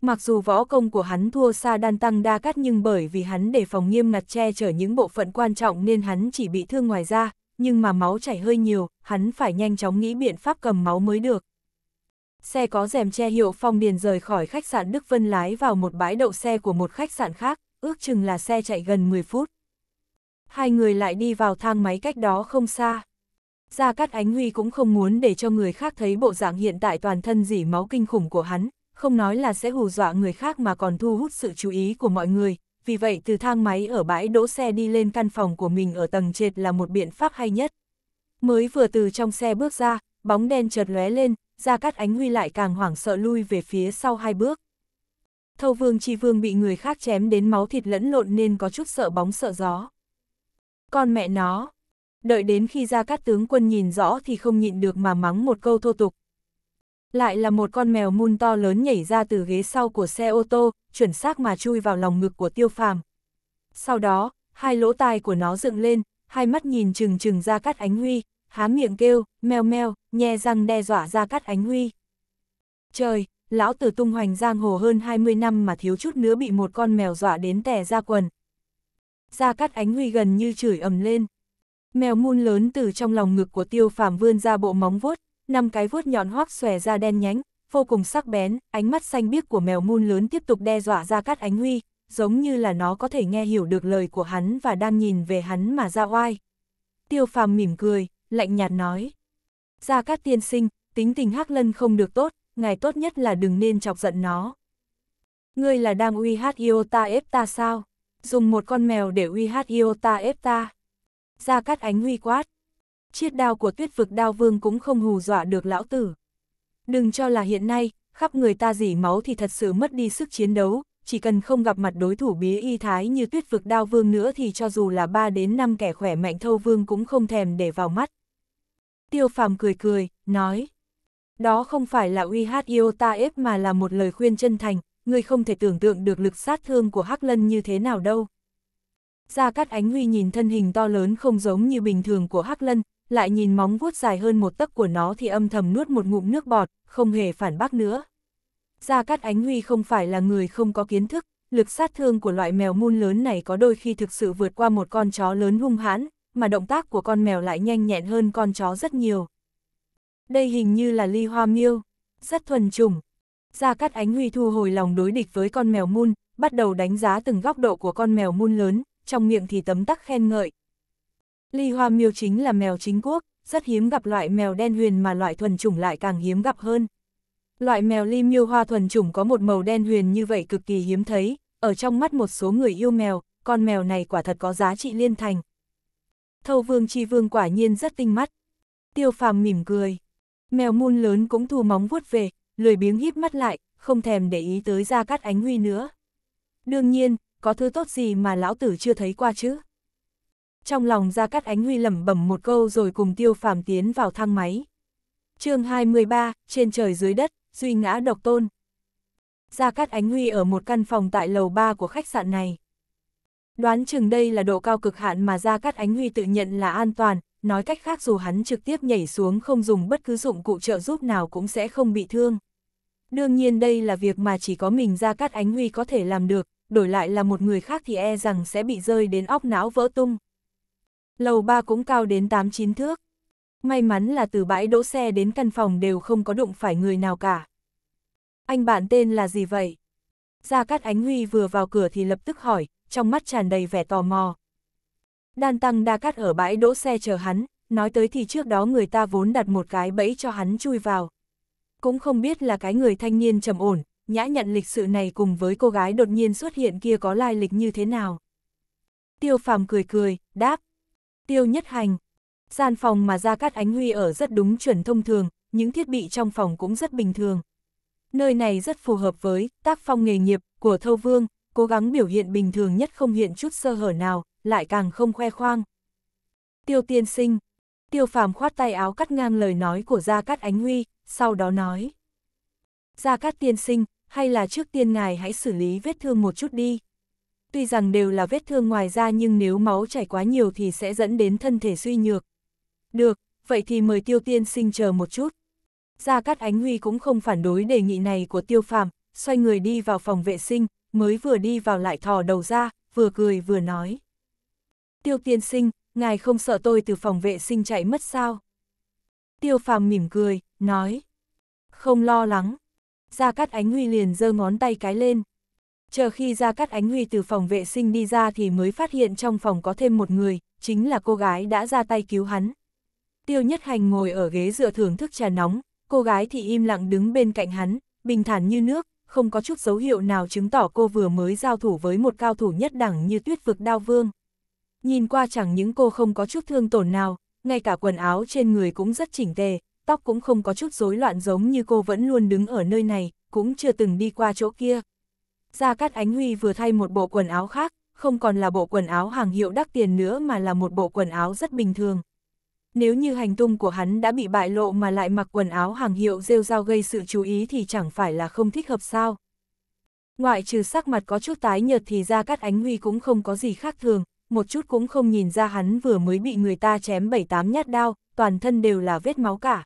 Mặc dù võ công của hắn thua xa đan tăng đa cắt nhưng bởi vì hắn để phòng nghiêm ngặt che chở những bộ phận quan trọng nên hắn chỉ bị thương ngoài da nhưng mà máu chảy hơi nhiều, hắn phải nhanh chóng nghĩ biện pháp cầm máu mới được. Xe có rèm che hiệu phong điền rời khỏi khách sạn Đức Vân lái vào một bãi đậu xe của một khách sạn khác, ước chừng là xe chạy gần 10 phút. Hai người lại đi vào thang máy cách đó không xa. Gia Cát Ánh Huy cũng không muốn để cho người khác thấy bộ dạng hiện tại toàn thân dỉ máu kinh khủng của hắn, không nói là sẽ hù dọa người khác mà còn thu hút sự chú ý của mọi người, vì vậy từ thang máy ở bãi đỗ xe đi lên căn phòng của mình ở tầng trệt là một biện pháp hay nhất. Mới vừa từ trong xe bước ra, bóng đen chợt lóe lên, Gia Cát Ánh Huy lại càng hoảng sợ lui về phía sau hai bước. Thâu Vương Chi Vương bị người khác chém đến máu thịt lẫn lộn nên có chút sợ bóng sợ gió. Con mẹ nó, đợi đến khi Gia Cát tướng quân nhìn rõ thì không nhịn được mà mắng một câu thô tục. Lại là một con mèo mun to lớn nhảy ra từ ghế sau của xe ô tô, chuẩn xác mà chui vào lòng ngực của tiêu phàm. Sau đó, hai lỗ tai của nó dựng lên, hai mắt nhìn chừng chừng ra cắt ánh huy, há miệng kêu, meo meo, nhe răng đe dọa ra cắt ánh huy. Trời, lão tử tung hoành giang hồ hơn 20 năm mà thiếu chút nữa bị một con mèo dọa đến tè ra quần. Gia Cát Ánh Huy gần như chửi ầm lên. Mèo mun lớn từ trong lòng ngực của tiêu phàm vươn ra bộ móng vuốt, năm cái vuốt nhọn hoác xòe ra đen nhánh, vô cùng sắc bén, ánh mắt xanh biếc của mèo mun lớn tiếp tục đe dọa ra cát ánh huy, giống như là nó có thể nghe hiểu được lời của hắn và đang nhìn về hắn mà ra oai. Tiêu phàm mỉm cười, lạnh nhạt nói. Gia Cát tiên sinh, tính tình hắc lân không được tốt, ngài tốt nhất là đừng nên chọc giận nó. Ngươi là đang uy hát ta, ép ta sao? Dùng một con mèo để uy hát ta, ép ta. Gia Cát ánh huy quát chiết đao của tuyết vực đao vương cũng không hù dọa được lão tử. Đừng cho là hiện nay, khắp người ta dỉ máu thì thật sự mất đi sức chiến đấu, chỉ cần không gặp mặt đối thủ bí y thái như tuyết vực đao vương nữa thì cho dù là 3 đến 5 kẻ khỏe mạnh thâu vương cũng không thèm để vào mắt. Tiêu phàm cười cười, nói. Đó không phải là uy hát ta ép mà là một lời khuyên chân thành, người không thể tưởng tượng được lực sát thương của Hắc Lân như thế nào đâu. Gia Cát Ánh Huy nhìn thân hình to lớn không giống như bình thường của Hắc Lân, lại nhìn móng vuốt dài hơn một tấc của nó thì âm thầm nuốt một ngụm nước bọt, không hề phản bác nữa. Gia Cát Ánh Huy không phải là người không có kiến thức, lực sát thương của loại mèo mun lớn này có đôi khi thực sự vượt qua một con chó lớn hung hãn, mà động tác của con mèo lại nhanh nhẹn hơn con chó rất nhiều. Đây hình như là ly hoa miêu, rất thuần chủng. Gia Cát Ánh Huy thu hồi lòng đối địch với con mèo mun, bắt đầu đánh giá từng góc độ của con mèo mun lớn, trong miệng thì tấm tắc khen ngợi. Ly hoa miêu chính là mèo chính quốc, rất hiếm gặp loại mèo đen huyền mà loại thuần chủng lại càng hiếm gặp hơn. Loại mèo ly miêu hoa thuần chủng có một màu đen huyền như vậy cực kỳ hiếm thấy, ở trong mắt một số người yêu mèo, con mèo này quả thật có giá trị liên thành. Thâu vương chi vương quả nhiên rất tinh mắt. Tiêu phàm mỉm cười. Mèo mun lớn cũng thu móng vuốt về, lười biếng híp mắt lại, không thèm để ý tới Gia Cát Ánh Huy nữa. Đương nhiên, có thứ tốt gì mà lão tử chưa thấy qua chứ? Trong lòng Gia Cát Ánh Huy lẩm bẩm một câu rồi cùng tiêu phàm tiến vào thang máy. chương 23, trên trời dưới đất, duy ngã độc tôn. Gia Cát Ánh Huy ở một căn phòng tại lầu 3 của khách sạn này. Đoán chừng đây là độ cao cực hạn mà Gia Cát Ánh Huy tự nhận là an toàn, nói cách khác dù hắn trực tiếp nhảy xuống không dùng bất cứ dụng cụ trợ giúp nào cũng sẽ không bị thương. Đương nhiên đây là việc mà chỉ có mình Gia Cát Ánh Huy có thể làm được, đổi lại là một người khác thì e rằng sẽ bị rơi đến óc não vỡ tung. Lầu ba cũng cao đến 8-9 thước. May mắn là từ bãi đỗ xe đến căn phòng đều không có đụng phải người nào cả. Anh bạn tên là gì vậy? Gia Cát Ánh Huy vừa vào cửa thì lập tức hỏi, trong mắt tràn đầy vẻ tò mò. Đan Tăng Đa Cát ở bãi đỗ xe chờ hắn, nói tới thì trước đó người ta vốn đặt một cái bẫy cho hắn chui vào. Cũng không biết là cái người thanh niên trầm ổn, nhã nhận lịch sự này cùng với cô gái đột nhiên xuất hiện kia có lai lịch như thế nào. Tiêu phàm cười cười, đáp. Tiêu nhất hành. Gian phòng mà Gia Cát Ánh Huy ở rất đúng chuẩn thông thường, những thiết bị trong phòng cũng rất bình thường. Nơi này rất phù hợp với tác phong nghề nghiệp của Thâu Vương, cố gắng biểu hiện bình thường nhất không hiện chút sơ hở nào, lại càng không khoe khoang. Tiêu tiên sinh, tiêu phàm khoát tay áo cắt ngang lời nói của Gia Cát Ánh Huy, sau đó nói. Gia Cát tiên sinh, hay là trước tiên ngài hãy xử lý vết thương một chút đi. Tuy rằng đều là vết thương ngoài da nhưng nếu máu chảy quá nhiều thì sẽ dẫn đến thân thể suy nhược. Được, vậy thì mời tiêu tiên sinh chờ một chút. Gia Cát Ánh Huy cũng không phản đối đề nghị này của tiêu phàm, xoay người đi vào phòng vệ sinh, mới vừa đi vào lại thò đầu ra, vừa cười vừa nói. Tiêu tiên sinh, ngài không sợ tôi từ phòng vệ sinh chạy mất sao? Tiêu phàm mỉm cười, nói. Không lo lắng. Gia Cát Ánh Huy liền giơ ngón tay cái lên. Chờ khi ra cắt Ánh Huy từ phòng vệ sinh đi ra thì mới phát hiện trong phòng có thêm một người, chính là cô gái đã ra tay cứu hắn. Tiêu Nhất Hành ngồi ở ghế dựa thưởng thức trà nóng, cô gái thì im lặng đứng bên cạnh hắn, bình thản như nước, không có chút dấu hiệu nào chứng tỏ cô vừa mới giao thủ với một cao thủ nhất đẳng như tuyết vực đao vương. Nhìn qua chẳng những cô không có chút thương tổn nào, ngay cả quần áo trên người cũng rất chỉnh tề, tóc cũng không có chút rối loạn giống như cô vẫn luôn đứng ở nơi này, cũng chưa từng đi qua chỗ kia. Gia Cát Ánh Huy vừa thay một bộ quần áo khác, không còn là bộ quần áo hàng hiệu đắt tiền nữa mà là một bộ quần áo rất bình thường. Nếu như hành tung của hắn đã bị bại lộ mà lại mặc quần áo hàng hiệu rêu rao gây sự chú ý thì chẳng phải là không thích hợp sao. Ngoại trừ sắc mặt có chút tái nhợt thì Gia Cát Ánh Huy cũng không có gì khác thường, một chút cũng không nhìn ra hắn vừa mới bị người ta chém 7-8 nhát đao, toàn thân đều là vết máu cả.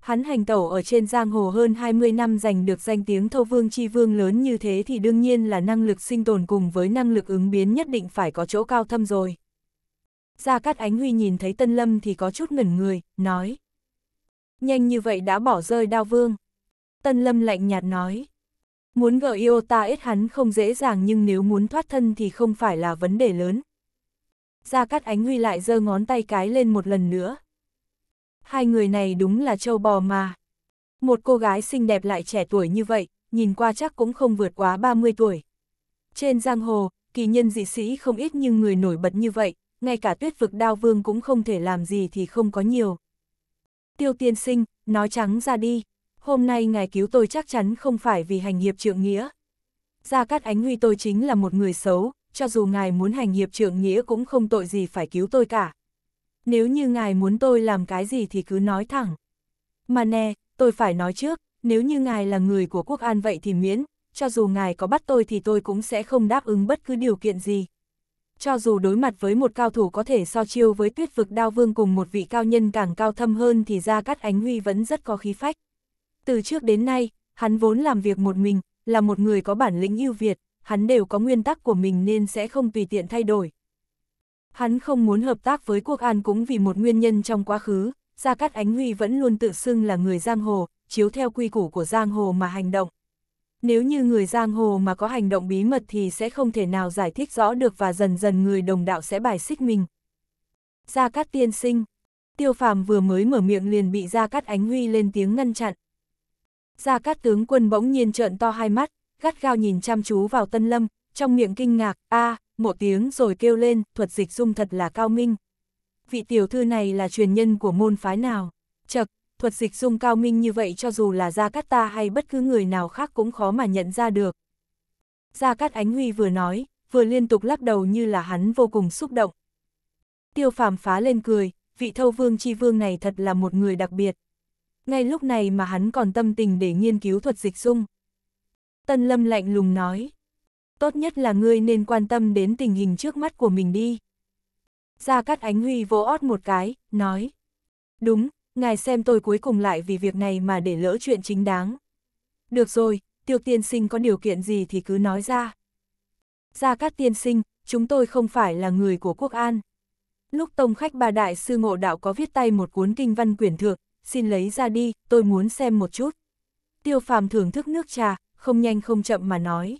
Hắn hành tẩu ở trên giang hồ hơn 20 năm giành được danh tiếng thâu vương chi vương lớn như thế thì đương nhiên là năng lực sinh tồn cùng với năng lực ứng biến nhất định phải có chỗ cao thâm rồi. Gia Cát Ánh Huy nhìn thấy Tân Lâm thì có chút ngẩn người, nói. Nhanh như vậy đã bỏ rơi đao vương. Tân Lâm lạnh nhạt nói. Muốn gỡ yêu ta ít hắn không dễ dàng nhưng nếu muốn thoát thân thì không phải là vấn đề lớn. Gia Cát Ánh Huy lại giơ ngón tay cái lên một lần nữa. Hai người này đúng là châu bò mà. Một cô gái xinh đẹp lại trẻ tuổi như vậy, nhìn qua chắc cũng không vượt quá 30 tuổi. Trên giang hồ, kỳ nhân dị sĩ không ít nhưng người nổi bật như vậy, ngay cả tuyết vực đao vương cũng không thể làm gì thì không có nhiều. Tiêu tiên sinh, nói trắng ra đi, hôm nay ngài cứu tôi chắc chắn không phải vì hành hiệp trượng nghĩa. Gia Cát Ánh Huy tôi chính là một người xấu, cho dù ngài muốn hành hiệp trượng nghĩa cũng không tội gì phải cứu tôi cả. Nếu như ngài muốn tôi làm cái gì thì cứ nói thẳng. Mà nè, tôi phải nói trước, nếu như ngài là người của quốc an vậy thì miễn, cho dù ngài có bắt tôi thì tôi cũng sẽ không đáp ứng bất cứ điều kiện gì. Cho dù đối mặt với một cao thủ có thể so chiêu với tuyết vực đao vương cùng một vị cao nhân càng cao thâm hơn thì Gia Cát Ánh Huy vẫn rất có khí phách. Từ trước đến nay, hắn vốn làm việc một mình, là một người có bản lĩnh ưu việt, hắn đều có nguyên tắc của mình nên sẽ không tùy tiện thay đổi. Hắn không muốn hợp tác với Quốc An cũng vì một nguyên nhân trong quá khứ, Gia Cát Ánh Huy vẫn luôn tự xưng là người giang hồ, chiếu theo quy củ của giang hồ mà hành động. Nếu như người giang hồ mà có hành động bí mật thì sẽ không thể nào giải thích rõ được và dần dần người đồng đạo sẽ bài xích mình. Gia Cát tiên sinh, tiêu phàm vừa mới mở miệng liền bị Gia Cát Ánh Huy lên tiếng ngăn chặn. Gia Cát tướng quân bỗng nhiên trợn to hai mắt, gắt gao nhìn chăm chú vào Tân Lâm, trong miệng kinh ngạc, a một tiếng rồi kêu lên, thuật dịch dung thật là cao minh. Vị tiểu thư này là truyền nhân của môn phái nào? Chật, thuật dịch dung cao minh như vậy cho dù là Gia Cát ta hay bất cứ người nào khác cũng khó mà nhận ra được. Gia Cát Ánh Huy vừa nói, vừa liên tục lắc đầu như là hắn vô cùng xúc động. Tiêu phàm phá lên cười, vị thâu vương chi vương này thật là một người đặc biệt. Ngay lúc này mà hắn còn tâm tình để nghiên cứu thuật dịch dung. Tân Lâm lạnh lùng nói, tốt nhất là ngươi nên quan tâm đến tình hình trước mắt của mình đi. Gia Cát Ánh Huy vỗ ót một cái, nói, đúng, ngài xem tôi cuối cùng lại vì việc này mà để lỡ chuyện chính đáng. Được rồi, tiêu tiên sinh có điều kiện gì thì cứ nói ra. Gia Cát tiên sinh, chúng tôi không phải là người của quốc an. Lúc tông khách bà đại sư ngộ đạo có viết tay một cuốn kinh văn quyển thượng, xin lấy ra đi, tôi muốn xem một chút. Tiêu phàm thưởng thức nước trà, không nhanh không chậm mà nói.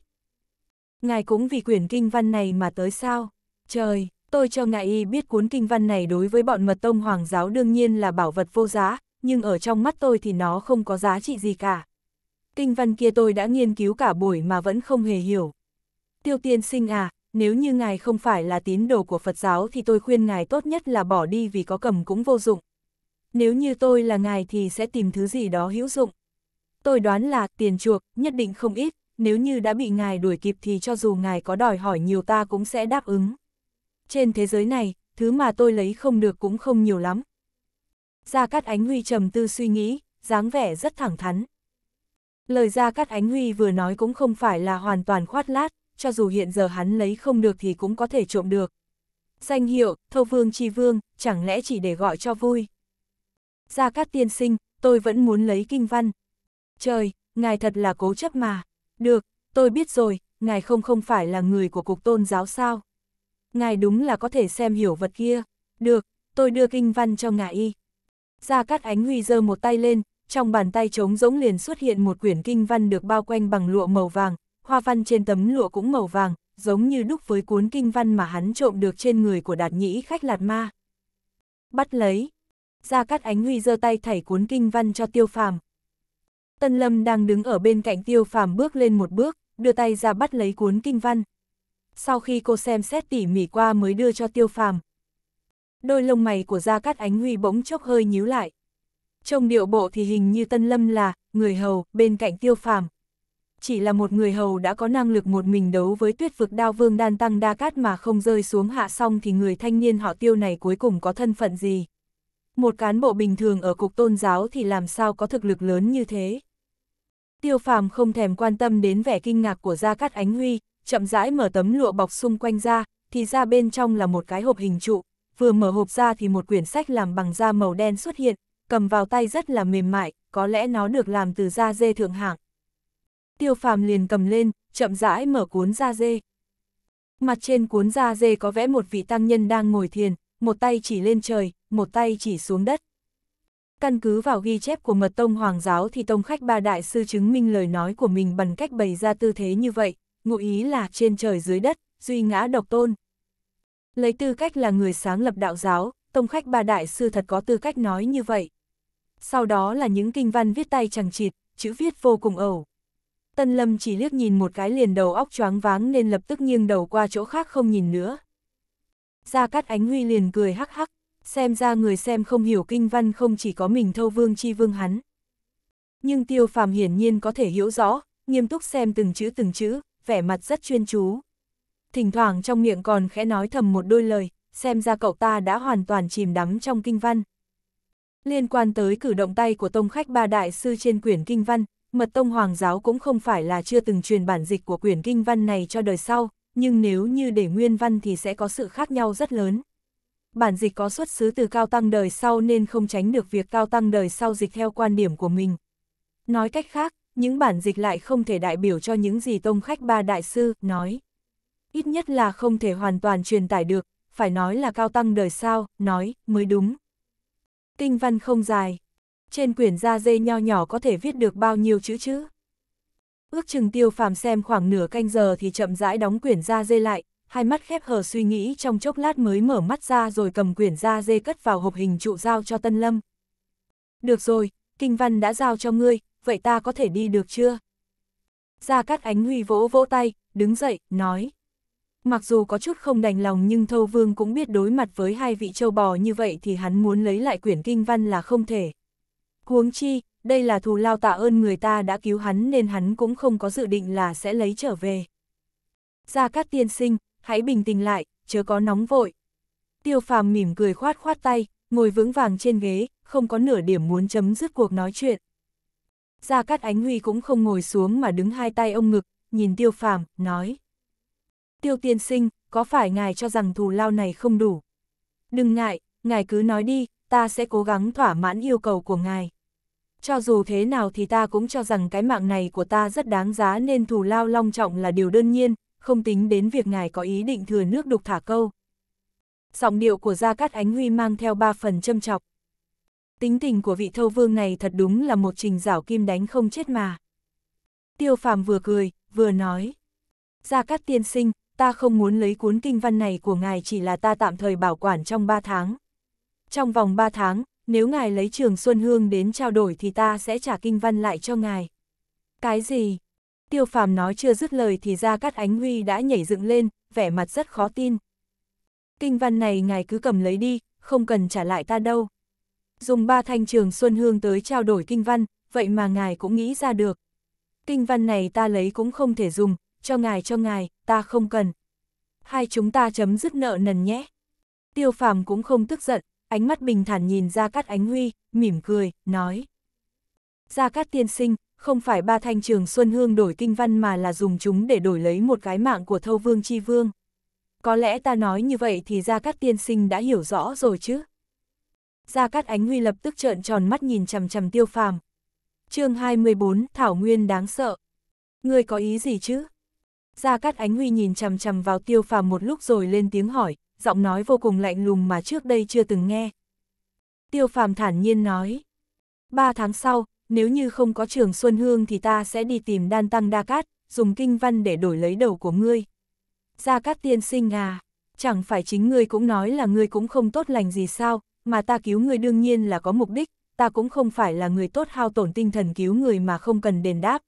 Ngài cũng vì quyển kinh văn này mà tới sao? Trời, tôi cho ngài y biết cuốn kinh văn này đối với bọn mật tông hoàng giáo đương nhiên là bảo vật vô giá, nhưng ở trong mắt tôi thì nó không có giá trị gì cả. Kinh văn kia tôi đã nghiên cứu cả buổi mà vẫn không hề hiểu. Tiêu tiên sinh à, nếu như ngài không phải là tín đồ của Phật giáo thì tôi khuyên ngài tốt nhất là bỏ đi vì có cầm cũng vô dụng. Nếu như tôi là ngài thì sẽ tìm thứ gì đó hữu dụng. Tôi đoán là tiền chuộc, nhất định không ít, nếu như đã bị ngài đuổi kịp thì cho dù ngài có đòi hỏi nhiều ta cũng sẽ đáp ứng. Trên thế giới này, thứ mà tôi lấy không được cũng không nhiều lắm. Gia Cát Ánh Huy trầm tư suy nghĩ, dáng vẻ rất thẳng thắn. Lời Gia Cát Ánh Huy vừa nói cũng không phải là hoàn toàn khoát lát, cho dù hiện giờ hắn lấy không được thì cũng có thể trộm được. Danh hiệu, Thâu Vương Chi Vương, chẳng lẽ chỉ để gọi cho vui. Gia Cát tiên sinh, tôi vẫn muốn lấy kinh văn. Trời, ngài thật là cố chấp mà. Được, tôi biết rồi, ngài không không phải là người của cục tôn giáo sao. Ngài đúng là có thể xem hiểu vật kia. Được, tôi đưa kinh văn cho ngài y. Gia Cát Ánh Huy giơ một tay lên, trong bàn tay trống rỗng liền xuất hiện một quyển kinh văn được bao quanh bằng lụa màu vàng, hoa văn trên tấm lụa cũng màu vàng, giống như đúc với cuốn kinh văn mà hắn trộm được trên người của đạt nhĩ khách lạt ma. Bắt lấy. Gia Cát Ánh Huy giơ tay thảy cuốn kinh văn cho tiêu phàm. Tân Lâm đang đứng ở bên cạnh tiêu phàm bước lên một bước, đưa tay ra bắt lấy cuốn kinh văn. Sau khi cô xem xét tỉ mỉ qua mới đưa cho tiêu phàm. Đôi lông mày của Gia Cát Ánh Huy bỗng chốc hơi nhíu lại. Trong điệu bộ thì hình như Tân Lâm là, người hầu, bên cạnh tiêu phàm. Chỉ là một người hầu đã có năng lực một mình đấu với tuyết vực đao vương đan tăng đa cát mà không rơi xuống hạ xong thì người thanh niên họ tiêu này cuối cùng có thân phận gì. Một cán bộ bình thường ở cục tôn giáo thì làm sao có thực lực lớn như thế. Tiêu phàm không thèm quan tâm đến vẻ kinh ngạc của Gia Cát Ánh Huy, chậm rãi mở tấm lụa bọc xung quanh ra, thì ra bên trong là một cái hộp hình trụ, vừa mở hộp ra thì một quyển sách làm bằng da màu đen xuất hiện, cầm vào tay rất là mềm mại, có lẽ nó được làm từ da dê thượng hạng. Tiêu phàm liền cầm lên, chậm rãi mở cuốn da dê. Mặt trên cuốn da dê có vẽ một vị tăng nhân đang ngồi thiền, một tay chỉ lên trời, một tay chỉ xuống đất. Căn cứ vào ghi chép của mật tông hoàng giáo thì tông khách ba đại sư chứng minh lời nói của mình bằng cách bày ra tư thế như vậy, ngụ ý là trên trời dưới đất, duy ngã độc tôn. Lấy tư cách là người sáng lập đạo giáo, tông khách ba đại sư thật có tư cách nói như vậy. Sau đó là những kinh văn viết tay chẳng chịt, chữ viết vô cùng ẩu. Tân Lâm chỉ liếc nhìn một cái liền đầu óc choáng váng nên lập tức nghiêng đầu qua chỗ khác không nhìn nữa. Gia Cát Ánh Huy liền cười hắc hắc, xem ra người xem không hiểu kinh văn không chỉ có mình thâu vương chi vương hắn. Nhưng tiêu phàm hiển nhiên có thể hiểu rõ, nghiêm túc xem từng chữ từng chữ, vẻ mặt rất chuyên chú. Thỉnh thoảng trong miệng còn khẽ nói thầm một đôi lời, xem ra cậu ta đã hoàn toàn chìm đắm trong kinh văn. Liên quan tới cử động tay của tông khách ba đại sư trên quyển kinh văn, mật tông hoàng giáo cũng không phải là chưa từng truyền bản dịch của quyển kinh văn này cho đời sau, nhưng nếu như để nguyên văn thì sẽ có sự khác nhau rất lớn. Bản dịch có xuất xứ từ cao tăng đời sau nên không tránh được việc cao tăng đời sau dịch theo quan điểm của mình. Nói cách khác, những bản dịch lại không thể đại biểu cho những gì tông khách ba đại sư nói. Ít nhất là không thể hoàn toàn truyền tải được, phải nói là cao tăng đời sau, nói, mới đúng. Kinh văn không dài. Trên quyển da dê nho nhỏ có thể viết được bao nhiêu chữ chứ? Ước chừng tiêu phàm xem khoảng nửa canh giờ thì chậm rãi đóng quyển da dê lại, hai mắt khép hờ suy nghĩ trong chốc lát mới mở mắt ra rồi cầm quyển da dê cất vào hộp hình trụ giao cho Tân Lâm. Được rồi, kinh văn đã giao cho ngươi, vậy ta có thể đi được chưa? Gia Cát Ánh Huy vỗ vỗ tay, đứng dậy, nói. Mặc dù có chút không đành lòng nhưng Thâu Vương cũng biết đối mặt với hai vị châu bò như vậy thì hắn muốn lấy lại quyển kinh văn là không thể. Huống chi, đây là thù lao tạ ơn người ta đã cứu hắn nên hắn cũng không có dự định là sẽ lấy trở về. Gia Cát tiên sinh, hãy bình tĩnh lại, chớ có nóng vội. Tiêu phàm mỉm cười khoát khoát tay, ngồi vững vàng trên ghế, không có nửa điểm muốn chấm dứt cuộc nói chuyện. Gia Cát Ánh Huy cũng không ngồi xuống mà đứng hai tay ông ngực, nhìn tiêu phàm, nói. Tiêu tiên sinh, có phải ngài cho rằng thù lao này không đủ? Đừng ngại, ngài cứ nói đi, ta sẽ cố gắng thỏa mãn yêu cầu của ngài. Cho dù thế nào thì ta cũng cho rằng cái mạng này của ta rất đáng giá nên thù lao long trọng là điều đơn nhiên, không tính đến việc ngài có ý định thừa nước đục thả câu. Giọng điệu của Gia Cát Ánh Huy mang theo ba phần châm chọc. Tính tình của vị thâu vương này thật đúng là một trình rảo kim đánh không chết mà. Tiêu phàm vừa cười, vừa nói. Gia Cát tiên sinh, ta không muốn lấy cuốn kinh văn này của ngài chỉ là ta tạm thời bảo quản trong ba tháng. Trong vòng ba tháng, nếu ngài lấy trường Xuân Hương đến trao đổi thì ta sẽ trả kinh văn lại cho ngài. Cái gì? Tiêu phàm nói chưa dứt lời thì ra cát ánh huy đã nhảy dựng lên, vẻ mặt rất khó tin. Kinh văn này ngài cứ cầm lấy đi, không cần trả lại ta đâu. Dùng ba thanh trường Xuân Hương tới trao đổi kinh văn, vậy mà ngài cũng nghĩ ra được. Kinh văn này ta lấy cũng không thể dùng, cho ngài cho ngài, ta không cần. Hai chúng ta chấm dứt nợ nần nhé. Tiêu phàm cũng không tức giận, ánh mắt bình thản nhìn ra cát ánh huy, mỉm cười, nói. Gia Cát tiên sinh, không phải ba thanh trường Xuân Hương đổi kinh văn mà là dùng chúng để đổi lấy một cái mạng của thâu vương chi vương. Có lẽ ta nói như vậy thì Gia Cát tiên sinh đã hiểu rõ rồi chứ. Gia Cát Ánh Huy lập tức trợn tròn mắt nhìn chằm chằm tiêu phàm. chương 24, Thảo Nguyên đáng sợ. Ngươi có ý gì chứ? Gia Cát Ánh Huy nhìn chằm chằm vào tiêu phàm một lúc rồi lên tiếng hỏi, giọng nói vô cùng lạnh lùng mà trước đây chưa từng nghe. Tiêu phàm thản nhiên nói. Ba tháng sau, nếu như không có trường Xuân Hương thì ta sẽ đi tìm đan tăng đa cát, dùng kinh văn để đổi lấy đầu của ngươi. Gia Cát tiên sinh à, chẳng phải chính ngươi cũng nói là ngươi cũng không tốt lành gì sao, mà ta cứu ngươi đương nhiên là có mục đích, ta cũng không phải là người tốt hao tổn tinh thần cứu người mà không cần đền đáp.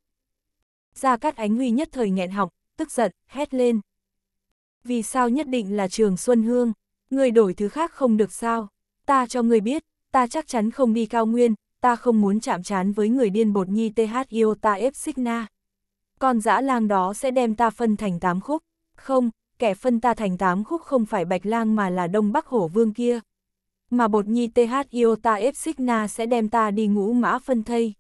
Gia Cát Ánh Huy nhất thời nghẹn họng, tức giận, hét lên. Vì sao nhất định là trường Xuân Hương, người đổi thứ khác không được sao, ta cho người biết, ta chắc chắn không đi cao nguyên, ta không muốn chạm trán với người điên bột nhi TH yêu ta ép xích na. Con dã lang đó sẽ đem ta phân thành tám khúc, không, kẻ phân ta thành tám khúc không phải bạch lang mà là đông bắc hổ vương kia. Mà bột nhi TH yêu ta ép xích na sẽ đem ta đi ngũ mã phân thây.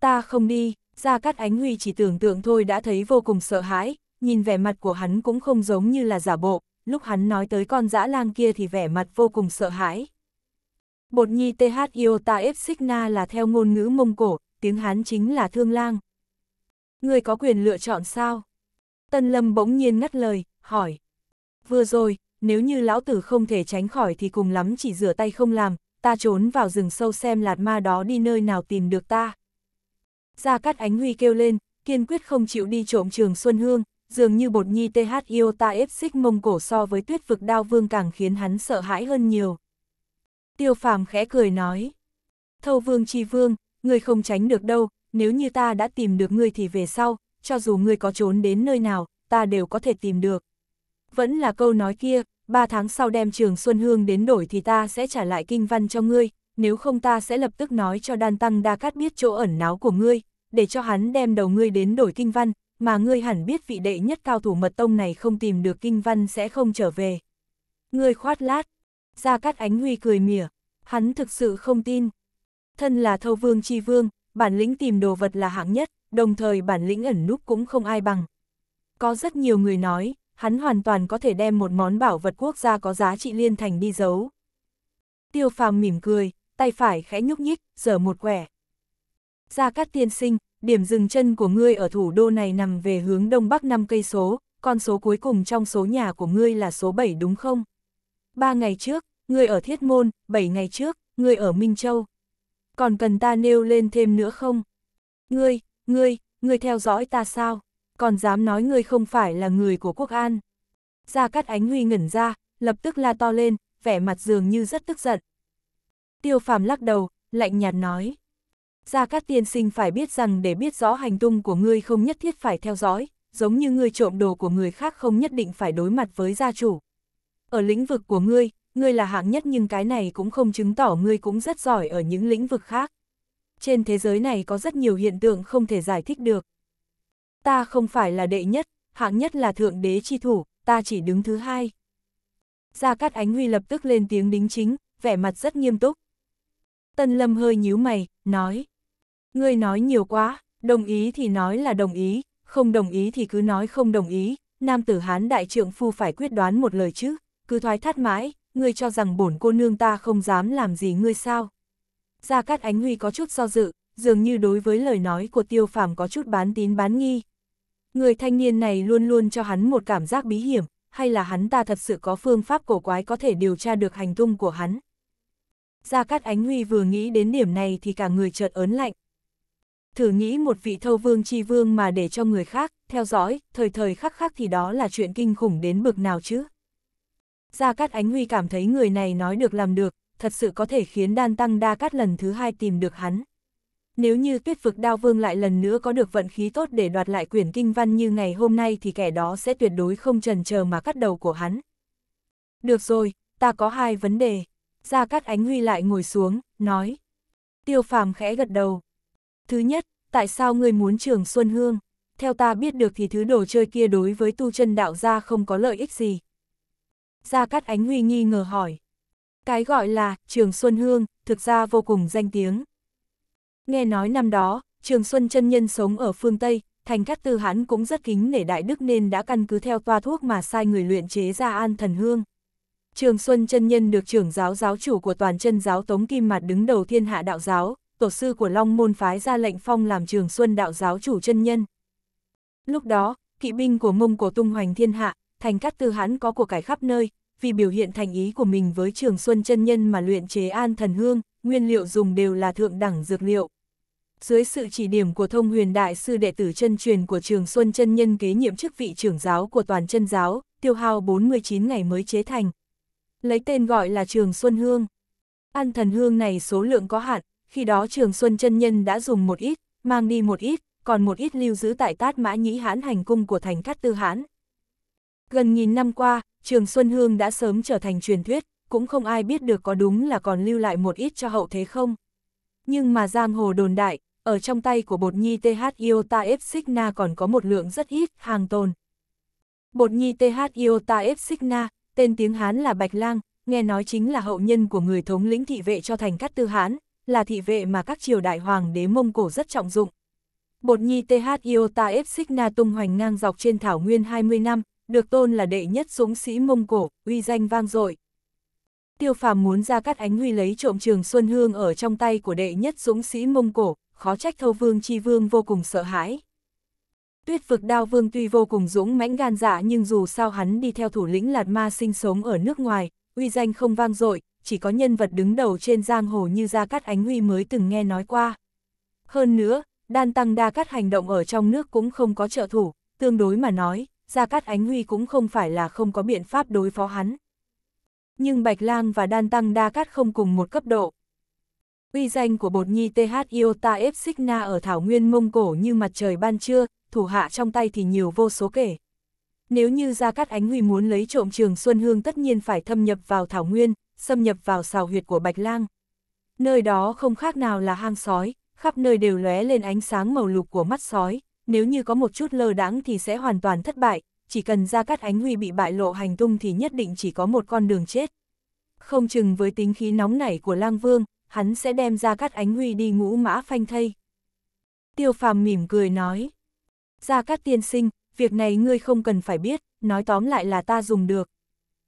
Ta không đi, Gia Cát Ánh Huy chỉ tưởng tượng thôi đã thấy vô cùng sợ hãi, nhìn vẻ mặt của hắn cũng không giống như là giả bộ, lúc hắn nói tới con dã lang kia thì vẻ mặt vô cùng sợ hãi. Bột nhi TH Iota F Signa là theo ngôn ngữ Mông Cổ, tiếng Hán chính là thương lang. Người có quyền lựa chọn sao? Tân Lâm bỗng nhiên ngắt lời, hỏi. Vừa rồi, nếu như lão tử không thể tránh khỏi thì cùng lắm chỉ rửa tay không làm, ta trốn vào rừng sâu xem lạt ma đó đi nơi nào tìm được ta. Gia Cát Ánh Huy kêu lên, kiên quyết không chịu đi trộm trường Xuân Hương, dường như bột nhi TH Iota F xích mông cổ so với tuyết vực đao vương càng khiến hắn sợ hãi hơn nhiều. Tiêu phàm khẽ cười nói. Thâu vương chi vương, ngươi không tránh được đâu, nếu như ta đã tìm được ngươi thì về sau, cho dù ngươi có trốn đến nơi nào, ta đều có thể tìm được. Vẫn là câu nói kia, ba tháng sau đem trường Xuân Hương đến đổi thì ta sẽ trả lại kinh văn cho ngươi, nếu không ta sẽ lập tức nói cho đan tăng đa cát biết chỗ ẩn náu của ngươi, để cho hắn đem đầu ngươi đến đổi kinh văn, mà ngươi hẳn biết vị đệ nhất cao thủ mật tông này không tìm được kinh văn sẽ không trở về. Ngươi khoát lát, Gia Cát Ánh Huy cười mỉa, hắn thực sự không tin. Thân là thâu vương chi vương, bản lĩnh tìm đồ vật là hạng nhất, đồng thời bản lĩnh ẩn núp cũng không ai bằng. Có rất nhiều người nói, hắn hoàn toàn có thể đem một món bảo vật quốc gia có giá trị liên thành đi giấu. Tiêu phàm mỉm cười, tay phải khẽ nhúc nhích, giở một quẻ. Gia Cát tiên sinh, điểm dừng chân của ngươi ở thủ đô này nằm về hướng đông bắc 5 cây số, con số cuối cùng trong số nhà của ngươi là số 7 đúng không? Ba ngày trước, người ở Thiết Môn, bảy ngày trước, người ở Minh Châu. Còn cần ta nêu lên thêm nữa không? Ngươi, ngươi, ngươi theo dõi ta sao? Còn dám nói ngươi không phải là người của quốc an. Gia Cát Ánh Huy ngẩn ra, lập tức la to lên, vẻ mặt dường như rất tức giận. Tiêu phàm lắc đầu, lạnh nhạt nói. Gia Cát tiên sinh phải biết rằng để biết rõ hành tung của ngươi không nhất thiết phải theo dõi, giống như ngươi trộm đồ của người khác không nhất định phải đối mặt với gia chủ. Ở lĩnh vực của ngươi, ngươi là hạng nhất nhưng cái này cũng không chứng tỏ ngươi cũng rất giỏi ở những lĩnh vực khác. Trên thế giới này có rất nhiều hiện tượng không thể giải thích được. Ta không phải là đệ nhất, hạng nhất là thượng đế chi thủ, ta chỉ đứng thứ hai. Gia Cát Ánh Huy lập tức lên tiếng đính chính, vẻ mặt rất nghiêm túc. Tân Lâm hơi nhíu mày, nói. Ngươi nói nhiều quá, đồng ý thì nói là đồng ý, không đồng ý thì cứ nói không đồng ý, nam tử Hán đại trượng phu phải quyết đoán một lời chứ, cứ thoái thắt mãi, ngươi cho rằng bổn cô nương ta không dám làm gì ngươi sao. Gia Cát Ánh Huy có chút do dự, dường như đối với lời nói của tiêu phàm có chút bán tín bán nghi. Người thanh niên này luôn luôn cho hắn một cảm giác bí hiểm, hay là hắn ta thật sự có phương pháp cổ quái có thể điều tra được hành tung của hắn. Gia Cát Ánh Huy vừa nghĩ đến điểm này thì cả người chợt ớn lạnh. Thử nghĩ một vị thâu vương chi vương mà để cho người khác, theo dõi, thời thời khắc khắc thì đó là chuyện kinh khủng đến bực nào chứ. Gia Cát Ánh Huy cảm thấy người này nói được làm được, thật sự có thể khiến đan tăng đa cát lần thứ hai tìm được hắn. Nếu như tuyết vực đao vương lại lần nữa có được vận khí tốt để đoạt lại quyển kinh văn như ngày hôm nay thì kẻ đó sẽ tuyệt đối không trần chờ mà cắt đầu của hắn. Được rồi, ta có hai vấn đề. Gia Cát Ánh Huy lại ngồi xuống, nói. Tiêu phàm khẽ gật đầu. Thứ nhất, tại sao ngươi muốn trường Xuân Hương? Theo ta biết được thì thứ đồ chơi kia đối với tu chân đạo gia không có lợi ích gì. Gia Cát Ánh Huy nghi ngờ hỏi. Cái gọi là Trường Xuân Hương, thực ra vô cùng danh tiếng. Nghe nói năm đó, Trường Xuân chân nhân sống ở phương Tây, thành cát tư hán cũng rất kính nể đại đức nên đã căn cứ theo toa thuốc mà sai người luyện chế ra an thần hương. Trường Xuân chân nhân được trưởng giáo giáo chủ của toàn chân giáo Tống Kim Mạt đứng đầu thiên hạ đạo giáo, tổ sư của Long Môn phái ra lệnh phong làm Trường Xuân đạo giáo chủ chân nhân. Lúc đó, kỵ binh của Mông Cổ tung hoành thiên hạ, thành cát tư hán có của cải khắp nơi, vì biểu hiện thành ý của mình với Trường Xuân chân nhân mà luyện chế an thần hương, nguyên liệu dùng đều là thượng đẳng dược liệu. Dưới sự chỉ điểm của thông huyền đại sư đệ tử chân truyền của Trường Xuân chân nhân kế nhiệm chức vị trưởng giáo của toàn chân giáo, tiêu hao 49 ngày mới chế thành. Lấy tên gọi là Trường Xuân Hương. An thần hương này số lượng có hạn, khi đó Trường Xuân chân nhân đã dùng một ít, mang đi một ít, còn một ít lưu giữ tại tát mã nhĩ hãn hành cung của thành cát tư hãn. Gần nghìn năm qua, Trường Xuân Hương đã sớm trở thành truyền thuyết, cũng không ai biết được có đúng là còn lưu lại một ít cho hậu thế không. Nhưng mà giang hồ đồn đại, ở trong tay của bột nhi TH Iota F Signa còn có một lượng rất ít, hàng tồn. Bột nhi TH Iota F Signa, tên tiếng Hán là Bạch Lang, nghe nói chính là hậu nhân của người thống lĩnh thị vệ cho thành cát tư Hán, là thị vệ mà các triều đại hoàng đế Mông Cổ rất trọng dụng. Bột nhi TH Iota F Signa tung hoành ngang dọc trên thảo nguyên 20 năm, được tôn là đệ nhất dũng sĩ Mông Cổ, uy danh vang dội. Tiêu phàm muốn ra cắt ánh huy lấy trộm trường Xuân Hương ở trong tay của đệ nhất dũng sĩ Mông Cổ, khó trách thâu vương chi vương vô cùng sợ hãi. Tuyết vực đao vương tuy vô cùng dũng mãnh gan dạ nhưng dù sao hắn đi theo thủ lĩnh Lạt Ma sinh sống ở nước ngoài, uy danh không vang dội, chỉ có nhân vật đứng đầu trên giang hồ như Gia Cát Ánh Huy mới từng nghe nói qua. Hơn nữa, đan tăng đa cắt hành động ở trong nước cũng không có trợ thủ, tương đối mà nói, Gia Cát Ánh Huy cũng không phải là không có biện pháp đối phó hắn. Nhưng Bạch Lang và Đan Tăng Đa Cát không cùng một cấp độ. Uy danh của bột nhi TH Iota F Signa ở Thảo Nguyên Mông Cổ như mặt trời ban trưa, thủ hạ trong tay thì nhiều vô số kể. Nếu như Gia Cát Ánh Huy muốn lấy trộm trường Xuân Hương tất nhiên phải thâm nhập vào Thảo Nguyên, xâm nhập vào xào huyệt của Bạch Lang. Nơi đó không khác nào là hang sói, khắp nơi đều lóe lên ánh sáng màu lục của mắt sói, nếu như có một chút lơ đãng thì sẽ hoàn toàn thất bại, chỉ cần Gia Cát Ánh Huy bị bại lộ hành tung thì nhất định chỉ có một con đường chết. Không chừng với tính khí nóng nảy của lang vương, hắn sẽ đem Gia Cát Ánh Huy đi ngũ mã phanh thây. Tiêu phàm mỉm cười nói. Gia Cát tiên sinh, việc này ngươi không cần phải biết, nói tóm lại là ta dùng được.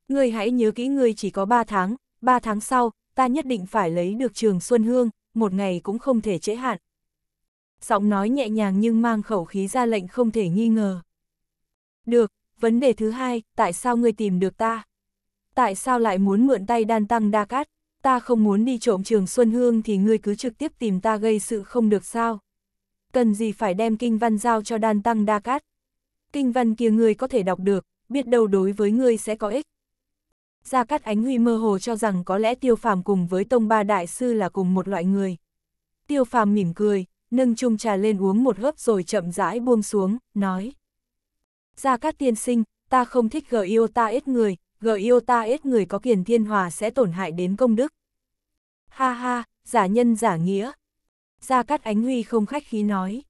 Ngươi hãy nhớ kỹ ngươi chỉ có 3 tháng, 3 tháng sau, ta nhất định phải lấy được trường Xuân Hương, một ngày cũng không thể trễ hạn. Giọng nói nhẹ nhàng nhưng mang khẩu khí ra lệnh không thể nghi ngờ. Được, vấn đề thứ hai, tại sao ngươi tìm được ta? Tại sao lại muốn mượn tay đan tăng đa cát? Ta không muốn đi trộm trường Xuân Hương thì ngươi cứ trực tiếp tìm ta gây sự không được sao? Cần gì phải đem kinh văn giao cho đan tăng đa cát? Kinh văn kia ngươi có thể đọc được, biết đâu đối với ngươi sẽ có ích. Gia Cát Ánh Huy mơ hồ cho rằng có lẽ Tiêu Phàm cùng với Tông Ba Đại Sư là cùng một loại người. Tiêu Phàm mỉm cười, nâng chung trà lên uống một hớp rồi chậm rãi buông xuống, nói. Gia Cát Tiên Sinh, ta không thích gờ yêu ta ít người, gờ yêu ta ít người có kiền thiên hòa sẽ tổn hại đến công đức. Ha ha, giả nhân giả nghĩa. Gia Cát Ánh Huy không khách khí nói.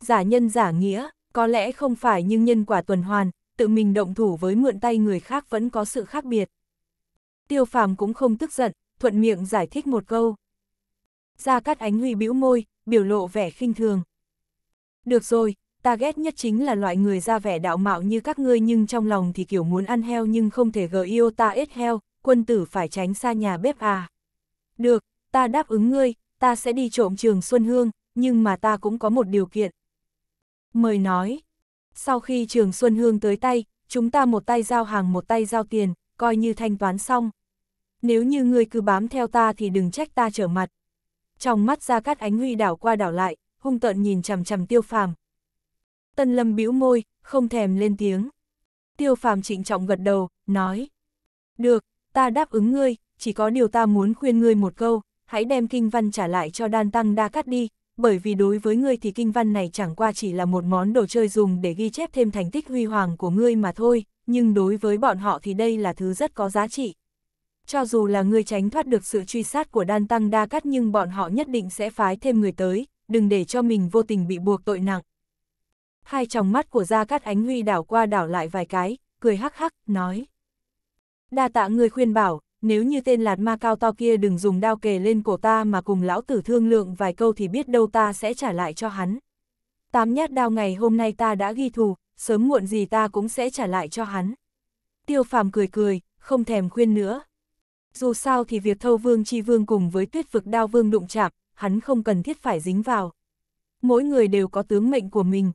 Giả nhân giả nghĩa, có lẽ không phải nhưng nhân quả tuần hoàn, tự mình động thủ với mượn tay người khác vẫn có sự khác biệt. Tiêu phàm cũng không tức giận, thuận miệng giải thích một câu. Gia Cát Ánh Huy bĩu môi, biểu lộ vẻ khinh thường. Được rồi, ta ghét nhất chính là loại người ra vẻ đạo mạo như các ngươi nhưng trong lòng thì kiểu muốn ăn heo nhưng không thể gờ yêu ta ít heo, quân tử phải tránh xa nhà bếp à. Được, ta đáp ứng ngươi, ta sẽ đi trộm trường Xuân Hương, nhưng mà ta cũng có một điều kiện. Mời nói, sau khi trường Xuân Hương tới tay, chúng ta một tay giao hàng một tay giao tiền, coi như thanh toán xong. Nếu như ngươi cứ bám theo ta thì đừng trách ta trở mặt. Trong mắt ra cát ánh huy đảo qua đảo lại, hung tợn nhìn chằm chằm tiêu phàm. Tân lâm bĩu môi, không thèm lên tiếng. Tiêu phàm trịnh trọng gật đầu, nói. Được, ta đáp ứng ngươi, chỉ có điều ta muốn khuyên ngươi một câu, hãy đem kinh văn trả lại cho đan tăng đa cát đi, bởi vì đối với ngươi thì kinh văn này chẳng qua chỉ là một món đồ chơi dùng để ghi chép thêm thành tích huy hoàng của ngươi mà thôi, nhưng đối với bọn họ thì đây là thứ rất có giá trị. Cho dù là ngươi tránh thoát được sự truy sát của đan tăng đa cắt nhưng bọn họ nhất định sẽ phái thêm người tới, đừng để cho mình vô tình bị buộc tội nặng. Hai tròng mắt của Gia Cát Ánh Huy đảo qua đảo lại vài cái, cười hắc hắc, nói. Đa tạ người khuyên bảo, nếu như tên lạt ma cao to kia đừng dùng đao kề lên cổ ta mà cùng lão tử thương lượng vài câu thì biết đâu ta sẽ trả lại cho hắn. Tám nhát đao ngày hôm nay ta đã ghi thù, sớm muộn gì ta cũng sẽ trả lại cho hắn. Tiêu phàm cười cười, không thèm khuyên nữa. Dù sao thì việc thâu vương chi vương cùng với tuyết vực đao vương đụng chạm, hắn không cần thiết phải dính vào. Mỗi người đều có tướng mệnh của mình.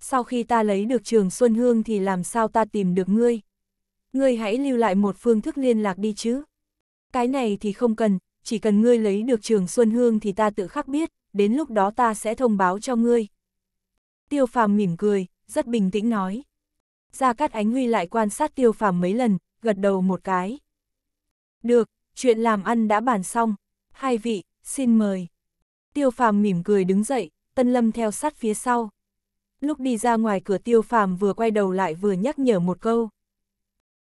Sau khi ta lấy được trường Xuân Hương thì làm sao ta tìm được ngươi? Ngươi hãy lưu lại một phương thức liên lạc đi chứ. Cái này thì không cần, chỉ cần ngươi lấy được trường Xuân Hương thì ta tự khắc biết, đến lúc đó ta sẽ thông báo cho ngươi. Tiêu phàm mỉm cười, rất bình tĩnh nói. Gia Cát Ánh Huy lại quan sát tiêu phàm mấy lần, gật đầu một cái. Được, chuyện làm ăn đã bàn xong. Hai vị, xin mời. Tiêu phàm mỉm cười đứng dậy, Tân Lâm theo sát phía sau. Lúc đi ra ngoài cửa tiêu phàm vừa quay đầu lại vừa nhắc nhở một câu.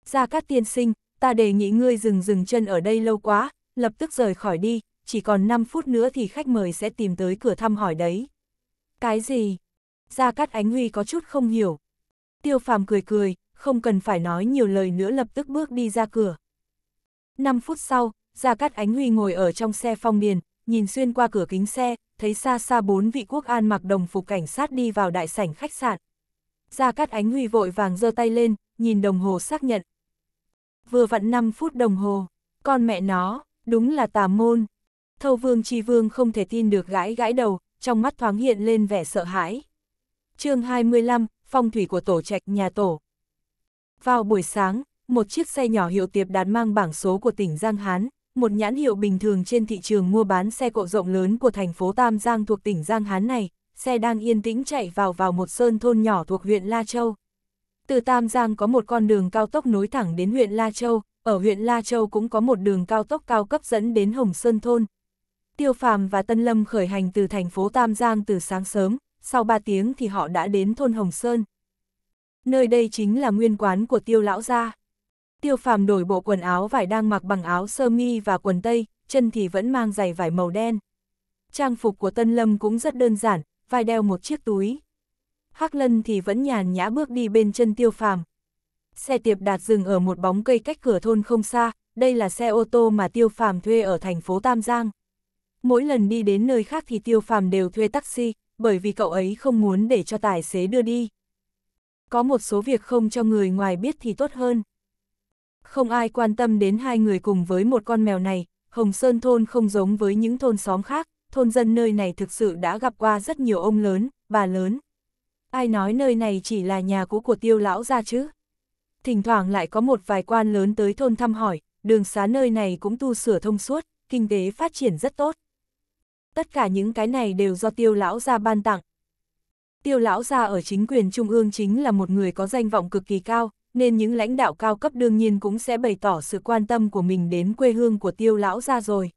Gia Cát tiên sinh, ta đề nghị ngươi dừng dừng chân ở đây lâu quá, lập tức rời khỏi đi, chỉ còn 5 phút nữa thì khách mời sẽ tìm tới cửa thăm hỏi đấy. Cái gì? Gia Cát Ánh Huy có chút không hiểu. Tiêu phàm cười cười, không cần phải nói nhiều lời nữa lập tức bước đi ra cửa. 5 phút sau, Gia Cát Ánh Huy ngồi ở trong xe phong điền, nhìn xuyên qua cửa kính xe, thấy xa xa bốn vị quốc an mặc đồng phục cảnh sát đi vào đại sảnh khách sạn. Gia Cát Ánh Huy vội vàng giơ tay lên, nhìn đồng hồ xác nhận. Vừa vặn 5 phút đồng hồ, con mẹ nó, đúng là tà môn. Thâu vương chi vương không thể tin được gãi gãi đầu, trong mắt thoáng hiện lên vẻ sợ hãi chương 25, phong thủy của tổ trạch nhà tổ. Vào buổi sáng, một chiếc xe nhỏ hiệu tiệp đạt mang bảng số của tỉnh Giang Hán, một nhãn hiệu bình thường trên thị trường mua bán xe cộ rộng lớn của thành phố Tam Giang thuộc tỉnh Giang Hán này, xe đang yên tĩnh chạy vào vào một sơn thôn nhỏ thuộc huyện La Châu. Từ Tam Giang có một con đường cao tốc nối thẳng đến huyện La Châu, ở huyện La Châu cũng có một đường cao tốc cao cấp dẫn đến Hồng Sơn Thôn. Tiêu Phàm và Tân Lâm khởi hành từ thành phố Tam Giang từ sáng sớm, sau 3 tiếng thì họ đã đến thôn Hồng Sơn. Nơi đây chính là nguyên quán của tiêu lão gia. Tiêu phàm đổi bộ quần áo vải đang mặc bằng áo sơ mi và quần tây, chân thì vẫn mang giày vải màu đen. Trang phục của Tân Lâm cũng rất đơn giản, vai đeo một chiếc túi. Hắc Lân thì vẫn nhàn nhã bước đi bên chân tiêu phàm. Xe tiệp đạt dừng ở một bóng cây cách cửa thôn không xa, đây là xe ô tô mà tiêu phàm thuê ở thành phố Tam Giang. Mỗi lần đi đến nơi khác thì tiêu phàm đều thuê taxi, bởi vì cậu ấy không muốn để cho tài xế đưa đi. Có một số việc không cho người ngoài biết thì tốt hơn. Không ai quan tâm đến hai người cùng với một con mèo này, Hồng Sơn thôn không giống với những thôn xóm khác, thôn dân nơi này thực sự đã gặp qua rất nhiều ông lớn, bà lớn. Ai nói nơi này chỉ là nhà cũ của tiêu lão ra chứ? Thỉnh thoảng lại có một vài quan lớn tới thôn thăm hỏi, đường xá nơi này cũng tu sửa thông suốt, kinh tế phát triển rất tốt. Tất cả những cái này đều do tiêu lão ra ban tặng. Tiêu lão gia ở chính quyền trung ương chính là một người có danh vọng cực kỳ cao, nên những lãnh đạo cao cấp đương nhiên cũng sẽ bày tỏ sự quan tâm của mình đến quê hương của tiêu lão gia rồi.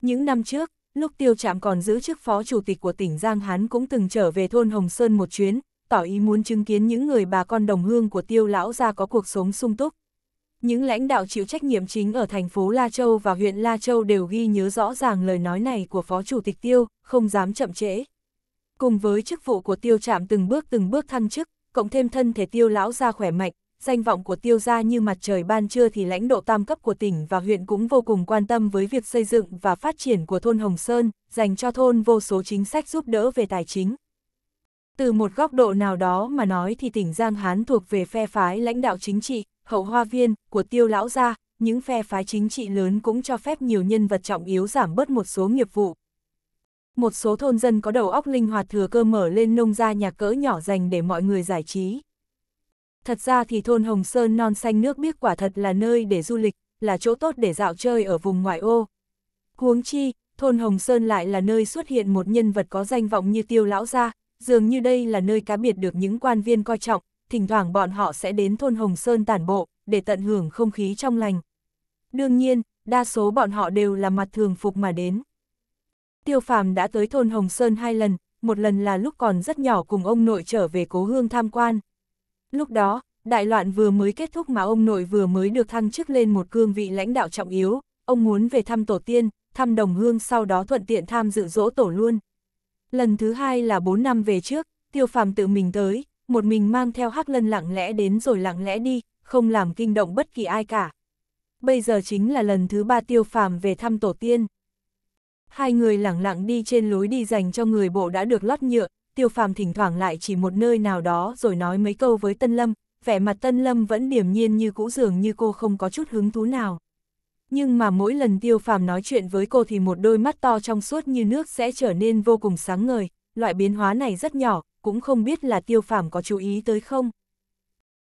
Những năm trước, lúc tiêu trạm còn giữ chức phó chủ tịch của tỉnh Giang Hán cũng từng trở về thôn Hồng Sơn một chuyến, tỏ ý muốn chứng kiến những người bà con đồng hương của tiêu lão gia có cuộc sống sung túc. Những lãnh đạo chịu trách nhiệm chính ở thành phố La Châu và huyện La Châu đều ghi nhớ rõ ràng lời nói này của phó chủ tịch tiêu, không dám chậm trễ. Cùng với chức vụ của tiêu trạm từng bước từng bước thăng chức, cộng thêm thân thể tiêu lão gia khỏe mạnh, danh vọng của tiêu gia như mặt trời ban trưa thì lãnh độ tam cấp của tỉnh và huyện cũng vô cùng quan tâm với việc xây dựng và phát triển của thôn Hồng Sơn, dành cho thôn vô số chính sách giúp đỡ về tài chính. Từ một góc độ nào đó mà nói thì tỉnh Giang Hán thuộc về phe phái lãnh đạo chính trị, hậu hoa viên của tiêu lão gia, những phe phái chính trị lớn cũng cho phép nhiều nhân vật trọng yếu giảm bớt một số nghiệp vụ, một số thôn dân có đầu óc linh hoạt thừa cơ mở lên nông gia nhà cỡ nhỏ dành để mọi người giải trí. Thật ra thì thôn Hồng Sơn non xanh nước biếc quả thật là nơi để du lịch, là chỗ tốt để dạo chơi ở vùng ngoại ô. Huống chi, thôn Hồng Sơn lại là nơi xuất hiện một nhân vật có danh vọng như tiêu lão gia, dường như đây là nơi cá biệt được những quan viên coi trọng, thỉnh thoảng bọn họ sẽ đến thôn Hồng Sơn tản bộ, để tận hưởng không khí trong lành. Đương nhiên, đa số bọn họ đều là mặt thường phục mà đến. Tiêu Phàm đã tới thôn Hồng Sơn hai lần, một lần là lúc còn rất nhỏ cùng ông nội trở về cố hương tham quan. Lúc đó, đại loạn vừa mới kết thúc mà ông nội vừa mới được thăng chức lên một cương vị lãnh đạo trọng yếu, ông muốn về thăm tổ tiên, thăm đồng hương sau đó thuận tiện tham dự dỗ tổ luôn. Lần thứ hai là 4 năm về trước, Tiêu Phàm tự mình tới, một mình mang theo Hắc Lân lặng lẽ đến rồi lặng lẽ đi, không làm kinh động bất kỳ ai cả. Bây giờ chính là lần thứ ba Tiêu Phàm về thăm tổ tiên. Hai người lặng lặng đi trên lối đi dành cho người bộ đã được lót nhựa, tiêu phàm thỉnh thoảng lại chỉ một nơi nào đó rồi nói mấy câu với Tân Lâm, vẻ mặt Tân Lâm vẫn điềm nhiên như cũ dường như cô không có chút hứng thú nào. Nhưng mà mỗi lần tiêu phàm nói chuyện với cô thì một đôi mắt to trong suốt như nước sẽ trở nên vô cùng sáng ngời, loại biến hóa này rất nhỏ, cũng không biết là tiêu phàm có chú ý tới không.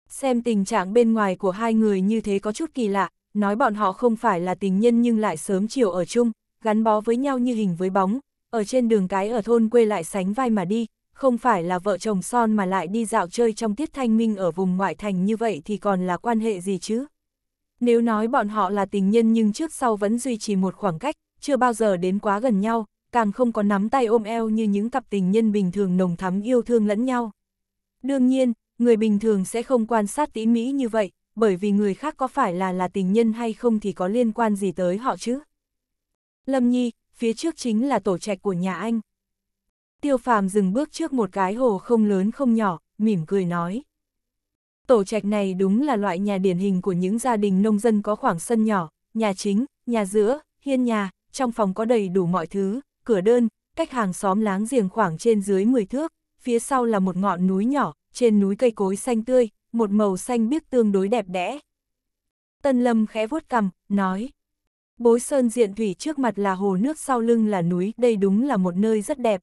Xem tình trạng bên ngoài của hai người như thế có chút kỳ lạ, nói bọn họ không phải là tình nhân nhưng lại sớm chiều ở chung, gắn bó với nhau như hình với bóng, ở trên đường cái ở thôn quê lại sánh vai mà đi, không phải là vợ chồng son mà lại đi dạo chơi trong tiết thanh minh ở vùng ngoại thành như vậy thì còn là quan hệ gì chứ? Nếu nói bọn họ là tình nhân nhưng trước sau vẫn duy trì một khoảng cách, chưa bao giờ đến quá gần nhau, càng không có nắm tay ôm eo như những cặp tình nhân bình thường nồng thắm yêu thương lẫn nhau. Đương nhiên, người bình thường sẽ không quan sát tỉ mỹ như vậy, bởi vì người khác có phải là là tình nhân hay không thì có liên quan gì tới họ chứ? Lâm Nhi, phía trước chính là tổ trạch của nhà anh. Tiêu phàm dừng bước trước một cái hồ không lớn không nhỏ, mỉm cười nói. Tổ trạch này đúng là loại nhà điển hình của những gia đình nông dân có khoảng sân nhỏ, nhà chính, nhà giữa, hiên nhà, trong phòng có đầy đủ mọi thứ, cửa đơn, cách hàng xóm láng giềng khoảng trên dưới 10 thước, phía sau là một ngọn núi nhỏ, trên núi cây cối xanh tươi, một màu xanh biếc tương đối đẹp đẽ. Tân Lâm khẽ vuốt cằm, nói. Bối sơn diện thủy trước mặt là hồ nước sau lưng là núi, đây đúng là một nơi rất đẹp.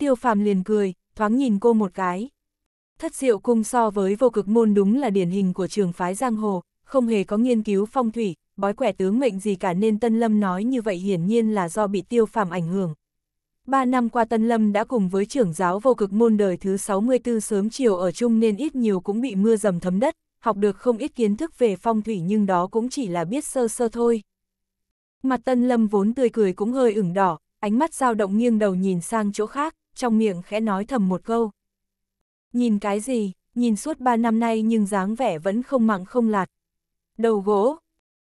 Tiêu phàm liền cười, thoáng nhìn cô một cái. Thất diệu cung so với vô cực môn đúng là điển hình của trường phái giang hồ, không hề có nghiên cứu phong thủy, bói quẻ tướng mệnh gì cả nên Tân Lâm nói như vậy hiển nhiên là do bị tiêu phàm ảnh hưởng. Ba năm qua Tân Lâm đã cùng với trưởng giáo vô cực môn đời thứ 64 sớm chiều ở chung nên ít nhiều cũng bị mưa dầm thấm đất, học được không ít kiến thức về phong thủy nhưng đó cũng chỉ là biết sơ sơ thôi. Mặt tân lâm vốn tươi cười cũng hơi ửng đỏ, ánh mắt dao động nghiêng đầu nhìn sang chỗ khác, trong miệng khẽ nói thầm một câu. Nhìn cái gì, nhìn suốt ba năm nay nhưng dáng vẻ vẫn không mặn không lạt. Đầu gỗ,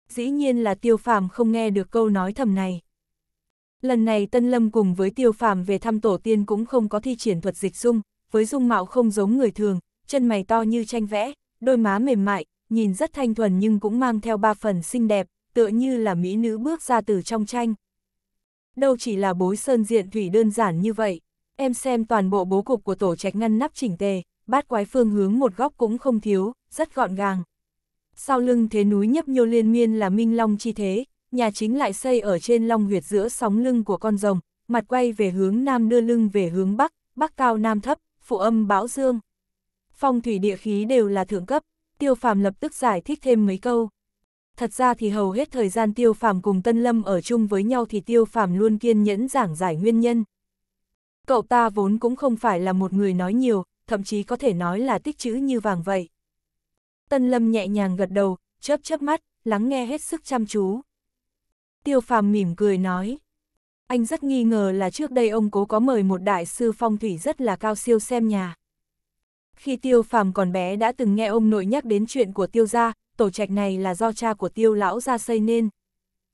dĩ nhiên là tiêu phàm không nghe được câu nói thầm này. Lần này Tân Lâm cùng với tiêu phàm về thăm tổ tiên cũng không có thi triển thuật dịch dung, với dung mạo không giống người thường, chân mày to như tranh vẽ, đôi má mềm mại, nhìn rất thanh thuần nhưng cũng mang theo ba phần xinh đẹp, tựa như là mỹ nữ bước ra từ trong tranh. Đâu chỉ là bối sơn diện thủy đơn giản như vậy, em xem toàn bộ bố cục của tổ trạch ngăn nắp chỉnh tề, bát quái phương hướng một góc cũng không thiếu, rất gọn gàng. Sau lưng thế núi nhấp nhô liên miên là minh long chi thế, nhà chính lại xây ở trên long huyệt giữa sóng lưng của con rồng, mặt quay về hướng nam đưa lưng về hướng bắc, bắc cao nam thấp, phụ âm bão dương. Phong thủy địa khí đều là thượng cấp, tiêu phàm lập tức giải thích thêm mấy câu. Thật ra thì hầu hết thời gian tiêu phàm cùng Tân Lâm ở chung với nhau thì tiêu phàm luôn kiên nhẫn giảng giải nguyên nhân. Cậu ta vốn cũng không phải là một người nói nhiều, thậm chí có thể nói là tích chữ như vàng vậy. Tân Lâm nhẹ nhàng gật đầu, chớp chớp mắt, lắng nghe hết sức chăm chú. Tiêu phàm mỉm cười nói. Anh rất nghi ngờ là trước đây ông cố có mời một đại sư phong thủy rất là cao siêu xem nhà. Khi tiêu phàm còn bé đã từng nghe ông nội nhắc đến chuyện của tiêu gia, tổ trạch này là do cha của tiêu lão gia xây nên.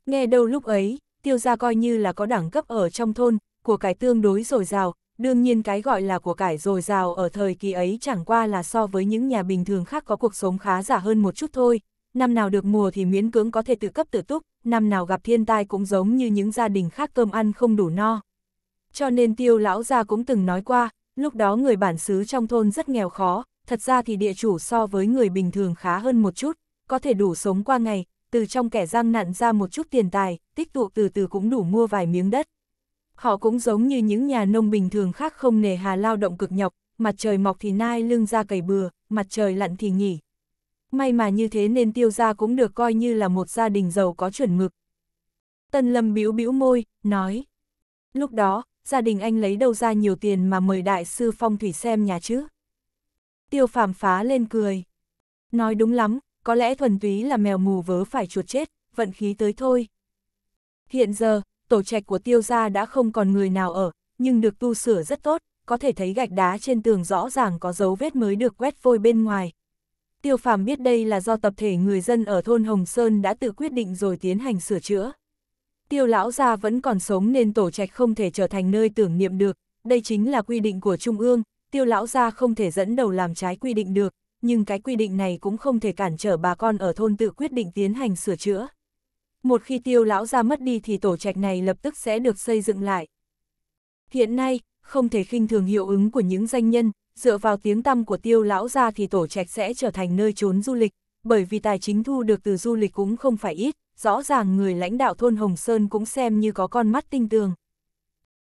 Nghe đâu lúc ấy, tiêu gia coi như là có đẳng cấp ở trong thôn, của cải tương đối dồi dào, đương nhiên cái gọi là của cải dồi dào ở thời kỳ ấy chẳng qua là so với những nhà bình thường khác có cuộc sống khá giả hơn một chút thôi, năm nào được mùa thì miễn cưỡng có thể tự cấp tự túc, năm nào gặp thiên tai cũng giống như những gia đình khác cơm ăn không đủ no. Cho nên tiêu lão gia cũng từng nói qua, lúc đó người bản xứ trong thôn rất nghèo khó, thật ra thì địa chủ so với người bình thường khá hơn một chút, có thể đủ sống qua ngày, từ trong kẻ giang nặn ra một chút tiền tài, tích tụ từ từ cũng đủ mua vài miếng đất. Họ cũng giống như những nhà nông bình thường khác không nề hà lao động cực nhọc, mặt trời mọc thì nai lưng ra cày bừa, mặt trời lặn thì nghỉ. May mà như thế nên tiêu gia cũng được coi như là một gia đình giàu có chuẩn mực. Tân Lâm bĩu bĩu môi, nói. Lúc đó, gia đình anh lấy đâu ra nhiều tiền mà mời đại sư phong thủy xem nhà chứ? Tiêu phàm phá lên cười. Nói đúng lắm, có lẽ thuần túy là mèo mù vớ phải chuột chết, vận khí tới thôi. Hiện giờ, tổ trạch của tiêu gia đã không còn người nào ở, nhưng được tu sửa rất tốt, có thể thấy gạch đá trên tường rõ ràng có dấu vết mới được quét vôi bên ngoài. Tiêu phàm biết đây là do tập thể người dân ở thôn Hồng Sơn đã tự quyết định rồi tiến hành sửa chữa. Tiêu lão gia vẫn còn sống nên tổ trạch không thể trở thành nơi tưởng niệm được, đây chính là quy định của Trung ương, tiêu lão gia không thể dẫn đầu làm trái quy định được, nhưng cái quy định này cũng không thể cản trở bà con ở thôn tự quyết định tiến hành sửa chữa. Một khi tiêu lão gia mất đi thì tổ trạch này lập tức sẽ được xây dựng lại. Hiện nay, không thể khinh thường hiệu ứng của những danh nhân, dựa vào tiếng tăm của tiêu lão gia thì tổ trạch sẽ trở thành nơi trốn du lịch, bởi vì tài chính thu được từ du lịch cũng không phải ít, rõ ràng người lãnh đạo thôn Hồng Sơn cũng xem như có con mắt tinh tường.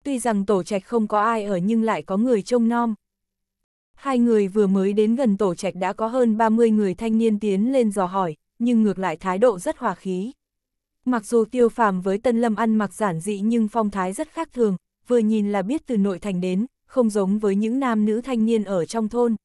Tuy rằng tổ trạch không có ai ở nhưng lại có người trông nom. Hai người vừa mới đến gần tổ trạch đã có hơn 30 người thanh niên tiến lên dò hỏi, nhưng ngược lại thái độ rất hòa khí. Mặc dù tiêu phàm với Tân Lâm ăn mặc giản dị nhưng phong thái rất khác thường, vừa nhìn là biết từ nội thành đến, không giống với những nam nữ thanh niên ở trong thôn.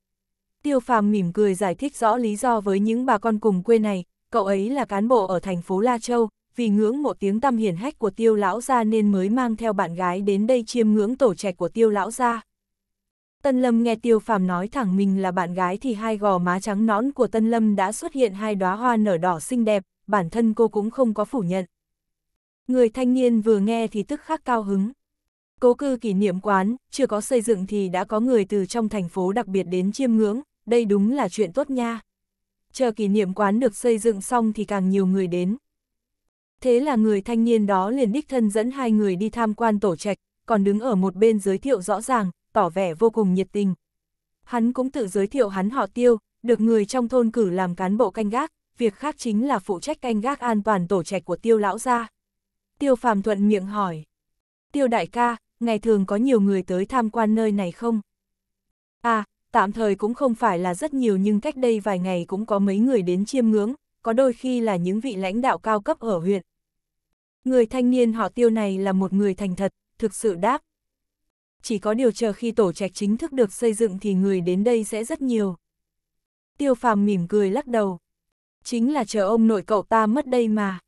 Tiêu phàm mỉm cười giải thích rõ lý do với những bà con cùng quê này, cậu ấy là cán bộ ở thành phố La Châu, vì ngưỡng mộ tiếng tăm hiển hách của tiêu lão gia nên mới mang theo bạn gái đến đây chiêm ngưỡng tổ trẻ của tiêu lão gia. Tân Lâm nghe Tiêu Phàm nói thẳng mình là bạn gái thì hai gò má trắng nõn của Tân Lâm đã xuất hiện hai đóa hoa nở đỏ xinh đẹp, bản thân cô cũng không có phủ nhận. Người thanh niên vừa nghe thì tức khắc cao hứng. Cố cư kỷ niệm quán, chưa có xây dựng thì đã có người từ trong thành phố đặc biệt đến chiêm ngưỡng, đây đúng là chuyện tốt nha. Chờ kỷ niệm quán được xây dựng xong thì càng nhiều người đến. Thế là người thanh niên đó liền đích thân dẫn hai người đi tham quan tổ trạch, còn đứng ở một bên giới thiệu rõ ràng, tỏ vẻ vô cùng nhiệt tình. Hắn cũng tự giới thiệu hắn họ tiêu, được người trong thôn cử làm cán bộ canh gác, việc khác chính là phụ trách canh gác an toàn tổ trạch của tiêu lão gia. Tiêu phàm thuận miệng hỏi. Tiêu đại ca, ngày thường có nhiều người tới tham quan nơi này không? À, tạm thời cũng không phải là rất nhiều nhưng cách đây vài ngày cũng có mấy người đến chiêm ngưỡng, có đôi khi là những vị lãnh đạo cao cấp ở huyện. Người thanh niên họ tiêu này là một người thành thật, thực sự đáp. Chỉ có điều chờ khi tổ trạch chính thức được xây dựng thì người đến đây sẽ rất nhiều. Tiêu phàm mỉm cười lắc đầu. Chính là chờ ông nội cậu ta mất đây mà.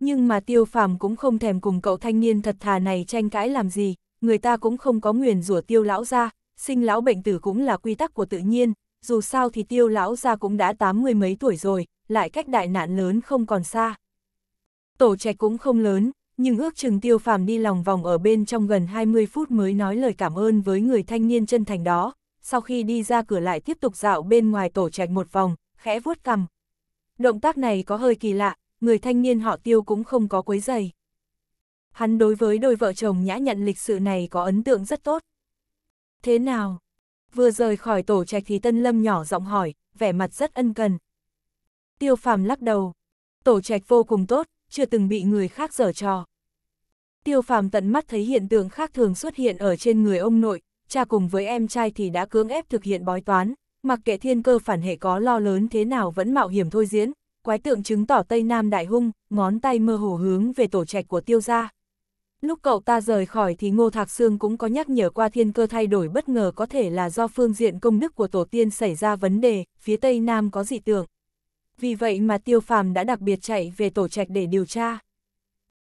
Nhưng mà tiêu phàm cũng không thèm cùng cậu thanh niên thật thà này tranh cãi làm gì, người ta cũng không có nguyền rủa tiêu lão ra, sinh lão bệnh tử cũng là quy tắc của tự nhiên, dù sao thì tiêu lão ra cũng đã tám mươi mấy tuổi rồi, lại cách đại nạn lớn không còn xa. Tổ trạch cũng không lớn, nhưng ước chừng tiêu phàm đi lòng vòng ở bên trong gần 20 phút mới nói lời cảm ơn với người thanh niên chân thành đó, sau khi đi ra cửa lại tiếp tục dạo bên ngoài tổ trạch một vòng, khẽ vuốt cằm. Động tác này có hơi kỳ lạ, người thanh niên họ tiêu cũng không có quấy giày. Hắn đối với đôi vợ chồng nhã nhận lịch sự này có ấn tượng rất tốt. Thế nào? Vừa rời khỏi tổ trạch thì Tân Lâm nhỏ giọng hỏi, vẻ mặt rất ân cần. Tiêu phàm lắc đầu. Tổ trạch vô cùng tốt, chưa từng bị người khác dở trò. Tiêu phàm tận mắt thấy hiện tượng khác thường xuất hiện ở trên người ông nội, cha cùng với em trai thì đã cưỡng ép thực hiện bói toán, mặc kệ thiên cơ phản hệ có lo lớn thế nào vẫn mạo hiểm thôi diễn, quái tượng chứng tỏ Tây Nam đại hung, ngón tay mơ hồ hướng về tổ trạch của tiêu gia. Lúc cậu ta rời khỏi thì Ngô Thạc Sương cũng có nhắc nhở qua thiên cơ thay đổi bất ngờ có thể là do phương diện công đức của tổ tiên xảy ra vấn đề, phía Tây Nam có dị tượng. Vì vậy mà tiêu phàm đã đặc biệt chạy về tổ trạch để điều tra.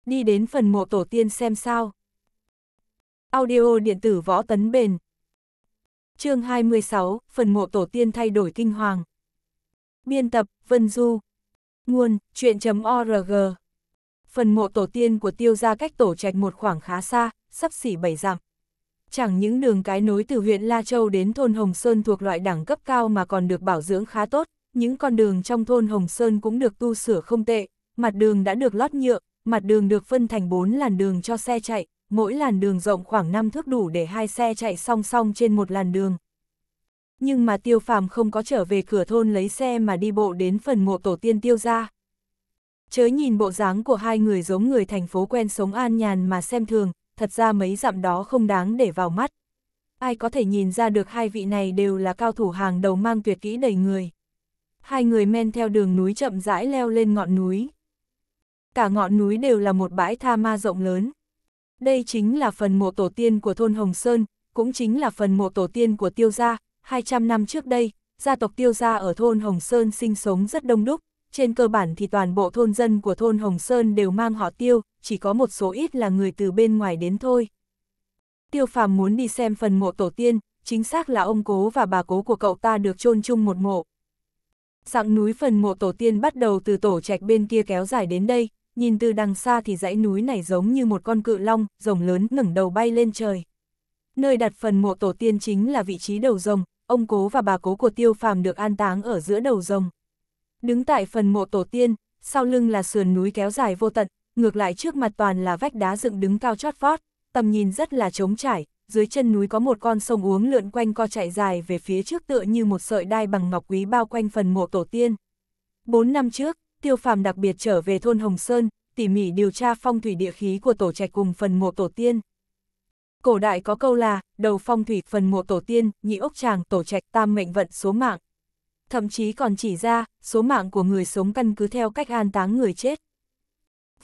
Đi đến phần mộ tổ tiên xem sao. Audio điện tử võ tấn bền chương 26, phần mộ tổ tiên thay đổi kinh hoàng. Biên tập, Vân Du. Nguồn, chuyện.org Phần mộ tổ tiên của tiêu gia cách tổ trạch một khoảng khá xa, sắp xỉ bảy dặm. Chẳng những đường cái nối từ huyện La Châu đến thôn Hồng Sơn thuộc loại đẳng cấp cao mà còn được bảo dưỡng khá tốt, những con đường trong thôn Hồng Sơn cũng được tu sửa không tệ, mặt đường đã được lót nhựa, mặt đường được phân thành 4 làn đường cho xe chạy, mỗi làn đường rộng khoảng 5 thước đủ để hai xe chạy song song trên một làn đường. Nhưng mà tiêu phàm không có trở về cửa thôn lấy xe mà đi bộ đến phần mộ tổ tiên tiêu ra. Chớ nhìn bộ dáng của hai người giống người thành phố quen sống an nhàn mà xem thường, thật ra mấy dặm đó không đáng để vào mắt. Ai có thể nhìn ra được hai vị này đều là cao thủ hàng đầu mang tuyệt kỹ đầy người. Hai người men theo đường núi chậm rãi leo lên ngọn núi. Cả ngọn núi đều là một bãi tha ma rộng lớn. Đây chính là phần mộ tổ tiên của thôn Hồng Sơn, cũng chính là phần mộ tổ tiên của Tiêu Gia. 200 năm trước đây, gia tộc Tiêu Gia ở thôn Hồng Sơn sinh sống rất đông đúc, trên cơ bản thì toàn bộ thôn dân của thôn Hồng Sơn đều mang họ Tiêu, chỉ có một số ít là người từ bên ngoài đến thôi. Tiêu phàm muốn đi xem phần mộ tổ tiên, chính xác là ông cố và bà cố của cậu ta được chôn chung một mộ. Dạng núi phần mộ tổ tiên bắt đầu từ tổ trạch bên kia kéo dài đến đây, nhìn từ đằng xa thì dãy núi này giống như một con cự long, rồng lớn ngẩng đầu bay lên trời. Nơi đặt phần mộ tổ tiên chính là vị trí đầu rồng, ông cố và bà cố của tiêu phàm được an táng ở giữa đầu rồng. Đứng tại phần mộ tổ tiên, sau lưng là sườn núi kéo dài vô tận, ngược lại trước mặt toàn là vách đá dựng đứng cao chót vót, tầm nhìn rất là trống trải, dưới chân núi có một con sông uống lượn quanh co chạy dài về phía trước tựa như một sợi đai bằng ngọc quý bao quanh phần mộ tổ tiên. Bốn năm trước, Tiêu Phàm đặc biệt trở về thôn Hồng Sơn, tỉ mỉ điều tra phong thủy địa khí của tổ trạch cùng phần mộ tổ tiên. Cổ đại có câu là, đầu phong thủy phần mộ tổ tiên, nhị ốc tràng tổ trạch tam mệnh vận số mạng. Thậm chí còn chỉ ra, số mạng của người sống căn cứ theo cách an táng người chết.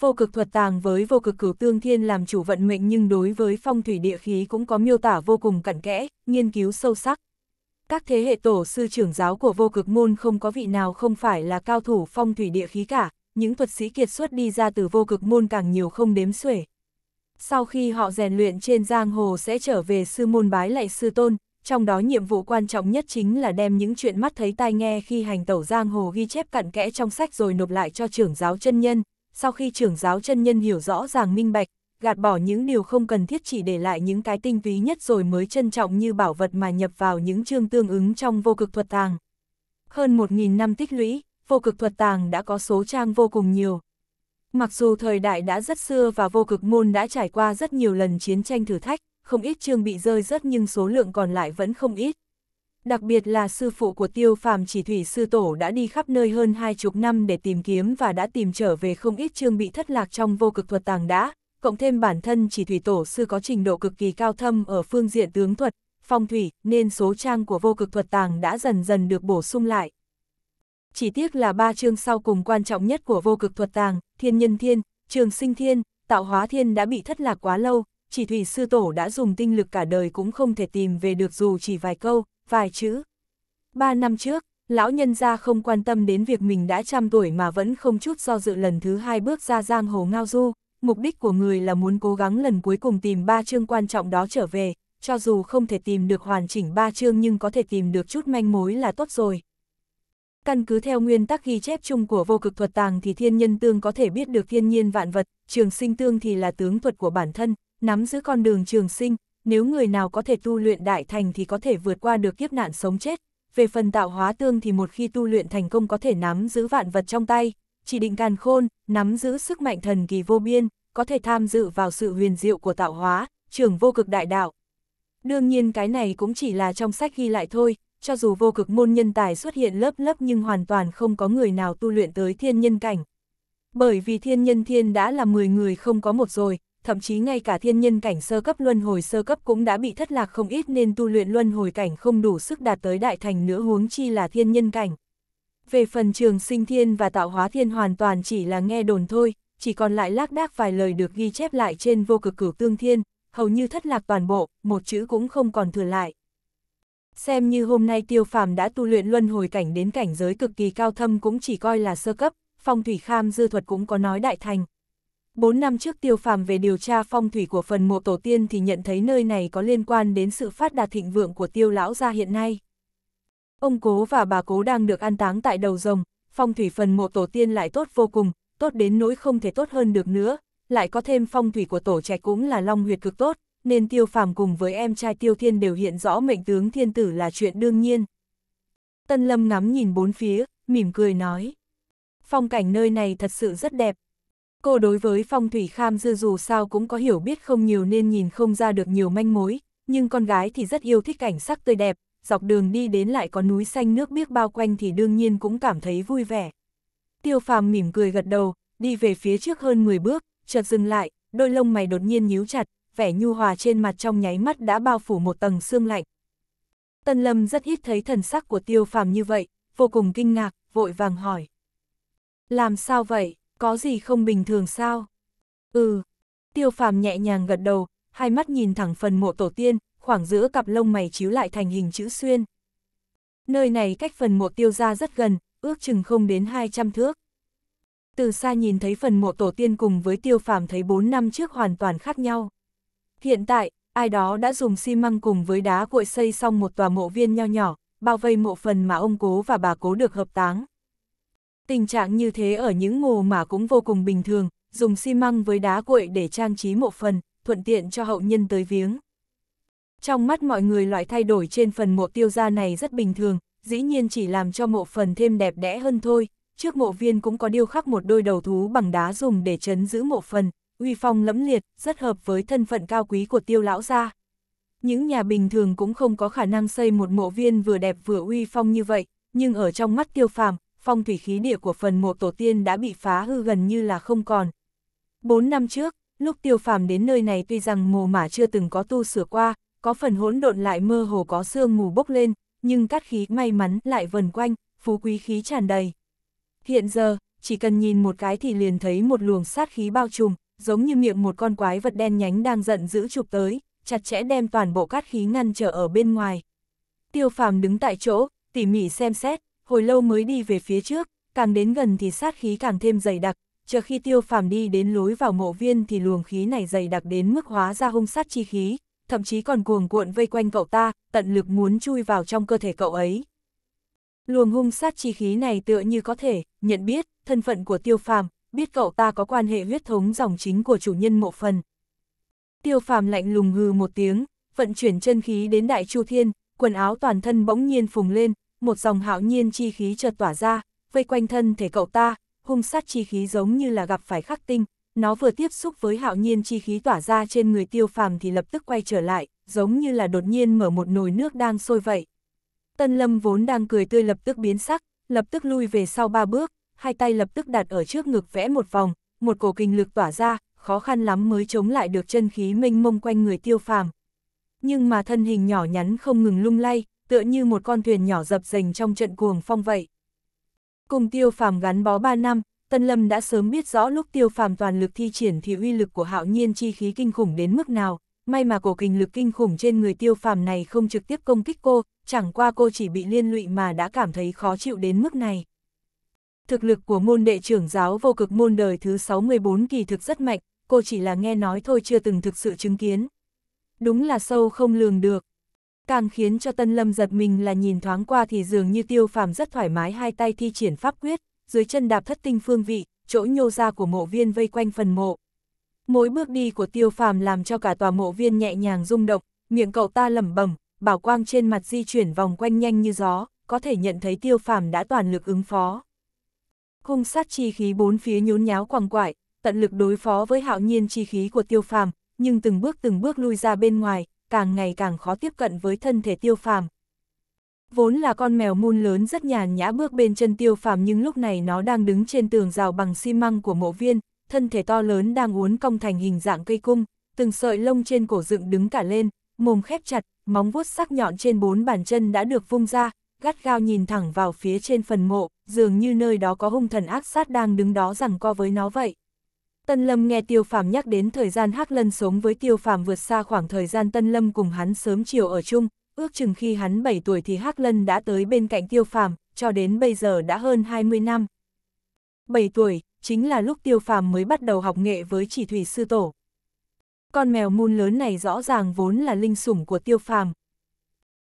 Vô cực thuật tàng với vô cực cửu tương thiên làm chủ vận mệnh nhưng đối với phong thủy địa khí cũng có miêu tả vô cùng cặn kẽ, nghiên cứu sâu sắc. Các thế hệ tổ sư trưởng giáo của vô cực môn không có vị nào không phải là cao thủ phong thủy địa khí cả, những thuật sĩ kiệt xuất đi ra từ vô cực môn càng nhiều không đếm xuể. Sau khi họ rèn luyện trên giang hồ sẽ trở về sư môn bái lạy sư tôn, trong đó nhiệm vụ quan trọng nhất chính là đem những chuyện mắt thấy tai nghe khi hành tẩu giang hồ ghi chép cặn kẽ trong sách rồi nộp lại cho trưởng giáo chân nhân, sau khi trưởng giáo chân nhân hiểu rõ ràng minh bạch, gạt bỏ những điều không cần thiết chỉ để lại những cái tinh túy nhất rồi mới trân trọng như bảo vật mà nhập vào những chương tương ứng trong vô cực thuật tàng. Hơn 1.000 năm tích lũy, vô cực thuật tàng đã có số trang vô cùng nhiều. Mặc dù thời đại đã rất xưa và vô cực môn đã trải qua rất nhiều lần chiến tranh thử thách, không ít chương bị rơi rớt nhưng số lượng còn lại vẫn không ít. Đặc biệt là sư phụ của tiêu phàm chỉ thủy sư tổ đã đi khắp nơi hơn hai chục năm để tìm kiếm và đã tìm trở về không ít chương bị thất lạc trong vô cực thuật tàng đã, cộng thêm bản thân chỉ thủy tổ sư có trình độ cực kỳ cao thâm ở phương diện tướng thuật, phong thủy, nên số trang của vô cực thuật tàng đã dần dần được bổ sung lại. Chỉ tiếc là ba chương sau cùng quan trọng nhất của vô cực thuật tàng, thiên nhân thiên, trường sinh thiên, tạo hóa thiên đã bị thất lạc quá lâu, chỉ thủy sư tổ đã dùng tinh lực cả đời cũng không thể tìm về được dù chỉ vài câu, vài chữ. Ba năm trước, lão nhân gia không quan tâm đến việc mình đã trăm tuổi mà vẫn không chút do dự lần thứ hai bước ra giang hồ ngao du, mục đích của người là muốn cố gắng lần cuối cùng tìm ba chương quan trọng đó trở về, cho dù không thể tìm được hoàn chỉnh ba chương nhưng có thể tìm được chút manh mối là tốt rồi. Căn cứ theo nguyên tắc ghi chép chung của vô cực thuật tàng thì thiên nhân tương có thể biết được thiên nhiên vạn vật, trường sinh tương thì là tướng thuật của bản thân, nắm giữ con đường trường sinh, nếu người nào có thể tu luyện đại thành thì có thể vượt qua được kiếp nạn sống chết. Về phần tạo hóa tương thì một khi tu luyện thành công có thể nắm giữ vạn vật trong tay, chỉ định càn khôn, nắm giữ sức mạnh thần kỳ vô biên, có thể tham dự vào sự huyền diệu của tạo hóa, trường vô cực đại đạo. Đương nhiên cái này cũng chỉ là trong sách ghi lại thôi, cho dù vô cực môn nhân tài xuất hiện lớp lớp nhưng hoàn toàn không có người nào tu luyện tới thiên nhân cảnh. Bởi vì thiên nhân thiên đã là 10 người không có một rồi, thậm chí ngay cả thiên nhân cảnh sơ cấp luân hồi sơ cấp cũng đã bị thất lạc không ít nên tu luyện luân hồi cảnh không đủ sức đạt tới đại thành nữa huống chi là thiên nhân cảnh. Về phần trường sinh thiên và tạo hóa thiên hoàn toàn chỉ là nghe đồn thôi, chỉ còn lại lác đác vài lời được ghi chép lại trên vô cực cửu tương thiên, hầu như thất lạc toàn bộ, một chữ cũng không còn thừa lại. Xem như hôm nay tiêu phàm đã tu luyện luân hồi cảnh đến cảnh giới cực kỳ cao thâm cũng chỉ coi là sơ cấp, phong thủy kham dư thuật cũng có nói đại thành. Bốn năm trước tiêu phàm về điều tra phong thủy của phần mộ tổ tiên thì nhận thấy nơi này có liên quan đến sự phát đạt thịnh vượng của tiêu lão gia hiện nay. Ông cố và bà cố đang được an táng tại đầu rồng, phong thủy phần mộ tổ tiên lại tốt vô cùng, tốt đến nỗi không thể tốt hơn được nữa, lại có thêm phong thủy của tổ trẻ cũng là long huyệt cực tốt, nên tiêu phàm cùng với em trai tiêu thiên đều hiện rõ mệnh tướng thiên tử là chuyện đương nhiên. Tân lâm ngắm nhìn bốn phía, mỉm cười nói. Phong cảnh nơi này thật sự rất đẹp. Cô đối với phong thủy kham dư dù sao cũng có hiểu biết không nhiều nên nhìn không ra được nhiều manh mối, nhưng con gái thì rất yêu thích cảnh sắc tươi đẹp, dọc đường đi đến lại có núi xanh nước biếc bao quanh thì đương nhiên cũng cảm thấy vui vẻ. Tiêu phàm mỉm cười gật đầu, đi về phía trước hơn 10 bước, chợt dừng lại, đôi lông mày đột nhiên nhíu chặt, vẻ nhu hòa trên mặt trong nháy mắt đã bao phủ một tầng sương lạnh. Tân Lâm rất ít thấy thần sắc của tiêu phàm như vậy, vô cùng kinh ngạc, vội vàng hỏi. Làm sao vậy, có gì không bình thường sao? Ừ, tiêu phàm nhẹ nhàng gật đầu, hai mắt nhìn thẳng phần mộ tổ tiên, khoảng giữa cặp lông mày chiếu lại thành hình chữ xuyên. Nơi này cách phần mộ tiêu ra rất gần, ước chừng không đến 200 thước. Từ xa nhìn thấy phần mộ tổ tiên cùng với tiêu phàm thấy 4 năm trước hoàn toàn khác nhau. Hiện tại, ai đó đã dùng xi măng cùng với đá cuội xây xong một tòa mộ viên nho nhỏ, bao vây mộ phần mà ông cố và bà cố được hợp táng. Tình trạng như thế ở những mồ mà cũng vô cùng bình thường, dùng xi măng với đá cuội để trang trí mộ phần, thuận tiện cho hậu nhân tới viếng. Trong mắt mọi người loại thay đổi trên phần mộ tiêu gia này rất bình thường, dĩ nhiên chỉ làm cho mộ phần thêm đẹp đẽ hơn thôi, trước mộ viên cũng có điêu khắc một đôi đầu thú bằng đá dùng để chấn giữ mộ phần, uy phong lẫm liệt, rất hợp với thân phận cao quý của tiêu lão gia. Những nhà bình thường cũng không có khả năng xây một mộ viên vừa đẹp vừa uy phong như vậy, nhưng ở trong mắt tiêu phàm, phong thủy khí địa của phần mộ tổ tiên đã bị phá hư gần như là không còn. Bốn năm trước, lúc tiêu phàm đến nơi này tuy rằng mồ mả chưa từng có tu sửa qua, có phần hỗn độn lại mơ hồ có sương mù bốc lên, nhưng cát khí may mắn lại vần quanh, phú quý khí tràn đầy. Hiện giờ, chỉ cần nhìn một cái thì liền thấy một luồng sát khí bao trùm, giống như miệng một con quái vật đen nhánh đang giận dữ chụp tới, chặt chẽ đem toàn bộ cát khí ngăn trở ở bên ngoài. Tiêu phàm đứng tại chỗ, tỉ mỉ xem xét, hồi lâu mới đi về phía trước, càng đến gần thì sát khí càng thêm dày đặc, chờ khi tiêu phàm đi đến lối vào mộ viên thì luồng khí này dày đặc đến mức hóa ra hung sát chi khí, thậm chí còn cuồng cuộn vây quanh cậu ta, tận lực muốn chui vào trong cơ thể cậu ấy. Luồng hung sát chi khí này tựa như có thể, nhận biết, thân phận của tiêu phàm, biết cậu ta có quan hệ huyết thống dòng chính của chủ nhân mộ phần. Tiêu phàm lạnh lùng hừ một tiếng, vận chuyển chân khí đến đại chu thiên, quần áo toàn thân bỗng nhiên phùng lên, một dòng hạo nhiên chi khí chợt tỏa ra, vây quanh thân thể cậu ta, hung sát chi khí giống như là gặp phải khắc tinh, nó vừa tiếp xúc với hạo nhiên chi khí tỏa ra trên người tiêu phàm thì lập tức quay trở lại, giống như là đột nhiên mở một nồi nước đang sôi vậy. Tân Lâm vốn đang cười tươi lập tức biến sắc, lập tức lui về sau ba bước, hai tay lập tức đặt ở trước ngực vẽ một vòng, một cổ kinh lực tỏa ra, khó khăn lắm mới chống lại được chân khí mênh mông quanh người tiêu phàm. Nhưng mà thân hình nhỏ nhắn không ngừng lung lay, tựa như một con thuyền nhỏ dập dềnh trong trận cuồng phong vậy. Cùng tiêu phàm gắn bó 3 năm, Tân Lâm đã sớm biết rõ lúc tiêu phàm toàn lực thi triển thì uy lực của hạo nhiên chi khí kinh khủng đến mức nào, may mà cổ kinh lực kinh khủng trên người tiêu phàm này không trực tiếp công kích cô, chẳng qua cô chỉ bị liên lụy mà đã cảm thấy khó chịu đến mức này. Thực lực của môn đệ trưởng giáo vô cực môn đời thứ 64 kỳ thực rất mạnh, cô chỉ là nghe nói thôi chưa từng thực sự chứng kiến. Đúng là sâu không lường được. Càng khiến cho Tân Lâm giật mình là nhìn thoáng qua thì dường như tiêu phàm rất thoải mái hai tay thi triển pháp quyết, dưới chân đạp thất tinh phương vị, chỗ nhô ra của mộ viên vây quanh phần mộ. Mỗi bước đi của tiêu phàm làm cho cả tòa mộ viên nhẹ nhàng rung động, miệng cậu ta lẩm bẩm, bảo quang trên mặt di chuyển vòng quanh nhanh như gió, có thể nhận thấy tiêu phàm đã toàn lực ứng phó. Hung sát chi khí bốn phía nhốn nháo quằn quại, tận lực đối phó với hạo nhiên chi khí của tiêu phàm, nhưng từng bước từng bước lui ra bên ngoài, càng ngày càng khó tiếp cận với thân thể tiêu phàm. Vốn là con mèo mun lớn rất nhàn nhã bước bên chân tiêu phàm nhưng lúc này nó đang đứng trên tường rào bằng xi măng của mộ viên, thân thể to lớn đang uốn cong thành hình dạng cây cung, từng sợi lông trên cổ dựng đứng cả lên, mồm khép chặt, móng vuốt sắc nhọn trên bốn bàn chân đã được vung ra, gắt gao nhìn thẳng vào phía trên phần mộ, dường như nơi đó có hung thần ác sát đang đứng đó rằng co với nó vậy. Tân Lâm nghe Tiêu Phàm nhắc đến thời gian Hắc Lân sống với Tiêu Phàm vượt xa khoảng thời gian Tân Lâm cùng hắn sớm chiều ở chung, ước chừng khi hắn 7 tuổi thì Hắc Lân đã tới bên cạnh Tiêu Phàm, cho đến bây giờ đã hơn 20 năm. 7 tuổi, chính là lúc Tiêu Phàm mới bắt đầu học nghệ với Chỉ Thủy sư tổ. Con mèo mun lớn này rõ ràng vốn là linh sủng của Tiêu Phàm.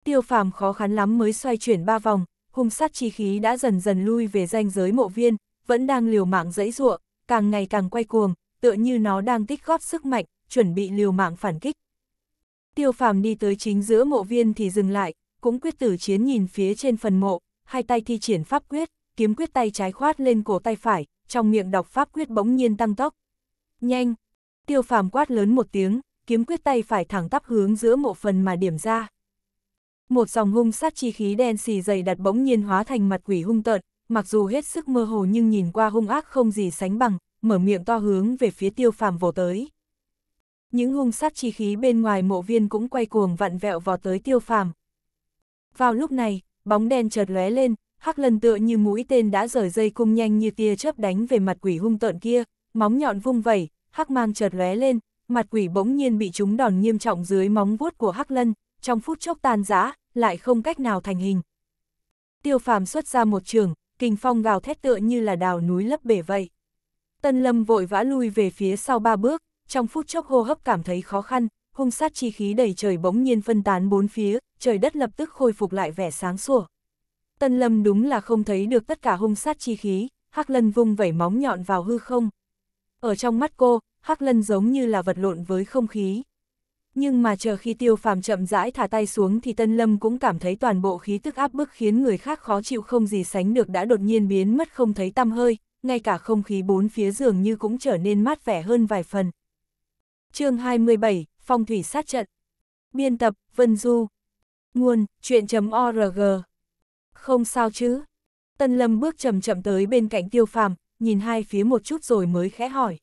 Tiêu Phàm khó khăn lắm mới xoay chuyển ba vòng, hung sát chi khí đã dần dần lui về ranh giới mộ viên, vẫn đang liều mạng dẫy ruộng, càng ngày càng quay cuồng, tựa như nó đang tích góp sức mạnh, chuẩn bị liều mạng phản kích. Tiêu phàm đi tới chính giữa mộ viên thì dừng lại, cũng quyết tử chiến nhìn phía trên phần mộ, hai tay thi triển pháp quyết, kiếm quyết tay trái khoát lên cổ tay phải, trong miệng đọc pháp quyết bỗng nhiên tăng tốc. Nhanh! Tiêu phàm quát lớn một tiếng, kiếm quyết tay phải thẳng tắp hướng giữa mộ phần mà điểm ra. Một dòng hung sát chi khí đen xì dày đặt bỗng nhiên hóa thành mặt quỷ hung tợn, mặc dù hết sức mơ hồ nhưng nhìn qua hung ác không gì sánh bằng, mở miệng to hướng về phía tiêu phàm vồ tới. Những hung sát chi khí bên ngoài mộ viên cũng quay cuồng vặn vẹo vào tới tiêu phàm. Vào lúc này, bóng đen chợt lóe lên, hắc lần tựa như mũi tên đã rời dây cung nhanh như tia chớp đánh về mặt quỷ hung tợn kia, móng nhọn vung vẩy, hắc mang chợt lóe lên, mặt quỷ bỗng nhiên bị trúng đòn nghiêm trọng dưới móng vuốt của hắc lân, trong phút chốc tan rã, lại không cách nào thành hình. Tiêu phàm xuất ra một trường, kinh phong gào thét tựa như là đào núi lấp bể vậy. Tân lâm vội vã lui về phía sau ba bước, trong phút chốc hô hấp cảm thấy khó khăn, hung sát chi khí đầy trời bỗng nhiên phân tán bốn phía, trời đất lập tức khôi phục lại vẻ sáng sủa. Tân lâm đúng là không thấy được tất cả hung sát chi khí, Hắc Lân vung vẩy móng nhọn vào hư không. Ở trong mắt cô, Hắc Lân giống như là vật lộn với không khí. Nhưng mà chờ khi tiêu phàm chậm rãi thả tay xuống thì Tân Lâm cũng cảm thấy toàn bộ khí tức áp bức khiến người khác khó chịu không gì sánh được đã đột nhiên biến mất không thấy tăm hơi, ngay cả không khí bốn phía dường như cũng trở nên mát vẻ hơn vài phần chương 27, Phong thủy sát trận Biên tập, Vân Du Nguồn, chuyện.org Không sao chứ. Tân Lâm bước chậm chậm tới bên cạnh tiêu phàm, nhìn hai phía một chút rồi mới khẽ hỏi.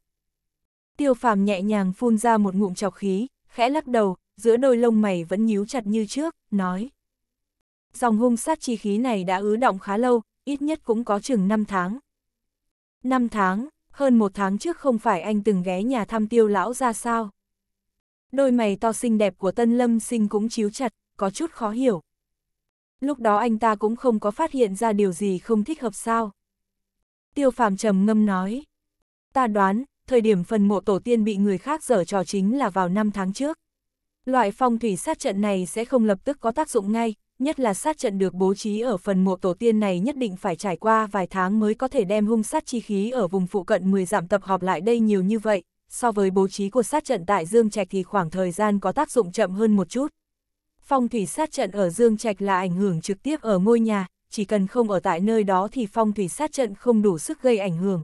Tiêu phàm nhẹ nhàng phun ra một ngụm chọc khí, khẽ lắc đầu, giữa đôi lông mày vẫn nhíu chặt như trước, nói. Dòng hung sát chi khí này đã ứ động khá lâu, ít nhất cũng có chừng 5 tháng. 5 tháng, hơn một tháng trước không phải anh từng ghé nhà thăm tiêu lão ra sao. Đôi mày to xinh đẹp của Tân Lâm sinh cũng chiếu chặt, có chút khó hiểu. Lúc đó anh ta cũng không có phát hiện ra điều gì không thích hợp sao. Tiêu phàm trầm ngâm nói. Ta đoán, thời điểm phần mộ tổ tiên bị người khác dở trò chính là vào năm tháng trước. Loại phong thủy sát trận này sẽ không lập tức có tác dụng ngay, nhất là sát trận được bố trí ở phần mộ tổ tiên này nhất định phải trải qua vài tháng mới có thể đem hung sát chi khí ở vùng phụ cận 10 giảm tập hợp lại đây nhiều như vậy, so với bố trí của sát trận tại Dương Trạch thì khoảng thời gian có tác dụng chậm hơn một chút. Phong thủy sát trận ở Dương Trạch là ảnh hưởng trực tiếp ở ngôi nhà, chỉ cần không ở tại nơi đó thì phong thủy sát trận không đủ sức gây ảnh hưởng.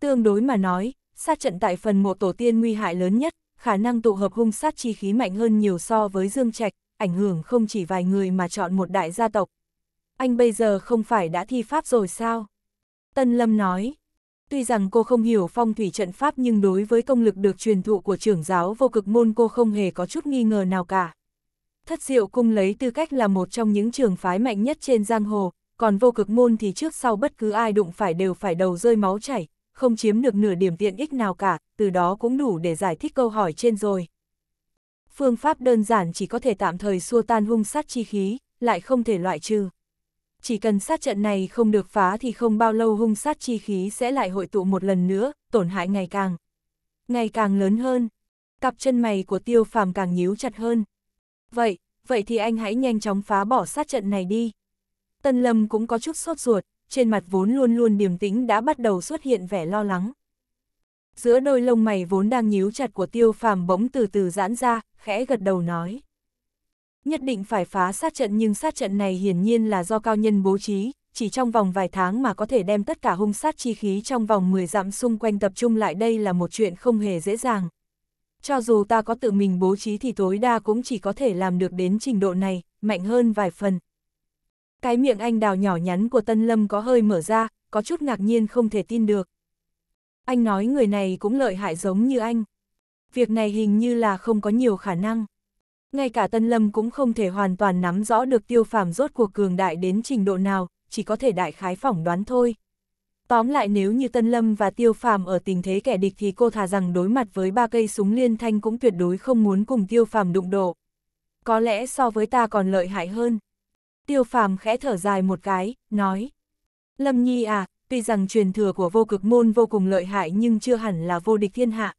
Tương đối mà nói, sát trận tại phần mộ tổ tiên nguy hại lớn nhất, khả năng tụ hợp hung sát chi khí mạnh hơn nhiều so với Dương Trạch, ảnh hưởng không chỉ vài người mà chọn một đại gia tộc. Anh bây giờ không phải đã thi pháp rồi sao? Tân Lâm nói, tuy rằng cô không hiểu phong thủy trận pháp nhưng đối với công lực được truyền thụ của trưởng giáo vô cực môn cô không hề có chút nghi ngờ nào cả. Thất diệu cung lấy tư cách là một trong những trường phái mạnh nhất trên giang hồ, còn vô cực môn thì trước sau bất cứ ai đụng phải đều phải đầu rơi máu chảy, không chiếm được nửa điểm tiện ích nào cả, từ đó cũng đủ để giải thích câu hỏi trên rồi. Phương pháp đơn giản chỉ có thể tạm thời xua tan hung sát chi khí, lại không thể loại trừ. Chỉ cần sát trận này không được phá thì không bao lâu hung sát chi khí sẽ lại hội tụ một lần nữa, tổn hại ngày càng. Ngày càng lớn hơn, cặp chân mày của tiêu phàm càng nhíu chặt hơn. Vậy, vậy thì anh hãy nhanh chóng phá bỏ sát trận này đi. Tân Lâm cũng có chút sốt ruột, trên mặt vốn luôn luôn điềm tĩnh đã bắt đầu xuất hiện vẻ lo lắng. Giữa đôi lông mày vốn đang nhíu chặt của tiêu phàm bỗng từ từ giãn ra, khẽ gật đầu nói. Nhất định phải phá sát trận nhưng sát trận này hiển nhiên là do cao nhân bố trí, chỉ trong vòng vài tháng mà có thể đem tất cả hung sát chi khí trong vòng 10 dặm xung quanh tập trung lại đây là một chuyện không hề dễ dàng. Cho dù ta có tự mình bố trí thì tối đa cũng chỉ có thể làm được đến trình độ này, mạnh hơn vài phần. Cái miệng anh đào nhỏ nhắn của Tân Lâm có hơi mở ra, có chút ngạc nhiên không thể tin được. Anh nói người này cũng lợi hại giống như anh. Việc này hình như là không có nhiều khả năng. Ngay cả Tân Lâm cũng không thể hoàn toàn nắm rõ được tiêu phàm rốt cuộc cường đại đến trình độ nào, chỉ có thể đại khái phỏng đoán thôi. Tóm lại nếu như Tân Lâm và Tiêu Phàm ở tình thế kẻ địch thì cô thà rằng đối mặt với ba cây súng liên thanh cũng tuyệt đối không muốn cùng Tiêu Phàm đụng độ. Có lẽ so với ta còn lợi hại hơn. Tiêu Phàm khẽ thở dài một cái, nói. Lâm Nhi à, tuy rằng truyền thừa của vô cực môn vô cùng lợi hại nhưng chưa hẳn là vô địch thiên hạ.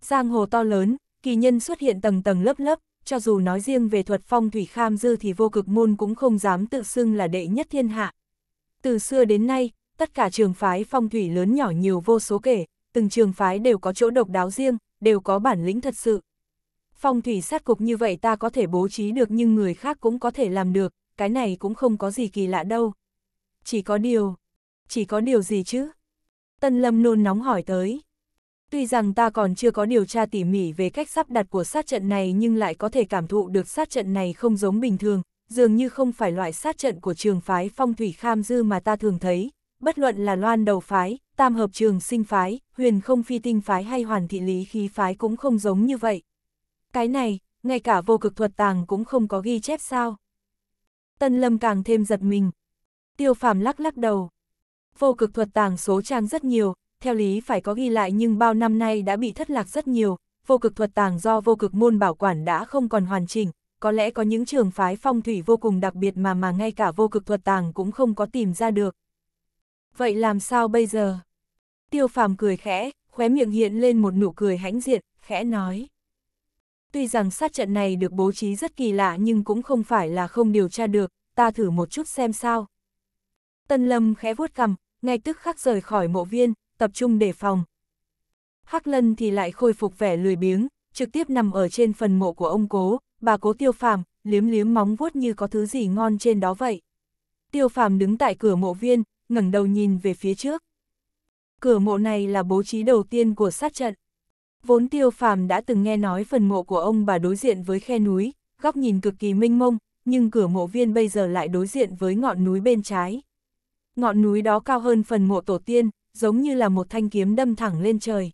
Giang hồ to lớn, kỳ nhân xuất hiện tầng tầng lớp lớp, cho dù nói riêng về thuật phong thủy kham dư thì vô cực môn cũng không dám tự xưng là đệ nhất thiên hạ. Từ xưa đến nay, tất cả trường phái phong thủy lớn nhỏ nhiều vô số kể, từng trường phái đều có chỗ độc đáo riêng, đều có bản lĩnh thật sự. Phong thủy sát cục như vậy ta có thể bố trí được nhưng người khác cũng có thể làm được, cái này cũng không có gì kỳ lạ đâu. Chỉ có điều, chỉ có điều gì chứ? Tân Lâm nôn nóng hỏi tới. Tuy rằng ta còn chưa có điều tra tỉ mỉ về cách sắp đặt của sát trận này nhưng lại có thể cảm thụ được sát trận này không giống bình thường, dường như không phải loại sát trận của trường phái phong thủy kham dư mà ta thường thấy, bất luận là loan đầu phái, tam hợp trường sinh phái, huyền không phi tinh phái hay hoàn thị lý khí phái cũng không giống như vậy. Cái này, ngay cả vô cực thuật tàng cũng không có ghi chép sao. Tân lâm càng thêm giật mình. Tiêu phàm lắc lắc đầu. Vô cực thuật tàng số trang rất nhiều, theo lý phải có ghi lại nhưng bao năm nay đã bị thất lạc rất nhiều, vô cực thuật tàng do vô cực môn bảo quản đã không còn hoàn chỉnh, có lẽ có những trường phái phong thủy vô cùng đặc biệt mà mà ngay cả vô cực thuật tàng cũng không có tìm ra được. Vậy làm sao bây giờ? Tiêu phàm cười khẽ, khóe miệng hiện lên một nụ cười hãnh diện, khẽ nói. Tuy rằng sát trận này được bố trí rất kỳ lạ nhưng cũng không phải là không điều tra được, ta thử một chút xem sao. Tân Lâm khẽ vuốt cầm, ngay tức khắc rời khỏi mộ viên, tập trung đề phòng. Hắc Lân thì lại khôi phục vẻ lười biếng, trực tiếp nằm ở trên phần mộ của ông cố, bà cố tiêu phàm, liếm liếm móng vuốt như có thứ gì ngon trên đó vậy. Tiêu phàm đứng tại cửa mộ viên, ngẩng đầu nhìn về phía trước. Cửa mộ này là bố trí đầu tiên của sát trận. Vốn tiêu phàm đã từng nghe nói phần mộ của ông bà đối diện với khe núi, góc nhìn cực kỳ minh mông, nhưng cửa mộ viên bây giờ lại đối diện với ngọn núi bên trái. Ngọn núi đó cao hơn phần mộ tổ tiên, giống như là một thanh kiếm đâm thẳng lên trời.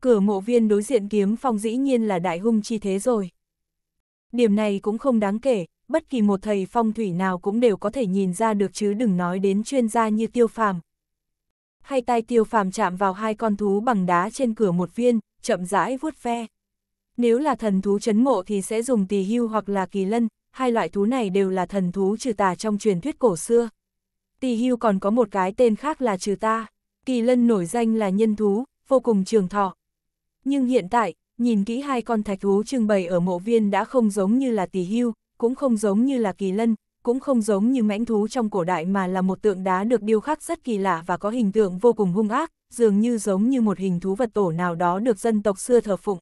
Cửa mộ viên đối diện kiếm phong dĩ nhiên là đại hung chi thế rồi. Điểm này cũng không đáng kể, bất kỳ một thầy phong thủy nào cũng đều có thể nhìn ra được chứ đừng nói đến chuyên gia như tiêu phàm. Hai tay tiêu phàm chạm vào hai con thú bằng đá trên cửa một viên, chậm rãi vuốt ve. Nếu là thần thú chấn mộ thì sẽ dùng tỳ hưu hoặc là kỳ lân, hai loại thú này đều là thần thú trừ tà trong truyền thuyết cổ xưa. Tỳ hưu còn có một cái tên khác là trừ ta, kỳ lân nổi danh là nhân thú, vô cùng trường thọ. Nhưng hiện tại, nhìn kỹ hai con thạch thú trưng bày ở mộ viên đã không giống như là tỳ hưu, cũng không giống như là kỳ lân, cũng không giống như mãnh thú trong cổ đại mà là một tượng đá được điêu khắc rất kỳ lạ và có hình tượng vô cùng hung ác, dường như giống như một hình thú vật tổ nào đó được dân tộc xưa thờ phụng.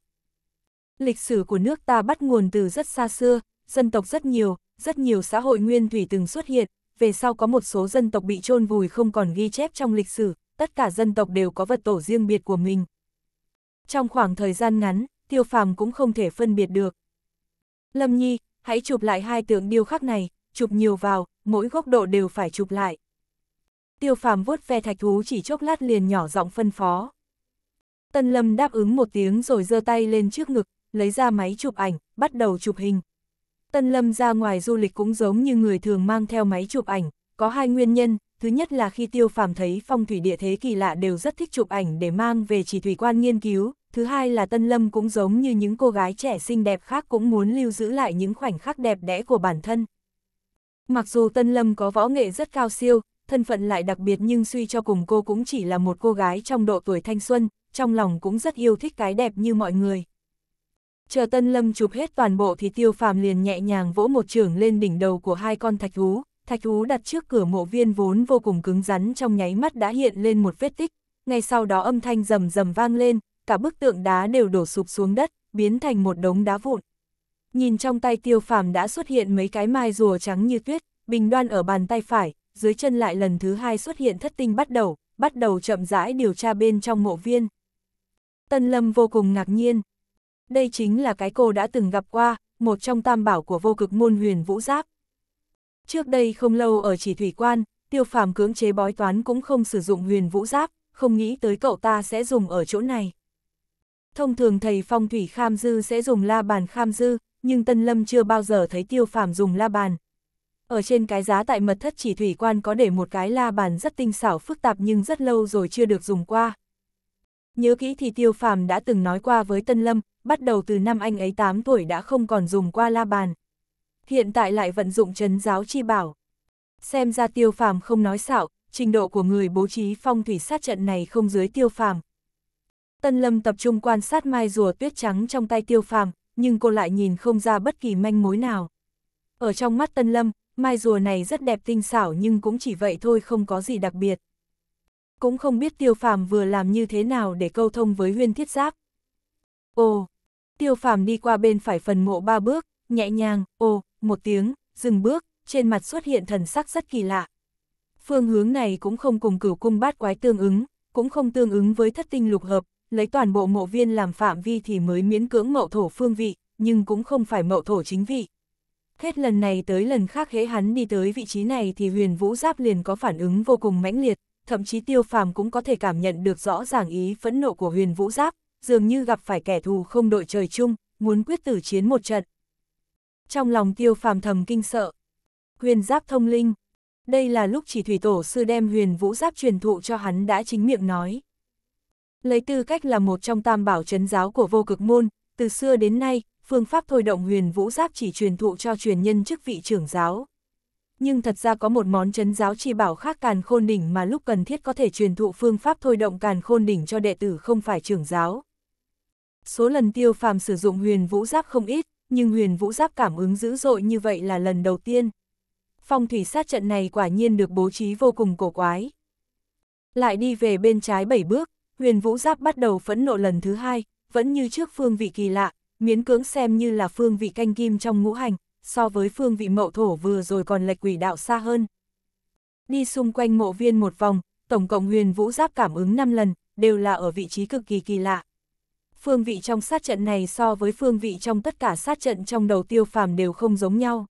Lịch sử của nước ta bắt nguồn từ rất xa xưa, dân tộc rất nhiều, rất nhiều xã hội nguyên thủy từng xuất hiện, về sau có một số dân tộc bị chôn vùi không còn ghi chép trong lịch sử, tất cả dân tộc đều có vật tổ riêng biệt của mình. Trong khoảng thời gian ngắn, tiêu phàm cũng không thể phân biệt được. Lâm Nhi, hãy chụp lại hai tượng điêu khắc này, chụp nhiều vào, mỗi góc độ đều phải chụp lại. Tiêu phàm vuốt ve thạch thú chỉ chốc lát liền nhỏ giọng phân phó. Tân Lâm đáp ứng một tiếng rồi giơ tay lên trước ngực, lấy ra máy chụp ảnh, bắt đầu chụp hình. Tân Lâm ra ngoài du lịch cũng giống như người thường mang theo máy chụp ảnh, có hai nguyên nhân, thứ nhất là khi tiêu phàm thấy phong thủy địa thế kỳ lạ đều rất thích chụp ảnh để mang về chỉ thủy quan nghiên cứu, thứ hai là Tân Lâm cũng giống như những cô gái trẻ xinh đẹp khác cũng muốn lưu giữ lại những khoảnh khắc đẹp đẽ của bản thân. Mặc dù Tân Lâm có võ nghệ rất cao siêu, thân phận lại đặc biệt nhưng suy cho cùng cô cũng chỉ là một cô gái trong độ tuổi thanh xuân, trong lòng cũng rất yêu thích cái đẹp như mọi người. Chờ Tân Lâm chụp hết toàn bộ thì Tiêu Phàm liền nhẹ nhàng vỗ một trường lên đỉnh đầu của hai con thạch thú, thạch thú đặt trước cửa mộ viên vốn vô cùng cứng rắn trong nháy mắt đã hiện lên một vết tích, ngay sau đó âm thanh rầm rầm vang lên, cả bức tượng đá đều đổ sụp xuống đất, biến thành một đống đá vụn. Nhìn trong tay tiêu phàm đã xuất hiện mấy cái mai rùa trắng như tuyết, bình đoan ở bàn tay phải, dưới chân lại lần thứ hai xuất hiện thất tinh bắt đầu, bắt đầu chậm rãi điều tra bên trong mộ viên. Tân Lâm vô cùng ngạc nhiên, đây chính là cái cô đã từng gặp qua, một trong tam bảo của vô cực môn huyền vũ giáp. Trước đây không lâu ở chỉ thủy quan, tiêu phàm cưỡng chế bói toán cũng không sử dụng huyền vũ giáp, không nghĩ tới cậu ta sẽ dùng ở chỗ này. Thông thường thầy phong thủy kham dư sẽ dùng la bàn kham dư, nhưng Tân Lâm chưa bao giờ thấy tiêu phàm dùng la bàn. Ở trên cái giá tại mật thất chỉ thủy quan có để một cái la bàn rất tinh xảo phức tạp nhưng rất lâu rồi chưa được dùng qua. Nhớ kỹ thì tiêu phàm đã từng nói qua với Tân Lâm, bắt đầu từ năm anh ấy 8 tuổi đã không còn dùng qua la bàn. Hiện tại lại vận dụng chấn giáo chi bảo. Xem ra tiêu phàm không nói xạo, trình độ của người bố trí phong thủy sát trận này không dưới tiêu phàm. Tân Lâm tập trung quan sát mai rùa tuyết trắng trong tay tiêu phàm, nhưng cô lại nhìn không ra bất kỳ manh mối nào. Ở trong mắt Tân Lâm, mai rùa này rất đẹp tinh xảo nhưng cũng chỉ vậy thôi không có gì đặc biệt. Cũng không biết tiêu phàm vừa làm như thế nào để câu thông với huyên thiết giáp. Ồ, tiêu phàm đi qua bên phải phần mộ ba bước, nhẹ nhàng, ô, một tiếng, dừng bước, trên mặt xuất hiện thần sắc rất kỳ lạ. Phương hướng này cũng không cùng cửu cung bát quái tương ứng, cũng không tương ứng với thất tinh lục hợp, lấy toàn bộ mộ viên làm phạm vi thì mới miễn cưỡng mậu thổ phương vị, nhưng cũng không phải mậu thổ chính vị. Hết lần này tới lần khác hễ hắn đi tới vị trí này thì huyền vũ giáp liền có phản ứng vô cùng mãnh liệt, thậm chí tiêu phàm cũng có thể cảm nhận được rõ ràng ý phẫn nộ của huyền vũ giáp, dường như gặp phải kẻ thù không đội trời chung, muốn quyết tử chiến một trận. Trong lòng tiêu phàm thầm kinh sợ. Huyền giáp thông linh. Đây là lúc chỉ thủy tổ sư đem huyền vũ giáp truyền thụ cho hắn đã chính miệng nói. Lấy tư cách là một trong tam bảo chấn giáo của vô cực môn, từ xưa đến nay, phương pháp thôi động huyền vũ giáp chỉ truyền thụ cho truyền nhân chức vị trưởng giáo. Nhưng thật ra có một món chấn giáo chi bảo khác càn khôn đỉnh mà lúc cần thiết có thể truyền thụ phương pháp thôi động càn khôn đỉnh cho đệ tử không phải trưởng giáo. Số lần tiêu phàm sử dụng huyền vũ giáp không ít, nhưng huyền vũ giáp cảm ứng dữ dội như vậy là lần đầu tiên. Phong thủy sát trận này quả nhiên được bố trí vô cùng cổ quái. Lại đi về bên trái bảy bước, huyền vũ giáp bắt đầu phẫn nộ lần thứ hai, vẫn như trước phương vị kỳ lạ, miễn cưỡng xem như là phương vị canh kim trong ngũ hành, so với phương vị mậu thổ vừa rồi còn lệch quỷ đạo xa hơn. Đi xung quanh mộ viên một vòng, tổng cộng huyền vũ giáp cảm ứng 5 lần, đều là ở vị trí cực kỳ kỳ lạ. Phương vị trong sát trận này so với phương vị trong tất cả sát trận trong đầu tiêu phàm đều không giống nhau.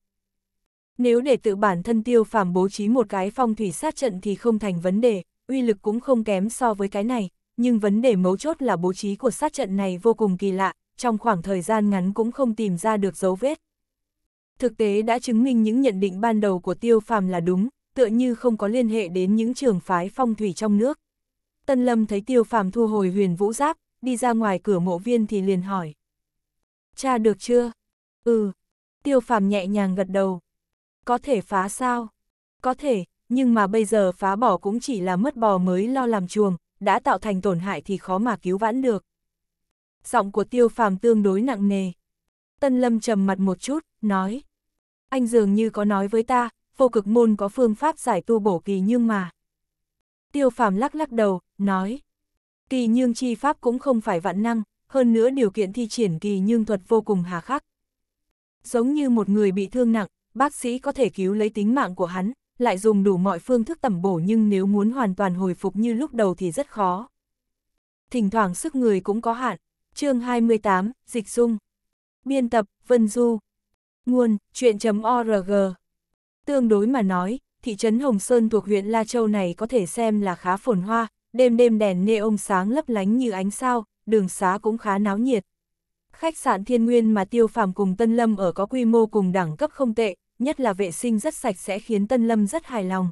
Nếu để tự bản thân tiêu phàm bố trí một cái phong thủy sát trận thì không thành vấn đề, uy lực cũng không kém so với cái này, nhưng vấn đề mấu chốt là bố trí của sát trận này vô cùng kỳ lạ, trong khoảng thời gian ngắn cũng không tìm ra được dấu vết. Thực tế đã chứng minh những nhận định ban đầu của tiêu phàm là đúng, tựa như không có liên hệ đến những trường phái phong thủy trong nước. Tân Lâm thấy tiêu phàm thu hồi huyền vũ giáp, đi ra ngoài cửa mộ viên thì liền hỏi. Cha được chưa? Ừ. Tiêu phàm nhẹ nhàng gật đầu. Có thể phá sao? Có thể, nhưng mà bây giờ phá bỏ cũng chỉ là mất bò mới lo làm chuồng, đã tạo thành tổn hại thì khó mà cứu vãn được. Giọng của tiêu phàm tương đối nặng nề. Tân Lâm trầm mặt một chút, nói. Anh dường như có nói với ta, vô cực môn có phương pháp giải tu bổ kỳ nhưng mà. Tiêu phàm lắc lắc đầu, nói. Kỳ nhương chi pháp cũng không phải vạn năng, hơn nữa điều kiện thi triển kỳ nhương thuật vô cùng hà khắc. Giống như một người bị thương nặng, bác sĩ có thể cứu lấy tính mạng của hắn, lại dùng đủ mọi phương thức tẩm bổ nhưng nếu muốn hoàn toàn hồi phục như lúc đầu thì rất khó. Thỉnh thoảng sức người cũng có hạn. chương 28, Dịch Dung. Biên tập, Vân Du. Nguồn, chuyện.org. Tương đối mà nói, thị trấn Hồng Sơn thuộc huyện La Châu này có thể xem là khá phồn hoa, đêm đêm đèn neon sáng lấp lánh như ánh sao, đường xá cũng khá náo nhiệt. Khách sạn Thiên Nguyên mà Tiêu Phàm cùng Tân Lâm ở có quy mô cùng đẳng cấp không tệ, nhất là vệ sinh rất sạch sẽ khiến Tân Lâm rất hài lòng.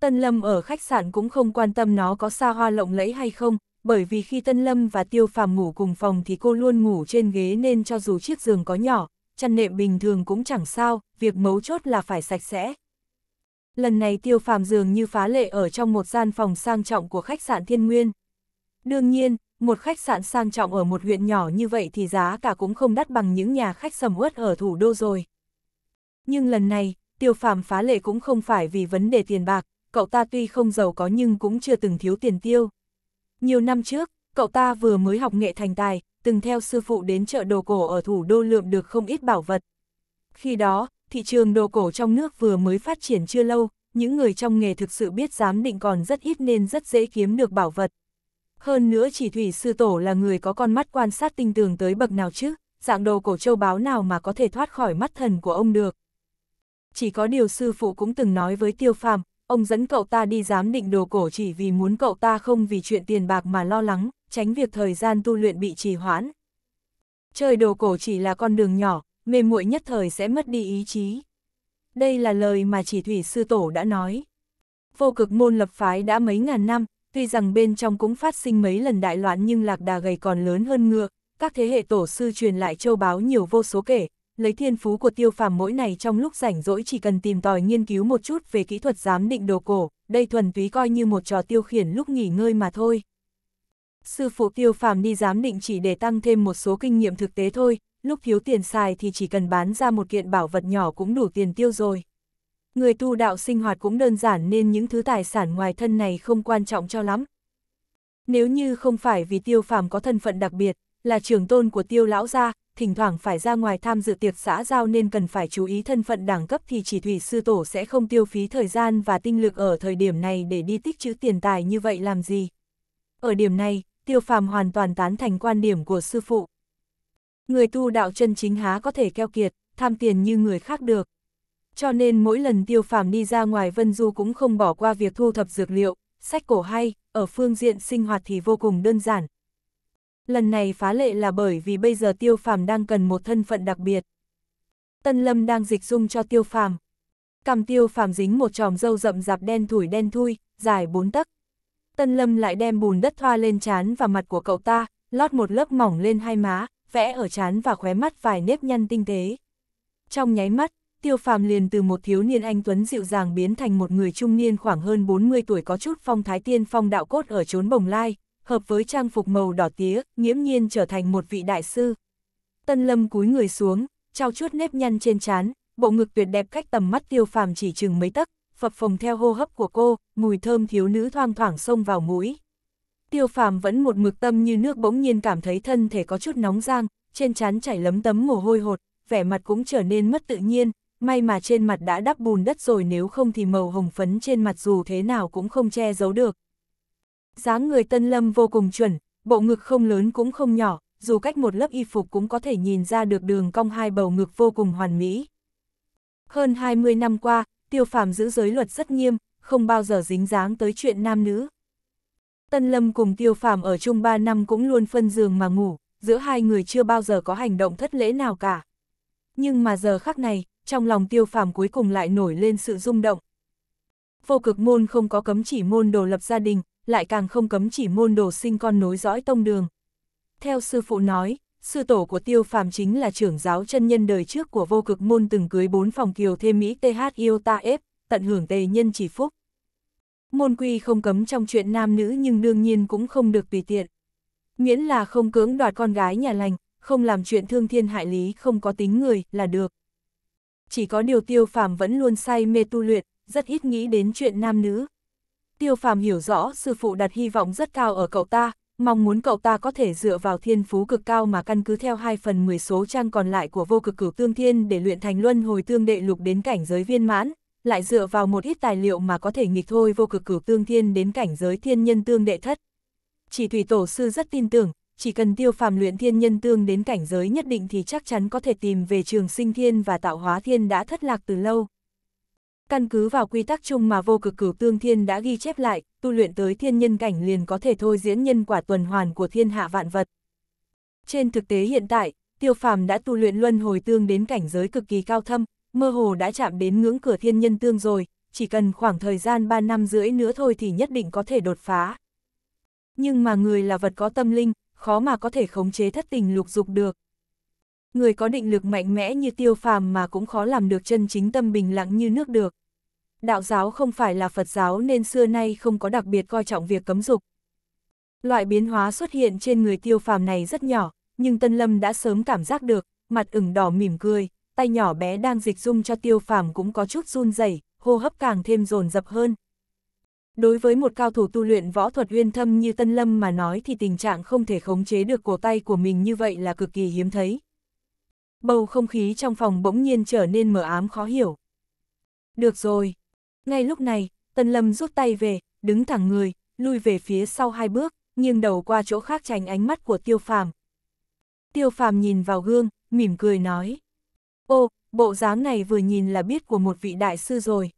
Tân Lâm ở khách sạn cũng không quan tâm nó có xa hoa lộng lẫy hay không, bởi vì khi Tân Lâm và Tiêu Phàm ngủ cùng phòng thì cô luôn ngủ trên ghế nên cho dù chiếc giường có nhỏ, chăn nệm bình thường cũng chẳng sao, việc mấu chốt là phải sạch sẽ. Lần này Tiêu Phàm dường như phá lệ ở trong một gian phòng sang trọng của khách sạn Thiên Nguyên. Đương nhiên, một khách sạn sang trọng ở một huyện nhỏ như vậy thì giá cả cũng không đắt bằng những nhà khách sầm uất ở thủ đô rồi. Nhưng lần này, tiêu phàm phá lệ cũng không phải vì vấn đề tiền bạc, cậu ta tuy không giàu có nhưng cũng chưa từng thiếu tiền tiêu. Nhiều năm trước, cậu ta vừa mới học nghệ thành tài, từng theo sư phụ đến chợ đồ cổ ở thủ đô lượm được không ít bảo vật. Khi đó, thị trường đồ cổ trong nước vừa mới phát triển chưa lâu, những người trong nghề thực sự biết giám định còn rất ít nên rất dễ kiếm được bảo vật. Hơn nữa chỉ thủy sư tổ là người có con mắt quan sát tinh tường tới bậc nào chứ, dạng đồ cổ châu báo nào mà có thể thoát khỏi mắt thần của ông được. Chỉ có điều sư phụ cũng từng nói với tiêu phàm, ông dẫn cậu ta đi giám định đồ cổ chỉ vì muốn cậu ta không vì chuyện tiền bạc mà lo lắng, tránh việc thời gian tu luyện bị trì hoãn. Chơi đồ cổ chỉ là con đường nhỏ, mê muội nhất thời sẽ mất đi ý chí. Đây là lời mà chỉ thủy sư tổ đã nói. Vô cực môn lập phái đã mấy ngàn năm, tuy rằng bên trong cũng phát sinh mấy lần đại loạn nhưng lạc đà gầy còn lớn hơn ngựa, các thế hệ tổ sư truyền lại châu báo nhiều vô số kể, lấy thiên phú của tiêu phàm mỗi này trong lúc rảnh rỗi chỉ cần tìm tòi nghiên cứu một chút về kỹ thuật giám định đồ cổ, đây thuần túy coi như một trò tiêu khiển lúc nghỉ ngơi mà thôi. Sư phụ tiêu phàm đi giám định chỉ để tăng thêm một số kinh nghiệm thực tế thôi, lúc thiếu tiền xài thì chỉ cần bán ra một kiện bảo vật nhỏ cũng đủ tiền tiêu rồi. Người tu đạo sinh hoạt cũng đơn giản nên những thứ tài sản ngoài thân này không quan trọng cho lắm. Nếu như không phải vì tiêu phàm có thân phận đặc biệt, là trưởng tôn của tiêu lão gia, thỉnh thoảng phải ra ngoài tham dự tiệc xã giao nên cần phải chú ý thân phận đẳng cấp thì chỉ thủy sư tổ sẽ không tiêu phí thời gian và tinh lực ở thời điểm này để đi tích trữ tiền tài như vậy làm gì. Ở điểm này, tiêu phàm hoàn toàn tán thành quan điểm của sư phụ. Người tu đạo chân chính há có thể keo kiệt, tham tiền như người khác được. Cho nên mỗi lần tiêu phàm đi ra ngoài Vân Du cũng không bỏ qua việc thu thập dược liệu, sách cổ hay, ở phương diện sinh hoạt thì vô cùng đơn giản. Lần này phá lệ là bởi vì bây giờ tiêu phàm đang cần một thân phận đặc biệt. Tân Lâm đang dịch dung cho tiêu phàm. Cầm tiêu phàm dính một tròm dâu rậm rạp đen thủi đen thui, dài bốn tấc. Tân Lâm lại đem bùn đất thoa lên trán và mặt của cậu ta, lót một lớp mỏng lên hai má, vẽ ở trán và khóe mắt vài nếp nhăn tinh tế. Trong nháy mắt, tiêu phàm liền từ một thiếu niên anh Tuấn dịu dàng biến thành một người trung niên khoảng hơn 40 tuổi có chút phong thái tiên phong đạo cốt ở chốn bồng lai, hợp với trang phục màu đỏ tía, nghiễm nhiên trở thành một vị đại sư. Tân lâm cúi người xuống, trao chuốt nếp nhăn trên trán, bộ ngực tuyệt đẹp cách tầm mắt tiêu phàm chỉ chừng mấy tấc, phập phồng theo hô hấp của cô, mùi thơm thiếu nữ thoang thoảng xông vào mũi. Tiêu phàm vẫn một mực tâm như nước bỗng nhiên cảm thấy thân thể có chút nóng rang, trên trán chảy lấm tấm mồ hôi hột, vẻ mặt cũng trở nên mất tự nhiên, may mà trên mặt đã đắp bùn đất rồi nếu không thì màu hồng phấn trên mặt dù thế nào cũng không che giấu được. dáng người tân lâm vô cùng chuẩn, bộ ngực không lớn cũng không nhỏ, dù cách một lớp y phục cũng có thể nhìn ra được đường cong hai bầu ngực vô cùng hoàn mỹ. Hơn 20 năm qua, tiêu phàm giữ giới luật rất nghiêm, không bao giờ dính dáng tới chuyện nam nữ. Tân Lâm cùng tiêu phàm ở chung 3 năm cũng luôn phân giường mà ngủ, giữa hai người chưa bao giờ có hành động thất lễ nào cả. Nhưng mà giờ khắc này, trong lòng tiêu phàm cuối cùng lại nổi lên sự rung động. Vô cực môn không có cấm chỉ môn đồ lập gia đình, lại càng không cấm chỉ môn đồ sinh con nối dõi tông đường. Theo sư phụ nói, sư tổ của tiêu phàm chính là trưởng giáo chân nhân đời trước của vô cực môn từng cưới bốn phòng kiều thêm Mỹ TH Iota F, tận hưởng tề nhân chỉ phúc. Môn quy không cấm trong chuyện nam nữ nhưng đương nhiên cũng không được tùy tiện. Miễn là không cưỡng đoạt con gái nhà lành, không làm chuyện thương thiên hại lý không có tính người là được. Chỉ có điều tiêu phàm vẫn luôn say mê tu luyện, rất ít nghĩ đến chuyện nam nữ. Tiêu phàm hiểu rõ sư phụ đặt hy vọng rất cao ở cậu ta, mong muốn cậu ta có thể dựa vào thiên phú cực cao mà căn cứ theo 2 phần 10 số trang còn lại của vô cực cửu tương thiên để luyện thành luân hồi tương đệ lục đến cảnh giới viên mãn, lại dựa vào một ít tài liệu mà có thể nghịch thôi vô cực cửu tương thiên đến cảnh giới thiên nhân tương đệ thất. Chỉ thủy tổ sư rất tin tưởng, chỉ cần tiêu phàm luyện thiên nhân tương đến cảnh giới nhất định thì chắc chắn có thể tìm về trường sinh thiên và tạo hóa thiên đã thất lạc từ lâu. Căn cứ vào quy tắc chung mà vô cực cửu tương thiên đã ghi chép lại, tu luyện tới thiên nhân cảnh liền có thể thôi diễn nhân quả tuần hoàn của thiên hạ vạn vật. Trên thực tế hiện tại, tiêu phàm đã tu luyện luân hồi tương đến cảnh giới cực kỳ cao thâm, mơ hồ đã chạm đến ngưỡng cửa thiên nhân tương rồi, chỉ cần khoảng thời gian 3 năm rưỡi nữa thôi thì nhất định có thể đột phá. Nhưng mà người là vật có tâm linh, khó mà có thể khống chế thất tình lục dục được. Người có định lực mạnh mẽ như tiêu phàm mà cũng khó làm được chân chính tâm bình lặng như nước được. Đạo giáo không phải là Phật giáo nên xưa nay không có đặc biệt coi trọng việc cấm dục. Loại biến hóa xuất hiện trên người tiêu phàm này rất nhỏ, nhưng Tân Lâm đã sớm cảm giác được, mặt ửng đỏ mỉm cười, tay nhỏ bé đang dịch dung cho tiêu phàm cũng có chút run rẩy, hô hấp càng thêm dồn dập hơn. Đối với một cao thủ tu luyện võ thuật uyên thâm như Tân Lâm mà nói thì tình trạng không thể khống chế được cổ tay của mình như vậy là cực kỳ hiếm thấy. Bầu không khí trong phòng bỗng nhiên trở nên mờ ám khó hiểu. Được rồi. Ngay lúc này, Tân Lâm rút tay về, đứng thẳng người, lui về phía sau hai bước, nghiêng đầu qua chỗ khác tránh ánh mắt của tiêu phàm. Tiêu phàm nhìn vào gương, mỉm cười nói. Ô, bộ dáng này vừa nhìn là biết của một vị đại sư rồi.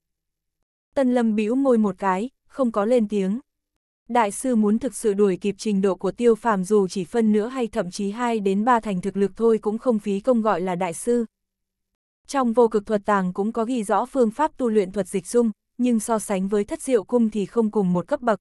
Tân lâm bĩu môi một cái, không có lên tiếng. Đại sư muốn thực sự đuổi kịp trình độ của tiêu phàm dù chỉ phân nữa hay thậm chí 2 đến 3 thành thực lực thôi cũng không phí công gọi là đại sư. Trong vô cực thuật tàng cũng có ghi rõ phương pháp tu luyện thuật dịch dung, nhưng so sánh với thất diệu cung thì không cùng một cấp bậc.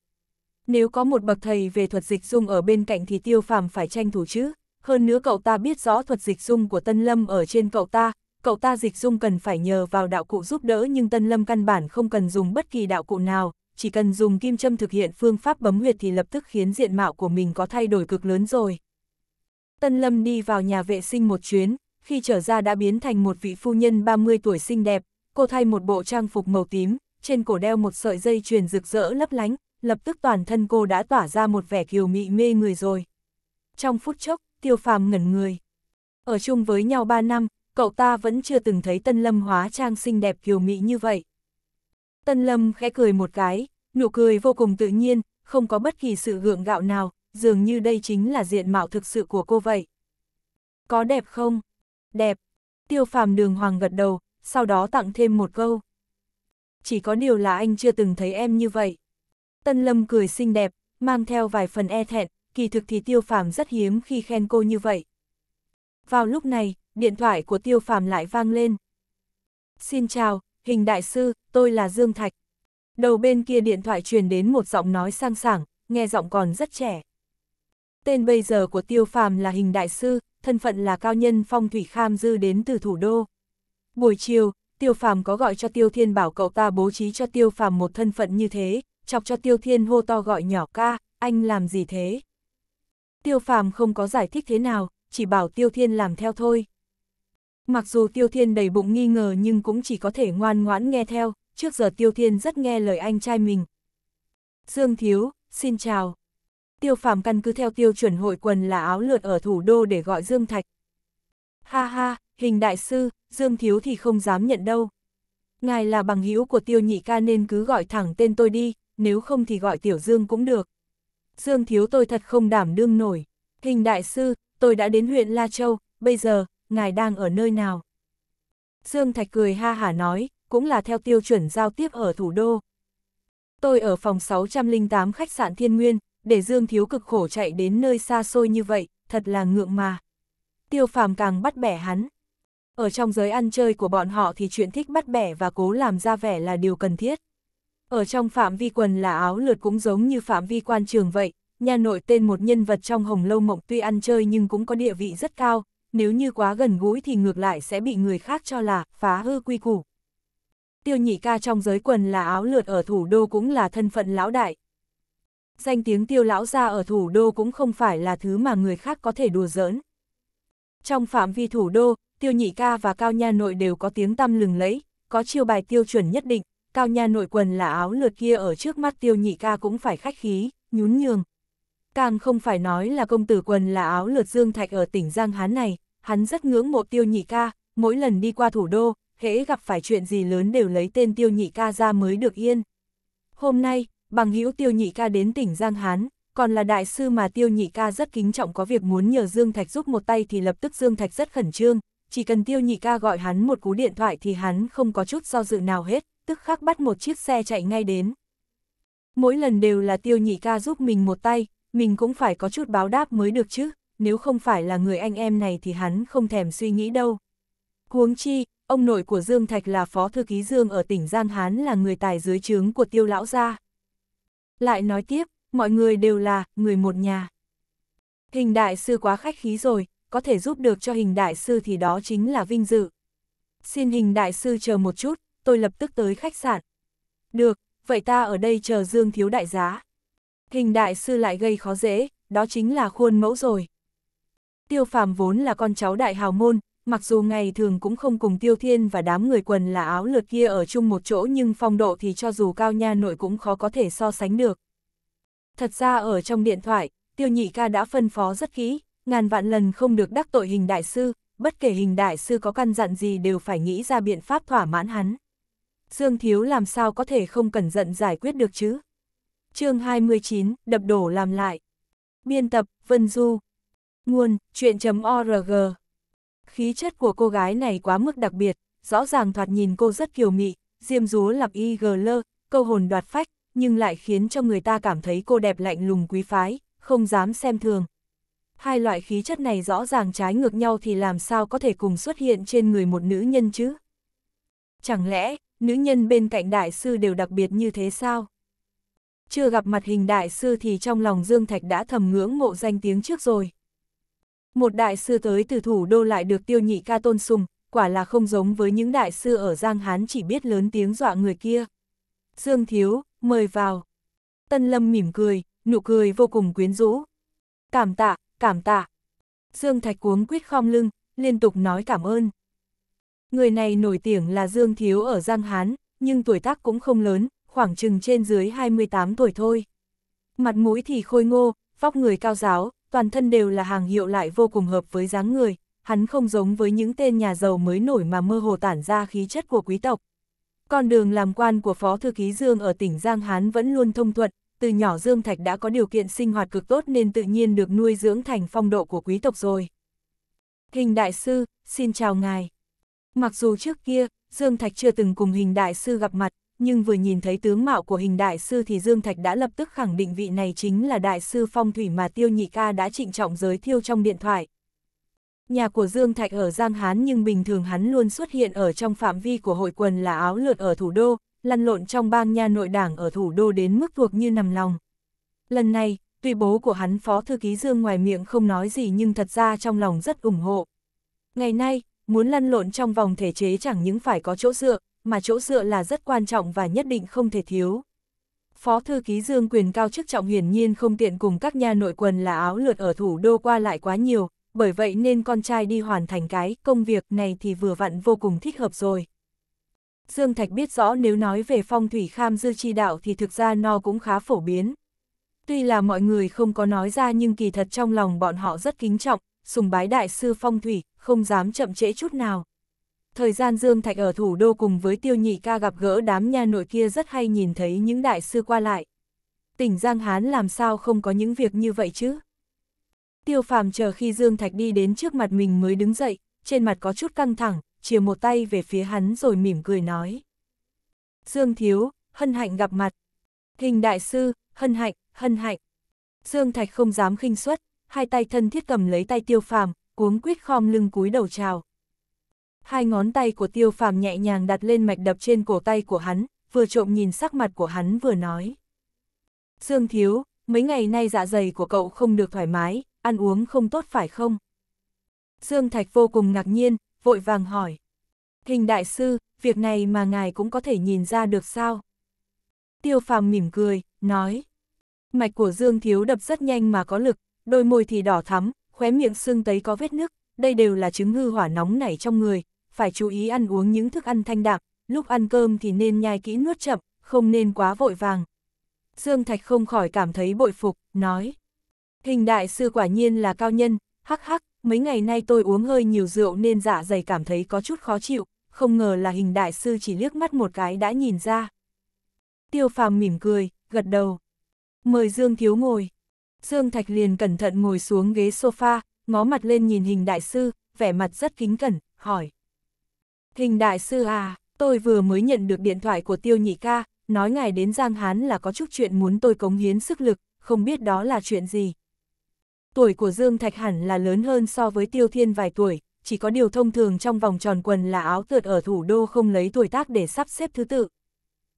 Nếu có một bậc thầy về thuật dịch dung ở bên cạnh thì tiêu phàm phải tranh thủ chứ, hơn nữa cậu ta biết rõ thuật dịch dung của Tân Lâm ở trên cậu ta, cậu ta dịch dung cần phải nhờ vào đạo cụ giúp đỡ nhưng Tân Lâm căn bản không cần dùng bất kỳ đạo cụ nào, chỉ cần dùng kim châm thực hiện phương pháp bấm huyệt thì lập tức khiến diện mạo của mình có thay đổi cực lớn rồi. Tân Lâm đi vào nhà vệ sinh một chuyến, khi trở ra đã biến thành một vị phu nhân 30 tuổi xinh đẹp, cô thay một bộ trang phục màu tím, trên cổ đeo một sợi dây chuyền rực rỡ lấp lánh, lập tức toàn thân cô đã tỏa ra một vẻ kiều mị mê người rồi. Trong phút chốc, tiêu phàm ngẩn người. Ở chung với nhau 3 năm, cậu ta vẫn chưa từng thấy Tân Lâm hóa trang xinh đẹp kiều mỹ như vậy. Tân Lâm khẽ cười một cái, nụ cười vô cùng tự nhiên, không có bất kỳ sự gượng gạo nào, dường như đây chính là diện mạo thực sự của cô vậy. Có đẹp không? Đẹp. Tiêu phàm đường hoàng gật đầu, sau đó tặng thêm một câu. Chỉ có điều là anh chưa từng thấy em như vậy. Tân Lâm cười xinh đẹp, mang theo vài phần e thẹn, kỳ thực thì tiêu phàm rất hiếm khi khen cô như vậy. Vào lúc này, điện thoại của tiêu phàm lại vang lên. Xin chào, hình đại sư, tôi là Dương Thạch. Đầu bên kia điện thoại truyền đến một giọng nói sang sảng, nghe giọng còn rất trẻ. Tên bây giờ của tiêu phàm là hình đại sư, thân phận là cao nhân phong thủy kham dư đến từ thủ đô. Buổi chiều, tiêu phàm có gọi cho tiêu thiên bảo cậu ta bố trí cho tiêu phàm một thân phận như thế, chọc cho tiêu thiên hô to gọi nhỏ ca, anh làm gì thế? Tiêu phàm không có giải thích thế nào, chỉ bảo tiêu thiên làm theo thôi. Mặc dù tiêu thiên đầy bụng nghi ngờ nhưng cũng chỉ có thể ngoan ngoãn nghe theo, trước giờ tiêu thiên rất nghe lời anh trai mình. Dương Thiếu, xin chào. Tiêu phàm căn cứ theo tiêu chuẩn hội quần là áo lượt ở thủ đô để gọi Dương Thạch. Ha ha, hình đại sư, Dương Thiếu thì không dám nhận đâu. Ngài là bằng hữu của tiêu nhị ca nên cứ gọi thẳng tên tôi đi, nếu không thì gọi tiểu Dương cũng được. Dương Thiếu tôi thật không đảm đương nổi. Hình đại sư, tôi đã đến huyện La Châu, bây giờ, ngài đang ở nơi nào? Dương Thạch cười ha hả nói, cũng là theo tiêu chuẩn giao tiếp ở thủ đô. Tôi ở phòng 608 khách sạn Thiên Nguyên, để Dương Thiếu cực khổ chạy đến nơi xa xôi như vậy, thật là ngượng mà. Tiêu phàm càng bắt bẻ hắn. Ở trong giới ăn chơi của bọn họ thì chuyện thích bắt bẻ và cố làm ra vẻ là điều cần thiết. Ở trong phạm vi quần là áo lượt cũng giống như phạm vi quan trường vậy, nhà nội tên một nhân vật trong hồng lâu mộng tuy ăn chơi nhưng cũng có địa vị rất cao, nếu như quá gần gũi thì ngược lại sẽ bị người khác cho là phá hư quy củ. Tiêu nhị ca trong giới quần là áo lượt ở thủ đô cũng là thân phận lão đại. Danh tiếng tiêu lão ra ở thủ đô cũng không phải là thứ mà người khác có thể đùa giỡn. Trong phạm vi thủ đô, tiêu nhị ca và cao nha nội đều có tiếng tăm lừng lẫy, có chiêu bài tiêu chuẩn nhất định, cao nha nội quần là áo lượt kia ở trước mắt tiêu nhị ca cũng phải khách khí, nhún nhường. Càng không phải nói là công tử quần là áo lượt Dương Thạch ở tỉnh Giang Hán này, hắn rất ngưỡng mộ tiêu nhị ca, mỗi lần đi qua thủ đô, hễ gặp phải chuyện gì lớn đều lấy tên tiêu nhị ca ra mới được yên. Hôm nay, bằng hữu tiêu nhị ca đến tỉnh Giang Hán, còn là đại sư mà tiêu nhị ca rất kính trọng có việc muốn nhờ Dương Thạch giúp một tay thì lập tức Dương Thạch rất khẩn trương, chỉ cần tiêu nhị ca gọi hắn một cú điện thoại thì hắn không có chút do dự nào hết, tức khắc bắt một chiếc xe chạy ngay đến. Mỗi lần đều là tiêu nhị ca giúp mình một tay, mình cũng phải có chút báo đáp mới được chứ, nếu không phải là người anh em này thì hắn không thèm suy nghĩ đâu. Huống chi, ông nội của Dương Thạch là phó thư ký Dương ở tỉnh Giang Hán là người tài dưới trướng của tiêu lão gia. Lại nói tiếp, mọi người đều là người một nhà. Hình đại sư quá khách khí rồi, có thể giúp được cho hình đại sư thì đó chính là vinh dự. Xin hình đại sư chờ một chút, tôi lập tức tới khách sạn. Được, vậy ta ở đây chờ Dương thiếu đại giá. Hình đại sư lại gây khó dễ, đó chính là khuôn mẫu rồi. Tiêu phàm vốn là con cháu đại hào môn, mặc dù ngày thường cũng không cùng tiêu thiên và đám người quần là áo lượt kia ở chung một chỗ nhưng phong độ thì cho dù cao nha nội cũng khó có thể so sánh được. Thật ra ở trong điện thoại, tiêu nhị ca đã phân phó rất kỹ, ngàn vạn lần không được đắc tội hình đại sư, bất kể hình đại sư có căn dặn gì đều phải nghĩ ra biện pháp thỏa mãn hắn. Dương Thiếu làm sao có thể không cẩn giận giải quyết được chứ? Chương 29, đập đổ làm lại. Biên tập, Vân Du. Nguồn, chuyện.org. Khí chất của cô gái này quá mức đặc biệt, rõ ràng thoạt nhìn cô rất kiều mị, diêm rúa lập y gờ lơ, câu hồn đoạt phách, nhưng lại khiến cho người ta cảm thấy cô đẹp lạnh lùng quý phái, không dám xem thường. Hai loại khí chất này rõ ràng trái ngược nhau thì làm sao có thể cùng xuất hiện trên người một nữ nhân chứ? Chẳng lẽ, nữ nhân bên cạnh đại sư đều đặc biệt như thế sao? Chưa gặp mặt hình đại sư thì trong lòng Dương Thạch đã thầm ngưỡng mộ danh tiếng trước rồi. Một đại sư tới từ thủ đô lại được tiêu nhị ca tôn sùng, quả là không giống với những đại sư ở Giang Hán chỉ biết lớn tiếng dọa người kia. Dương Thiếu, mời vào. Tân Lâm mỉm cười, nụ cười vô cùng quyến rũ. Cảm tạ, cảm tạ. Dương Thạch cuống quyết khom lưng, liên tục nói cảm ơn. Người này nổi tiếng là Dương Thiếu ở Giang Hán, nhưng tuổi tác cũng không lớn, khoảng chừng trên dưới 28 tuổi thôi. Mặt mũi thì khôi ngô, vóc người cao giáo, toàn thân đều là hàng hiệu lại vô cùng hợp với dáng người, hắn không giống với những tên nhà giàu mới nổi mà mơ hồ tản ra khí chất của quý tộc. Con đường làm quan của Phó Thư Ký Dương ở tỉnh Giang Hán vẫn luôn thông thuận, từ nhỏ Dương Thạch đã có điều kiện sinh hoạt cực tốt nên tự nhiên được nuôi dưỡng thành phong độ của quý tộc rồi. Hình đại sư, xin chào ngài. Mặc dù trước kia, Dương Thạch chưa từng cùng hình đại sư gặp mặt, nhưng vừa nhìn thấy tướng mạo của hình đại sư thì Dương Thạch đã lập tức khẳng định vị này chính là đại sư phong thủy mà Tiêu Nhị Ca đã trịnh trọng giới thiệu trong điện thoại. Nhà của Dương Thạch ở Giang Hán nhưng bình thường hắn luôn xuất hiện ở trong phạm vi của hội quần là áo lượt ở thủ đô, lăn lộn trong bang nha nội đảng ở thủ đô đến mức thuộc như nằm lòng. Lần này, tuy bố của hắn phó thư ký Dương ngoài miệng không nói gì nhưng thật ra trong lòng rất ủng hộ. Ngày nay, muốn lăn lộn trong vòng thể chế chẳng những phải có chỗ dựa, mà chỗ dựa là rất quan trọng và nhất định không thể thiếu. Phó thư ký Dương quyền cao chức trọng hiển nhiên không tiện cùng các nhà nội quần là áo lượt ở thủ đô qua lại quá nhiều, bởi vậy nên con trai đi hoàn thành cái công việc này thì vừa vặn vô cùng thích hợp rồi. Dương Thạch biết rõ nếu nói về phong thủy kham dư chi đạo thì thực ra nó cũng khá phổ biến. Tuy là mọi người không có nói ra nhưng kỳ thật trong lòng bọn họ rất kính trọng, sùng bái đại sư phong thủy, không dám chậm trễ chút nào. Thời gian Dương Thạch ở thủ đô cùng với tiêu nhị ca gặp gỡ đám nha nội kia rất hay nhìn thấy những đại sư qua lại. Tỉnh Giang Hán làm sao không có những việc như vậy chứ? Tiêu phàm chờ khi Dương Thạch đi đến trước mặt mình mới đứng dậy, trên mặt có chút căng thẳng, chia một tay về phía hắn rồi mỉm cười nói. Dương Thiếu, hân hạnh gặp mặt. Hình đại sư, hân hạnh, hân hạnh. Dương Thạch không dám khinh suất, hai tay thân thiết cầm lấy tay tiêu phàm, cuống quýt khom lưng cúi đầu chào. Hai ngón tay của tiêu phàm nhẹ nhàng đặt lên mạch đập trên cổ tay của hắn, vừa trộm nhìn sắc mặt của hắn vừa nói. Dương Thiếu, mấy ngày nay dạ dày của cậu không được thoải mái, ăn uống không tốt phải không? Dương Thạch vô cùng ngạc nhiên, vội vàng hỏi. Hình đại sư, việc này mà ngài cũng có thể nhìn ra được sao? Tiêu phàm mỉm cười, nói. Mạch của Dương Thiếu đập rất nhanh mà có lực, đôi môi thì đỏ thắm, khóe miệng sưng tấy có vết nước, đây đều là chứng hư hỏa nóng nảy trong người, phải chú ý ăn uống những thức ăn thanh đạm, lúc ăn cơm thì nên nhai kỹ nuốt chậm, không nên quá vội vàng. Dương Thạch không khỏi cảm thấy bội phục, nói. Hình đại sư quả nhiên là cao nhân, hắc hắc, mấy ngày nay tôi uống hơi nhiều rượu nên dạ dày cảm thấy có chút khó chịu, không ngờ là hình đại sư chỉ liếc mắt một cái đã nhìn ra. Tiêu phàm mỉm cười, gật đầu. Mời Dương Thiếu ngồi. Dương Thạch liền cẩn thận ngồi xuống ghế sofa, ngó mặt lên nhìn hình đại sư, vẻ mặt rất kính cẩn, hỏi. Hình đại sư à, tôi vừa mới nhận được điện thoại của tiêu nhị ca, nói ngài đến Giang Hán là có chút chuyện muốn tôi cống hiến sức lực, không biết đó là chuyện gì. Tuổi của Dương Thạch hẳn là lớn hơn so với Tiêu Thiên vài tuổi, chỉ có điều thông thường trong vòng tròn quần là áo tượt ở thủ đô không lấy tuổi tác để sắp xếp thứ tự.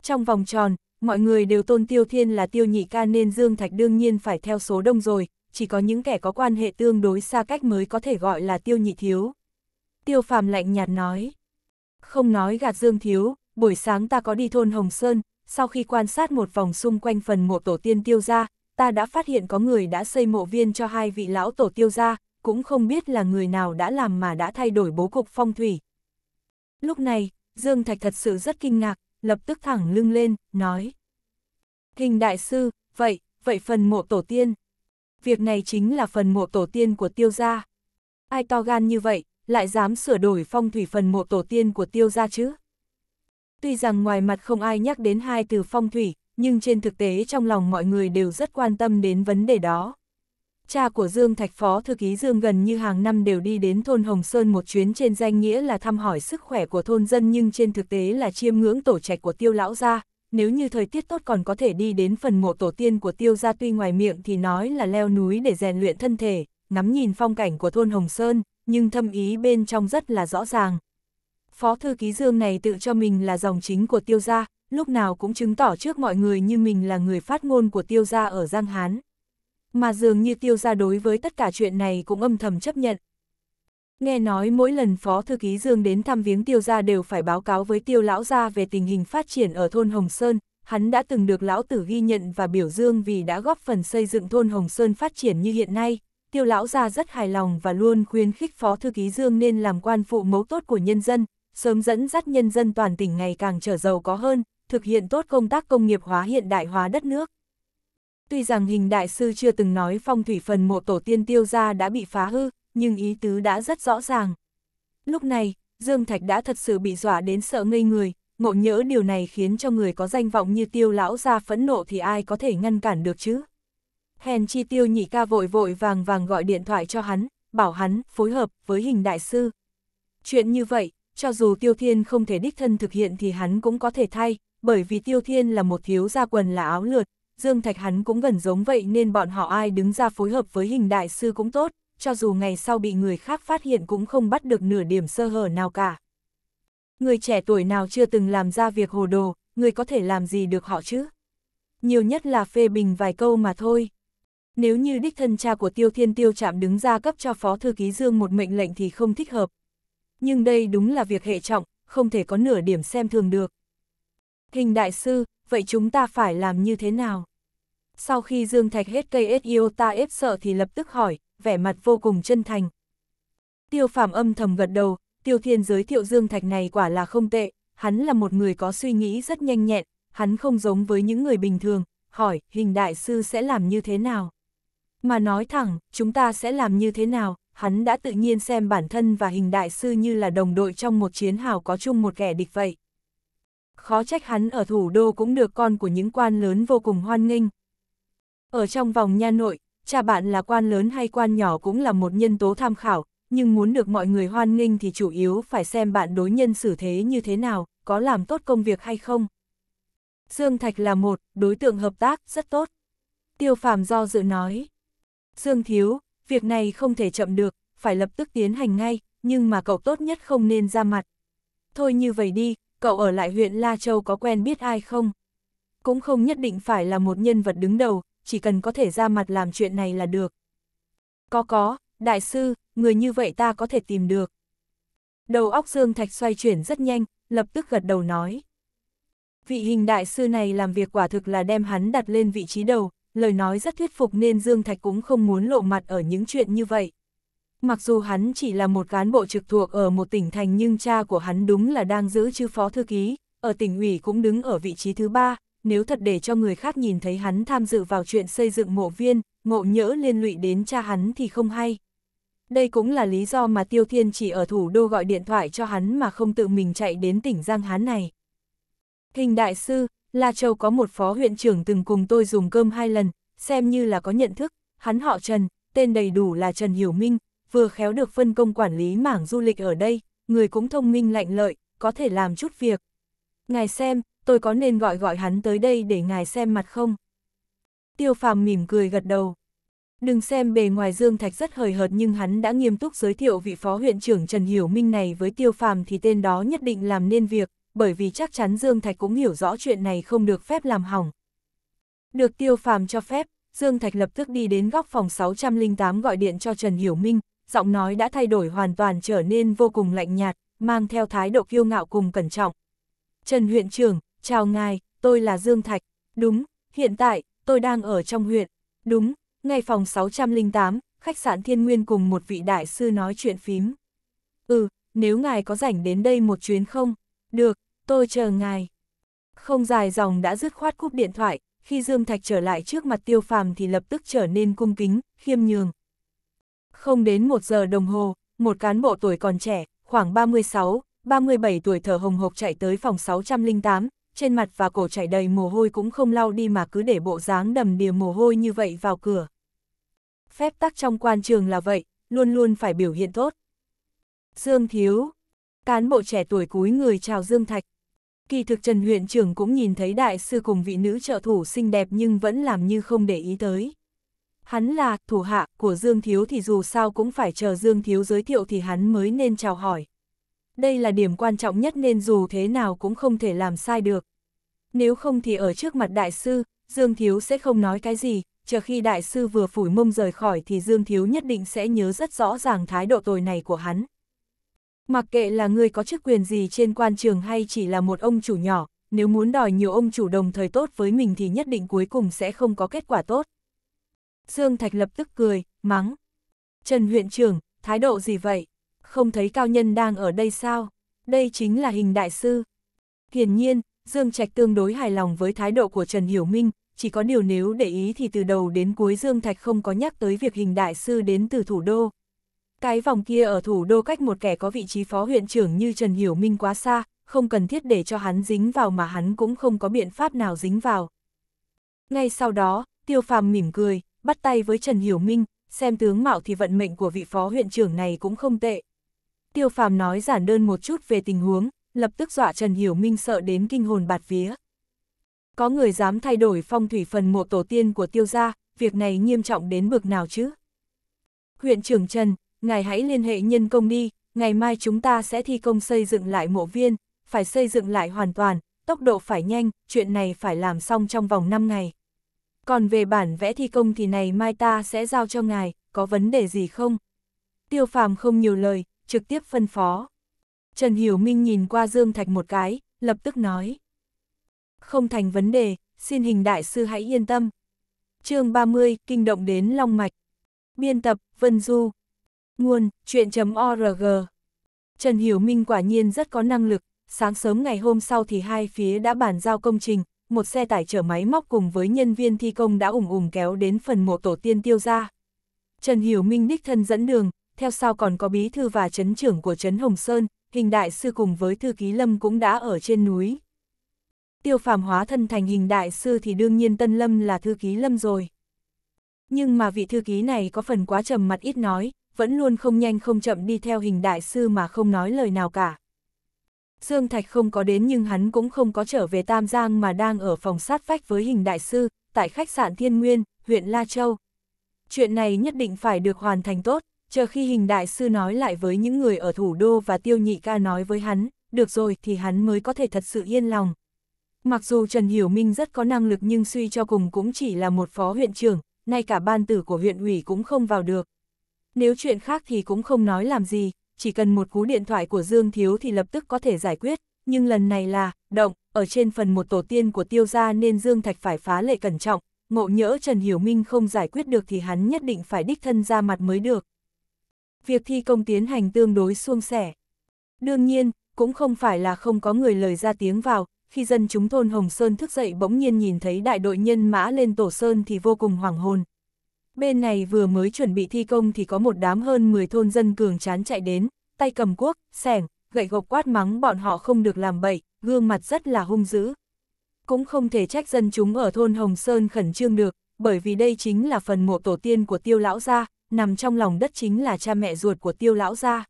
Trong vòng tròn, mọi người đều tôn Tiêu Thiên là Tiêu Nhị Ca nên Dương Thạch đương nhiên phải theo số đông rồi, chỉ có những kẻ có quan hệ tương đối xa cách mới có thể gọi là Tiêu Nhị Thiếu. Tiêu Phàm lạnh nhạt nói. Không nói gạt Dương Thiếu, buổi sáng ta có đi thôn Hồng Sơn, sau khi quan sát một vòng xung quanh phần mộ tổ tiên tiêu ra, ta đã phát hiện có người đã xây mộ viên cho hai vị lão tổ tiêu gia, cũng không biết là người nào đã làm mà đã thay đổi bố cục phong thủy. Lúc này, Dương Thạch thật sự rất kinh ngạc, lập tức thẳng lưng lên, nói. Hình đại sư, vậy, vậy phần mộ tổ tiên. Việc này chính là phần mộ tổ tiên của tiêu gia. Ai to gan như vậy, lại dám sửa đổi phong thủy phần mộ tổ tiên của tiêu gia chứ? Tuy rằng ngoài mặt không ai nhắc đến hai từ phong thủy, nhưng trên thực tế trong lòng mọi người đều rất quan tâm đến vấn đề đó. Cha của Dương Thạch Phó Thư ký Dương gần như hàng năm đều đi đến thôn Hồng Sơn một chuyến trên danh nghĩa là thăm hỏi sức khỏe của thôn dân nhưng trên thực tế là chiêm ngưỡng tổ trạch của tiêu lão gia. Nếu như thời tiết tốt còn có thể đi đến phần mộ tổ tiên của tiêu gia tuy ngoài miệng thì nói là leo núi để rèn luyện thân thể, ngắm nhìn phong cảnh của thôn Hồng Sơn, nhưng thâm ý bên trong rất là rõ ràng. Phó thư ký Dương này tự cho mình là dòng chính của tiêu gia, lúc nào cũng chứng tỏ trước mọi người như mình là người phát ngôn của tiêu gia ở Giang Hán. Mà dường như tiêu gia đối với tất cả chuyện này cũng âm thầm chấp nhận. Nghe nói mỗi lần Phó Thư ký Dương đến thăm viếng tiêu gia đều phải báo cáo với tiêu lão gia về tình hình phát triển ở thôn Hồng Sơn, hắn đã từng được lão tử ghi nhận và biểu dương vì đã góp phần xây dựng thôn Hồng Sơn phát triển như hiện nay. Tiêu lão gia rất hài lòng và luôn khuyến khích Phó Thư ký Dương nên làm quan phụ mấu tốt của nhân dân, sớm dẫn dắt nhân dân toàn tỉnh ngày càng trở giàu có hơn, thực hiện tốt công tác công nghiệp hóa hiện đại hóa đất nước. Tuy rằng hình đại sư chưa từng nói phong thủy phần mộ tổ tiên tiêu gia đã bị phá hư, nhưng ý tứ đã rất rõ ràng. Lúc này, Dương Thạch đã thật sự bị dọa đến sợ ngây người, ngộ nhỡ điều này khiến cho người có danh vọng như tiêu lão ra phẫn nộ thì ai có thể ngăn cản được chứ. Hèn chi tiêu nhị ca vội vội vàng vàng gọi điện thoại cho hắn, bảo hắn phối hợp với hình đại sư. Chuyện như vậy, cho dù tiêu thiên không thể đích thân thực hiện thì hắn cũng có thể thay, bởi vì tiêu thiên là một thiếu gia quần là áo lượt, Dương Thạch hắn cũng gần giống vậy nên bọn họ ai đứng ra phối hợp với hình đại sư cũng tốt, cho dù ngày sau bị người khác phát hiện cũng không bắt được nửa điểm sơ hở nào cả. Người trẻ tuổi nào chưa từng làm ra việc hồ đồ, người có thể làm gì được họ chứ? Nhiều nhất là phê bình vài câu mà thôi. Nếu như đích thân cha của Tiêu Thiên Tiêu chạm đứng ra cấp cho Phó Thư Ký Dương một mệnh lệnh thì không thích hợp. Nhưng đây đúng là việc hệ trọng, không thể có nửa điểm xem thường được. Hình đại sư, vậy chúng ta phải làm như thế nào? Sau khi Dương Thạch hết cây iota ép sợ thì lập tức hỏi, vẻ mặt vô cùng chân thành. Tiêu phàm âm thầm gật đầu, Tiêu Thiên giới thiệu Dương Thạch này quả là không tệ, hắn là một người có suy nghĩ rất nhanh nhẹn, hắn không giống với những người bình thường, hỏi, hình đại sư sẽ làm như thế nào? Mà nói thẳng, chúng ta sẽ làm như thế nào? Hắn đã tự nhiên xem bản thân và hình đại sư như là đồng đội trong một chiến hào có chung một kẻ địch vậy. Khó trách hắn ở thủ đô cũng được con của những quan lớn vô cùng hoan nghênh. Ở trong vòng nha nội, cha bạn là quan lớn hay quan nhỏ cũng là một nhân tố tham khảo, nhưng muốn được mọi người hoan nghênh thì chủ yếu phải xem bạn đối nhân xử thế như thế nào, có làm tốt công việc hay không. Dương Thạch là một, đối tượng hợp tác, rất tốt. Tiêu phàm do dự nói. Dương Thiếu, việc này không thể chậm được, phải lập tức tiến hành ngay, nhưng mà cậu tốt nhất không nên ra mặt. Thôi như vậy đi, cậu ở lại huyện La Châu có quen biết ai không? Cũng không nhất định phải là một nhân vật đứng đầu, chỉ cần có thể ra mặt làm chuyện này là được. Có có, đại sư, người như vậy ta có thể tìm được. Đầu óc Dương Thạch xoay chuyển rất nhanh, lập tức gật đầu nói. Vị hình đại sư này làm việc quả thực là đem hắn đặt lên vị trí đầu, lời nói rất thuyết phục nên Dương Thạch cũng không muốn lộ mặt ở những chuyện như vậy. Mặc dù hắn chỉ là một cán bộ trực thuộc ở một tỉnh thành nhưng cha của hắn đúng là đang giữ chư phó thư ký, ở tỉnh ủy cũng đứng ở vị trí thứ ba, nếu thật để cho người khác nhìn thấy hắn tham dự vào chuyện xây dựng mộ viên, ngộ nhỡ liên lụy đến cha hắn thì không hay. Đây cũng là lý do mà Tiêu Thiên chỉ ở thủ đô gọi điện thoại cho hắn mà không tự mình chạy đến tỉnh Giang Hán này. Hình đại sư, La Châu có một phó huyện trưởng từng cùng tôi dùng cơm hai lần, xem như là có nhận thức, hắn họ Trần, tên đầy đủ là Trần Hiểu Minh, vừa khéo được phân công quản lý mảng du lịch ở đây, người cũng thông minh lạnh lợi, có thể làm chút việc. Ngài xem, tôi có nên gọi gọi hắn tới đây để ngài xem mặt không? Tiêu phàm mỉm cười gật đầu. Đừng xem bề ngoài Dương Thạch rất hời hợt nhưng hắn đã nghiêm túc giới thiệu vị phó huyện trưởng Trần Hiểu Minh này với Tiêu phàm thì tên đó nhất định làm nên việc, bởi vì chắc chắn Dương Thạch cũng hiểu rõ chuyện này không được phép làm hỏng. Được Tiêu phàm cho phép, Dương Thạch lập tức đi đến góc phòng 608 gọi điện cho Trần Hiểu Minh, giọng nói đã thay đổi hoàn toàn trở nên vô cùng lạnh nhạt, mang theo thái độ kiêu ngạo cùng cẩn trọng. Trần huyện trưởng, chào ngài, tôi là Dương Thạch, đúng, hiện tại, tôi đang ở trong huyện, đúng, ngay phòng 608, khách sạn Thiên Nguyên cùng một vị đại sư nói chuyện phím. Ừ, nếu ngài có rảnh đến đây một chuyến không? Được, tôi chờ ngài. Không dài dòng đã dứt khoát cúp điện thoại, khi Dương Thạch trở lại trước mặt tiêu phàm thì lập tức trở nên cung kính, khiêm nhường. Không đến một giờ đồng hồ, một cán bộ tuổi còn trẻ, khoảng 36, 37 tuổi thở hồng hộc chạy tới phòng 608, trên mặt và cổ chảy đầy mồ hôi cũng không lau đi mà cứ để bộ dáng đầm đìa mồ hôi như vậy vào cửa. phép tắc trong quan trường là vậy, luôn luôn phải biểu hiện tốt. Dương Thiếu, cán bộ trẻ tuổi cúi người chào Dương Thạch. Kỳ thực Trần huyện trưởng cũng nhìn thấy đại sư cùng vị nữ trợ thủ xinh đẹp nhưng vẫn làm như không để ý tới. Hắn là thủ hạ của Dương Thiếu thì dù sao cũng phải chờ Dương Thiếu giới thiệu thì hắn mới nên chào hỏi. Đây là điểm quan trọng nhất nên dù thế nào cũng không thể làm sai được. Nếu không thì ở trước mặt đại sư, Dương Thiếu sẽ không nói cái gì, chờ khi đại sư vừa phủi mông rời khỏi thì Dương Thiếu nhất định sẽ nhớ rất rõ ràng thái độ tồi này của hắn. Mặc kệ là người có chức quyền gì trên quan trường hay chỉ là một ông chủ nhỏ, nếu muốn đòi nhiều ông chủ đồng thời tốt với mình thì nhất định cuối cùng sẽ không có kết quả tốt. Dương Thạch lập tức cười, mắng. Trần huyện trưởng, thái độ gì vậy? Không thấy cao nhân đang ở đây sao? Đây chính là hình đại sư. Hiển nhiên, Dương Trạch tương đối hài lòng với thái độ của Trần Hiểu Minh, chỉ có điều nếu để ý thì từ đầu đến cuối Dương Thạch không có nhắc tới việc hình đại sư đến từ thủ đô. Cái vòng kia ở thủ đô cách một kẻ có vị trí phó huyện trưởng như Trần Hiểu Minh quá xa, không cần thiết để cho hắn dính vào mà hắn cũng không có biện pháp nào dính vào. Ngay sau đó, Tiêu Phàm mỉm cười, bắt tay với Trần Hiểu Minh, xem tướng mạo thì vận mệnh của vị phó huyện trưởng này cũng không tệ. Tiêu Phàm nói giản đơn một chút về tình huống, lập tức dọa Trần Hiểu Minh sợ đến kinh hồn bạt vía. Có người dám thay đổi phong thủy phần mộ tổ tiên của tiêu gia, việc này nghiêm trọng đến bực nào chứ? Huyện trưởng Trần, ngài hãy liên hệ nhân công đi, ngày mai chúng ta sẽ thi công xây dựng lại mộ viên, phải xây dựng lại hoàn toàn, tốc độ phải nhanh, chuyện này phải làm xong trong vòng 5 ngày. Còn về bản vẽ thi công thì này mai ta sẽ giao cho ngài, có vấn đề gì không? Tiêu phàm không nhiều lời, trực tiếp phân phó. Trần Hiểu Minh nhìn qua Dương Thạch một cái, lập tức nói. Không thành vấn đề, xin hình đại sư hãy yên tâm. chương 30, kinh động đến Long Mạch. Biên tập, Vân Du. Nguồn, chuyện.org. Trần Hiểu Minh quả nhiên rất có năng lực, sáng sớm ngày hôm sau thì hai phía đã bàn giao công trình, một xe tải chở máy móc cùng với nhân viên thi công đã ủng ủng kéo đến phần mộ tổ tiên tiêu ra. Trần Hiểu Minh đích thân dẫn đường, theo sau còn có bí thư và chấn trưởng của Trấn Hồng Sơn, hình đại sư cùng với thư ký Lâm cũng đã ở trên núi. Tiêu phàm hóa thân thành hình đại sư thì đương nhiên Tân Lâm là thư ký Lâm rồi. Nhưng mà vị thư ký này có phần quá trầm mặt ít nói, vẫn luôn không nhanh không chậm đi theo hình đại sư mà không nói lời nào cả. Dương Thạch không có đến nhưng hắn cũng không có trở về Tam Giang mà đang ở phòng sát vách với hình đại sư, tại khách sạn Thiên Nguyên, huyện La Châu. Chuyện này nhất định phải được hoàn thành tốt, chờ khi hình đại sư nói lại với những người ở thủ đô và tiêu nhị ca nói với hắn, được rồi thì hắn mới có thể thật sự yên lòng. Mặc dù Trần Hiểu Minh rất có năng lực nhưng suy cho cùng cũng chỉ là một phó huyện trưởng, nay cả ban tử của huyện ủy cũng không vào được. Nếu chuyện khác thì cũng không nói làm gì, chỉ cần một cú điện thoại của Dương Thiếu thì lập tức có thể giải quyết, nhưng lần này là, động, ở trên phần một tổ tiên của tiêu gia nên Dương Thạch phải phá lệ cẩn trọng, ngộ nhỡ Trần Hiểu Minh không giải quyết được thì hắn nhất định phải đích thân ra mặt mới được. Việc thi công tiến hành tương đối suông sẻ. Đương nhiên, cũng không phải là không có người lời ra tiếng vào, khi dân chúng thôn Hồng Sơn thức dậy bỗng nhiên nhìn thấy đại đội nhân mã lên tổ sơn thì vô cùng hoảng hồn. Bên này vừa mới chuẩn bị thi công thì có một đám hơn 10 thôn dân cường chán chạy đến, tay cầm cuốc, sẻng, gậy gộc quát mắng bọn họ không được làm bậy, gương mặt rất là hung dữ. Cũng không thể trách dân chúng ở thôn Hồng Sơn khẩn trương được, bởi vì đây chính là phần mộ tổ tiên của tiêu lão gia, nằm trong lòng đất chính là cha mẹ ruột của tiêu lão gia.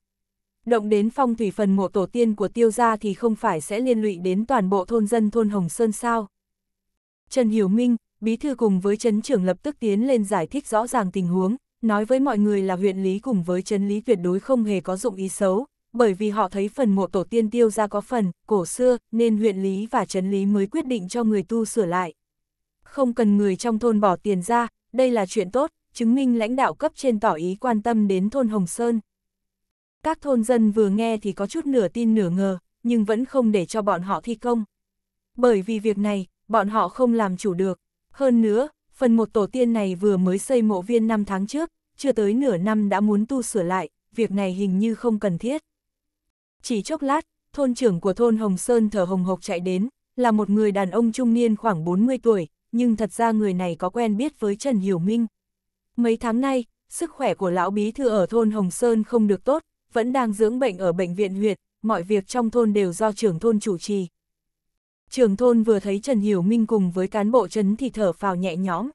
Động đến phong thủy phần mộ tổ tiên của tiêu gia thì không phải sẽ liên lụy đến toàn bộ thôn dân thôn Hồng Sơn sao. Trần Hiểu Minh, bí thư cùng với chấn trưởng lập tức tiến lên giải thích rõ ràng tình huống, nói với mọi người là huyện lý cùng với chấn lý tuyệt đối không hề có dụng ý xấu, bởi vì họ thấy phần mộ tổ tiên tiêu ra có phần, cổ xưa, nên huyện lý và chấn lý mới quyết định cho người tu sửa lại. Không cần người trong thôn bỏ tiền ra, đây là chuyện tốt, chứng minh lãnh đạo cấp trên tỏ ý quan tâm đến thôn Hồng Sơn. Các thôn dân vừa nghe thì có chút nửa tin nửa ngờ, nhưng vẫn không để cho bọn họ thi công. Bởi vì việc này, bọn họ không làm chủ được. Hơn nữa, phần một tổ tiên này vừa mới xây mộ viên 5 tháng trước, chưa tới nửa năm đã muốn tu sửa lại, việc này hình như không cần thiết. Chỉ chốc lát, thôn trưởng của thôn Hồng Sơn thở hồng hộc chạy đến, là một người đàn ông trung niên khoảng 40 tuổi, nhưng thật ra người này có quen biết với Trần Hiểu Minh. Mấy tháng nay, sức khỏe của lão bí thư ở thôn Hồng Sơn không được tốt, vẫn đang dưỡng bệnh ở bệnh viện huyệt, mọi việc trong thôn đều do trưởng thôn chủ trì. Trưởng thôn vừa thấy Trần Hiểu Minh cùng với cán bộ trấn thì thở phào nhẹ nhõm.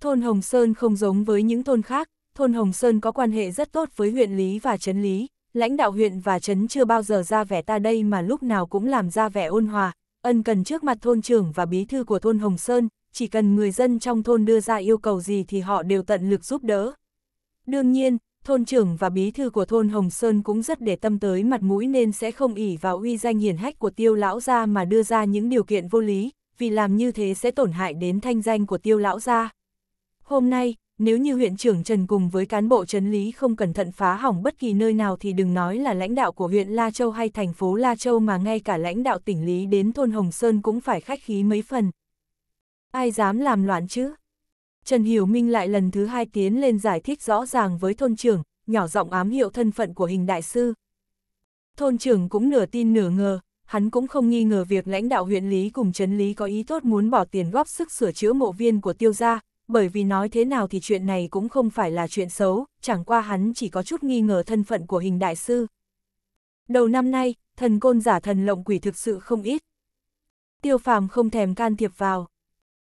Thôn Hồng Sơn không giống với những thôn khác, thôn Hồng Sơn có quan hệ rất tốt với huyện Lý và Trấn Lý, lãnh đạo huyện và Trấn chưa bao giờ ra vẻ ta đây mà lúc nào cũng làm ra vẻ ôn hòa, ân cần trước mặt thôn trưởng và bí thư của thôn Hồng Sơn, chỉ cần người dân trong thôn đưa ra yêu cầu gì thì họ đều tận lực giúp đỡ. Đương nhiên, thôn trưởng và bí thư của thôn Hồng Sơn cũng rất để tâm tới mặt mũi nên sẽ không ỉ vào uy danh hiển hách của tiêu lão gia mà đưa ra những điều kiện vô lý, vì làm như thế sẽ tổn hại đến thanh danh của tiêu lão gia. Hôm nay, nếu như huyện trưởng Trần cùng với cán bộ trấn lý không cẩn thận phá hỏng bất kỳ nơi nào thì đừng nói là lãnh đạo của huyện La Châu hay thành phố La Châu mà ngay cả lãnh đạo tỉnh lý đến thôn Hồng Sơn cũng phải khách khí mấy phần. Ai dám làm loạn chứ? Trần Hiểu Minh lại lần thứ hai tiến lên giải thích rõ ràng với thôn trưởng, nhỏ giọng ám hiệu thân phận của hình đại sư. Thôn trưởng cũng nửa tin nửa ngờ, hắn cũng không nghi ngờ việc lãnh đạo huyện Lý cùng Trấn Lý có ý tốt muốn bỏ tiền góp sức sửa chữa mộ viên của tiêu gia, bởi vì nói thế nào thì chuyện này cũng không phải là chuyện xấu, chẳng qua hắn chỉ có chút nghi ngờ thân phận của hình đại sư. Đầu năm nay, thần côn giả thần lộng quỷ thực sự không ít. Tiêu phàm không thèm can thiệp vào.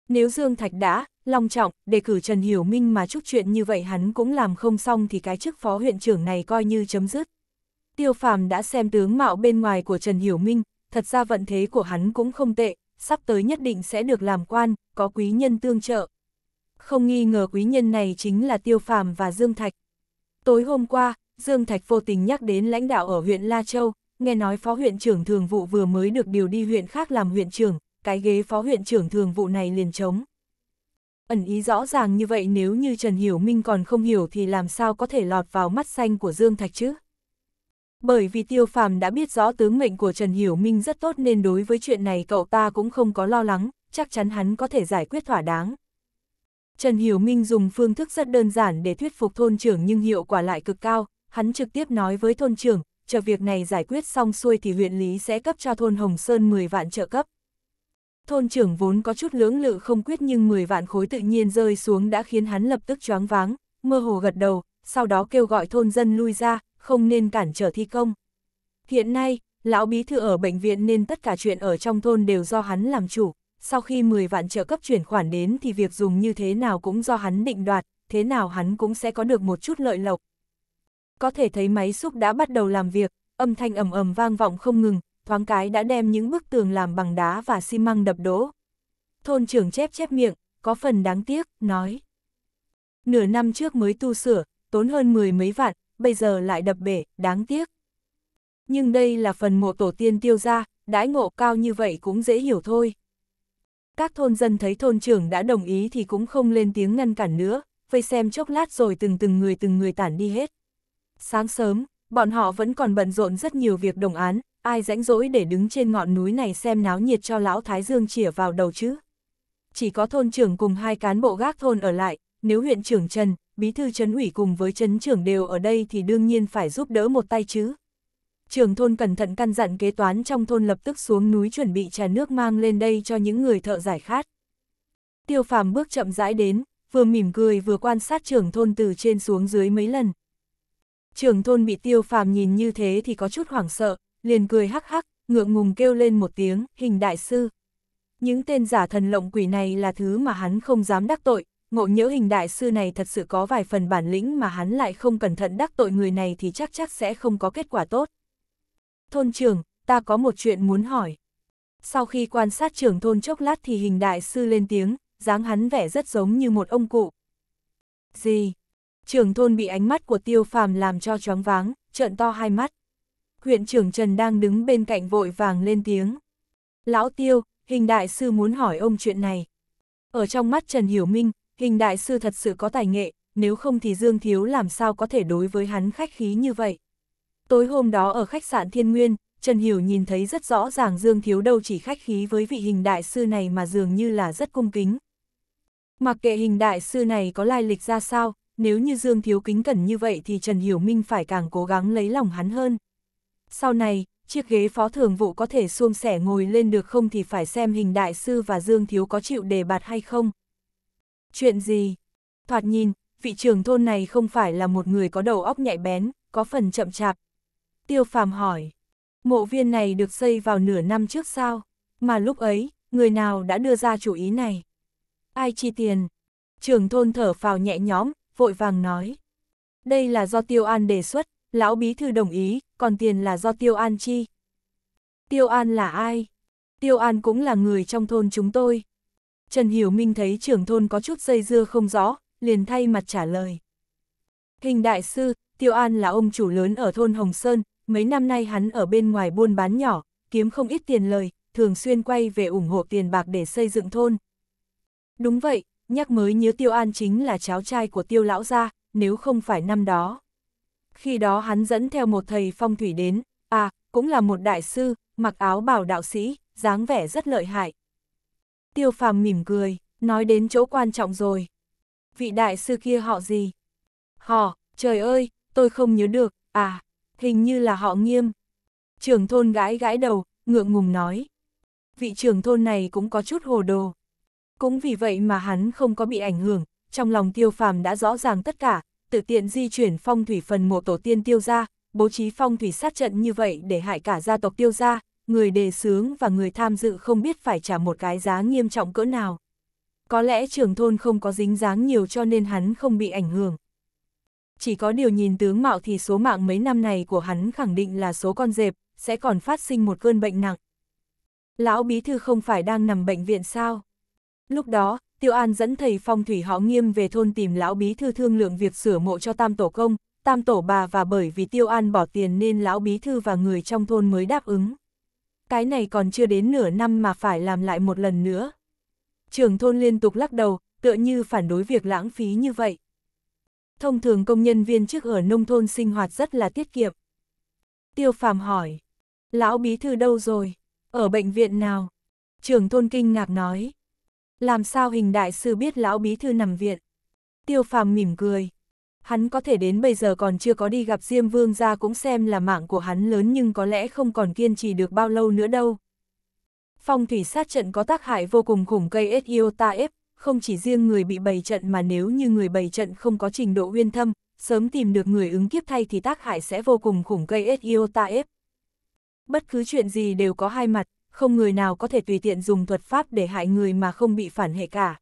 Nếu Dương Thạch đã, long trọng, đề cử Trần Hiểu Minh mà chúc chuyện như vậy hắn cũng làm không xong thì cái chức phó huyện trưởng này coi như chấm dứt. Tiêu phàm đã xem tướng mạo bên ngoài của Trần Hiểu Minh, thật ra vận thế của hắn cũng không tệ, sắp tới nhất định sẽ được làm quan, có quý nhân tương trợ. Không nghi ngờ quý nhân này chính là Tiêu phàm và Dương Thạch. Tối hôm qua, Dương Thạch vô tình nhắc đến lãnh đạo ở huyện La Châu, nghe nói phó huyện trưởng thường vụ vừa mới được điều đi huyện khác làm huyện trưởng, cái ghế phó huyện trưởng thường vụ này liền trống. Ẩn ý rõ ràng như vậy nếu như Trần Hiểu Minh còn không hiểu thì làm sao có thể lọt vào mắt xanh của Dương Thạch chứ? Bởi vì Tiêu Phàm đã biết rõ tướng mệnh của Trần Hiểu Minh rất tốt nên đối với chuyện này cậu ta cũng không có lo lắng, chắc chắn hắn có thể giải quyết thỏa đáng. Trần Hiểu Minh dùng phương thức rất đơn giản để thuyết phục thôn trưởng nhưng hiệu quả lại cực cao, hắn trực tiếp nói với thôn trưởng, chờ việc này giải quyết xong xuôi thì huyện lý sẽ cấp cho thôn Hồng Sơn 10 vạn trợ cấp. Thôn trưởng vốn có chút lưỡng lự không quyết nhưng 10 vạn khối tự nhiên rơi xuống đã khiến hắn lập tức choáng váng, mơ hồ gật đầu, sau đó kêu gọi thôn dân lui ra, không nên cản trở thi công. Hiện nay, lão bí thư ở bệnh viện nên tất cả chuyện ở trong thôn đều do hắn làm chủ, sau khi 10 vạn trợ cấp chuyển khoản đến thì việc dùng như thế nào cũng do hắn định đoạt, thế nào hắn cũng sẽ có được một chút lợi lộc. Có thể thấy máy xúc đã bắt đầu làm việc, âm thanh ầm ầm vang vọng không ngừng, thoáng cái đã đem những bức tường làm bằng đá và xi măng đập đổ. Thôn trưởng chép chép miệng, có phần đáng tiếc, nói. Nửa năm trước mới tu sửa, tốn hơn mười mấy vạn, bây giờ lại đập bể, đáng tiếc. Nhưng đây là phần mộ tổ tiên tiêu ra, đãi ngộ cao như vậy cũng dễ hiểu thôi. Các thôn dân thấy thôn trưởng đã đồng ý thì cũng không lên tiếng ngăn cản nữa, vây xem chốc lát rồi từng từng người từng người tản đi hết. Sáng sớm, bọn họ vẫn còn bận rộn rất nhiều việc đồng án, ai rãnh rỗi để đứng trên ngọn núi này xem náo nhiệt cho lão Thái Dương chỉa vào đầu chứ. Chỉ có thôn trưởng cùng hai cán bộ gác thôn ở lại, nếu huyện trưởng Trần, bí thư trấn ủy cùng với trấn trưởng đều ở đây thì đương nhiên phải giúp đỡ một tay chứ. Trưởng thôn cẩn thận căn dặn kế toán trong thôn lập tức xuống núi chuẩn bị trà nước mang lên đây cho những người thợ giải khát. Tiêu phàm bước chậm rãi đến, vừa mỉm cười vừa quan sát trưởng thôn từ trên xuống dưới mấy lần. Trưởng thôn bị tiêu phàm nhìn như thế thì có chút hoảng sợ, liền cười hắc hắc, ngượng ngùng kêu lên một tiếng, hình đại sư. Những tên giả thần lộng quỷ này là thứ mà hắn không dám đắc tội, ngộ nhỡ hình đại sư này thật sự có vài phần bản lĩnh mà hắn lại không cẩn thận đắc tội người này thì chắc chắc sẽ không có kết quả tốt. Thôn trưởng, ta có một chuyện muốn hỏi. Sau khi quan sát trưởng thôn chốc lát thì hình đại sư lên tiếng, dáng hắn vẻ rất giống như một ông cụ. Gì? Trưởng thôn bị ánh mắt của tiêu phàm làm cho choáng váng, trợn to hai mắt huyện trưởng Trần đang đứng bên cạnh vội vàng lên tiếng. Lão Tiêu, hình đại sư muốn hỏi ông chuyện này. Ở trong mắt Trần Hiểu Minh, hình đại sư thật sự có tài nghệ, nếu không thì Dương Thiếu làm sao có thể đối với hắn khách khí như vậy. Tối hôm đó ở khách sạn Thiên Nguyên, Trần Hiểu nhìn thấy rất rõ ràng Dương Thiếu đâu chỉ khách khí với vị hình đại sư này mà dường như là rất cung kính. Mặc kệ hình đại sư này có lai lịch ra sao, nếu như Dương Thiếu kính cẩn như vậy thì Trần Hiểu Minh phải càng cố gắng lấy lòng hắn hơn. Sau này, chiếc ghế phó thường vụ có thể xuông sẻ ngồi lên được không thì phải xem hình đại sư và Dương Thiếu có chịu đề bạt hay không. Chuyện gì? Thoạt nhìn, vị trưởng thôn này không phải là một người có đầu óc nhạy bén, có phần chậm chạp. Tiêu phàm hỏi, mộ viên này được xây vào nửa năm trước sao? Mà lúc ấy, người nào đã đưa ra chủ ý này? Ai chi tiền? trưởng thôn thở phào nhẹ nhõm, vội vàng nói. Đây là do Tiêu An đề xuất, lão bí thư đồng ý, còn tiền là do Tiêu An chi. Tiêu An là ai? Tiêu An cũng là người trong thôn chúng tôi. Trần Hiểu Minh thấy trưởng thôn có chút dây dưa không rõ, liền thay mặt trả lời. Hình đại sư, Tiêu An là ông chủ lớn ở thôn Hồng Sơn, mấy năm nay hắn ở bên ngoài buôn bán nhỏ, kiếm không ít tiền lời, thường xuyên quay về ủng hộ tiền bạc để xây dựng thôn. Đúng vậy, nhắc mới nhớ Tiêu An chính là cháu trai của Tiêu Lão Gia, nếu không phải năm đó. Khi đó hắn dẫn theo một thầy phong thủy đến, à, cũng là một đại sư, mặc áo bảo đạo sĩ, dáng vẻ rất lợi hại. Tiêu phàm mỉm cười, nói đến chỗ quan trọng rồi. Vị đại sư kia họ gì? Họ, trời ơi, tôi không nhớ được, à, hình như là họ nghiêm. Trưởng thôn gãi gãi đầu, ngượng ngùng nói. Vị trưởng thôn này cũng có chút hồ đồ. Cũng vì vậy mà hắn không có bị ảnh hưởng, trong lòng tiêu phàm đã rõ ràng tất cả, tự tiện di chuyển phong thủy phần mộ tổ tiên tiêu gia bố trí phong thủy sát trận như vậy để hại cả gia tộc tiêu gia người đề sướng và người tham dự không biết phải trả một cái giá nghiêm trọng cỡ nào. Có lẽ trưởng thôn không có dính dáng nhiều cho nên hắn không bị ảnh hưởng. Chỉ có điều nhìn tướng mạo thì số mạng mấy năm này của hắn khẳng định là số con dẹp, sẽ còn phát sinh một cơn bệnh nặng. Lão bí thư không phải đang nằm bệnh viện sao? Lúc đó, Tiêu An dẫn thầy phong thủy họ nghiêm về thôn tìm lão bí thư thương lượng việc sửa mộ cho tam tổ công, tam tổ bà và bởi vì Tiêu An bỏ tiền nên lão bí thư và người trong thôn mới đáp ứng. Cái này còn chưa đến nửa năm mà phải làm lại một lần nữa. Trường thôn liên tục lắc đầu, tựa như phản đối việc lãng phí như vậy. Thông thường công nhân viên chức ở nông thôn sinh hoạt rất là tiết kiệm. Tiêu phàm hỏi, lão bí thư đâu rồi, ở bệnh viện nào? Trường thôn kinh ngạc nói, làm sao hình đại sư biết lão bí thư nằm viện? Tiêu phàm mỉm cười. Hắn có thể đến bây giờ còn chưa có đi gặp Diêm Vương ra cũng xem là mạng của hắn lớn nhưng có lẽ không còn kiên trì được bao lâu nữa đâu. Phong thủy sát trận có tác hại vô cùng khủng cây ta ép, không chỉ riêng người bị bày trận mà nếu như người bày trận không có trình độ uyên thâm, sớm tìm được người ứng kiếp thay thì tác hại sẽ vô cùng khủng cây ta ép. Bất cứ chuyện gì đều có hai mặt, không người nào có thể tùy tiện dùng thuật pháp để hại người mà không bị phản hệ cả.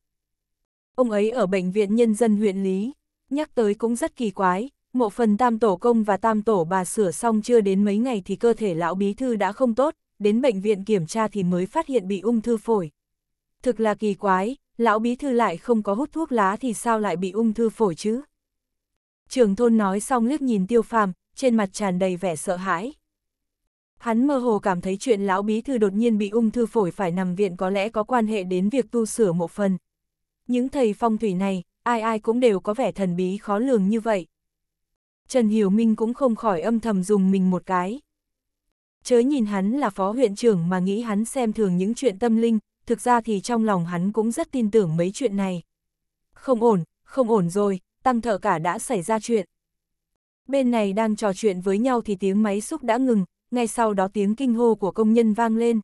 Ông ấy ở bệnh viện nhân dân huyện Lý, nhắc tới cũng rất kỳ quái, mộ phần tam tổ công và tam tổ bà sửa xong chưa đến mấy ngày thì cơ thể lão bí thư đã không tốt, đến bệnh viện kiểm tra thì mới phát hiện bị ung thư phổi. Thực là kỳ quái, lão bí thư lại không có hút thuốc lá thì sao lại bị ung thư phổi chứ? Trường thôn nói xong liếc nhìn tiêu phàm, trên mặt tràn đầy vẻ sợ hãi. Hắn mơ hồ cảm thấy chuyện lão bí thư đột nhiên bị ung thư phổi phải nằm viện có lẽ có quan hệ đến việc tu sửa một phần. Những thầy phong thủy này, ai ai cũng đều có vẻ thần bí khó lường như vậy. Trần Hiểu Minh cũng không khỏi âm thầm dùng mình một cái. Chớ nhìn hắn là phó huyện trưởng mà nghĩ hắn xem thường những chuyện tâm linh, thực ra thì trong lòng hắn cũng rất tin tưởng mấy chuyện này. Không ổn, không ổn rồi, tăng thợ cả đã xảy ra chuyện. Bên này đang trò chuyện với nhau thì tiếng máy xúc đã ngừng, ngay sau đó tiếng kinh hô của công nhân vang lên.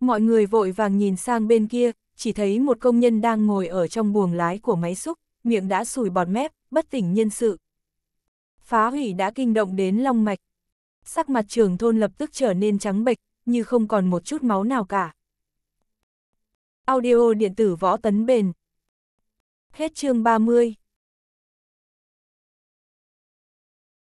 Mọi người vội vàng nhìn sang bên kia, chỉ thấy một công nhân đang ngồi ở trong buồng lái của máy xúc, miệng đã sùi bọt mép, bất tỉnh nhân sự. Phá hủy đã kinh động đến long mạch. Sắc mặt trường thôn lập tức trở nên trắng bệch, như không còn một chút máu nào cả. Audio điện tử võ tấn bền. Hết chương 30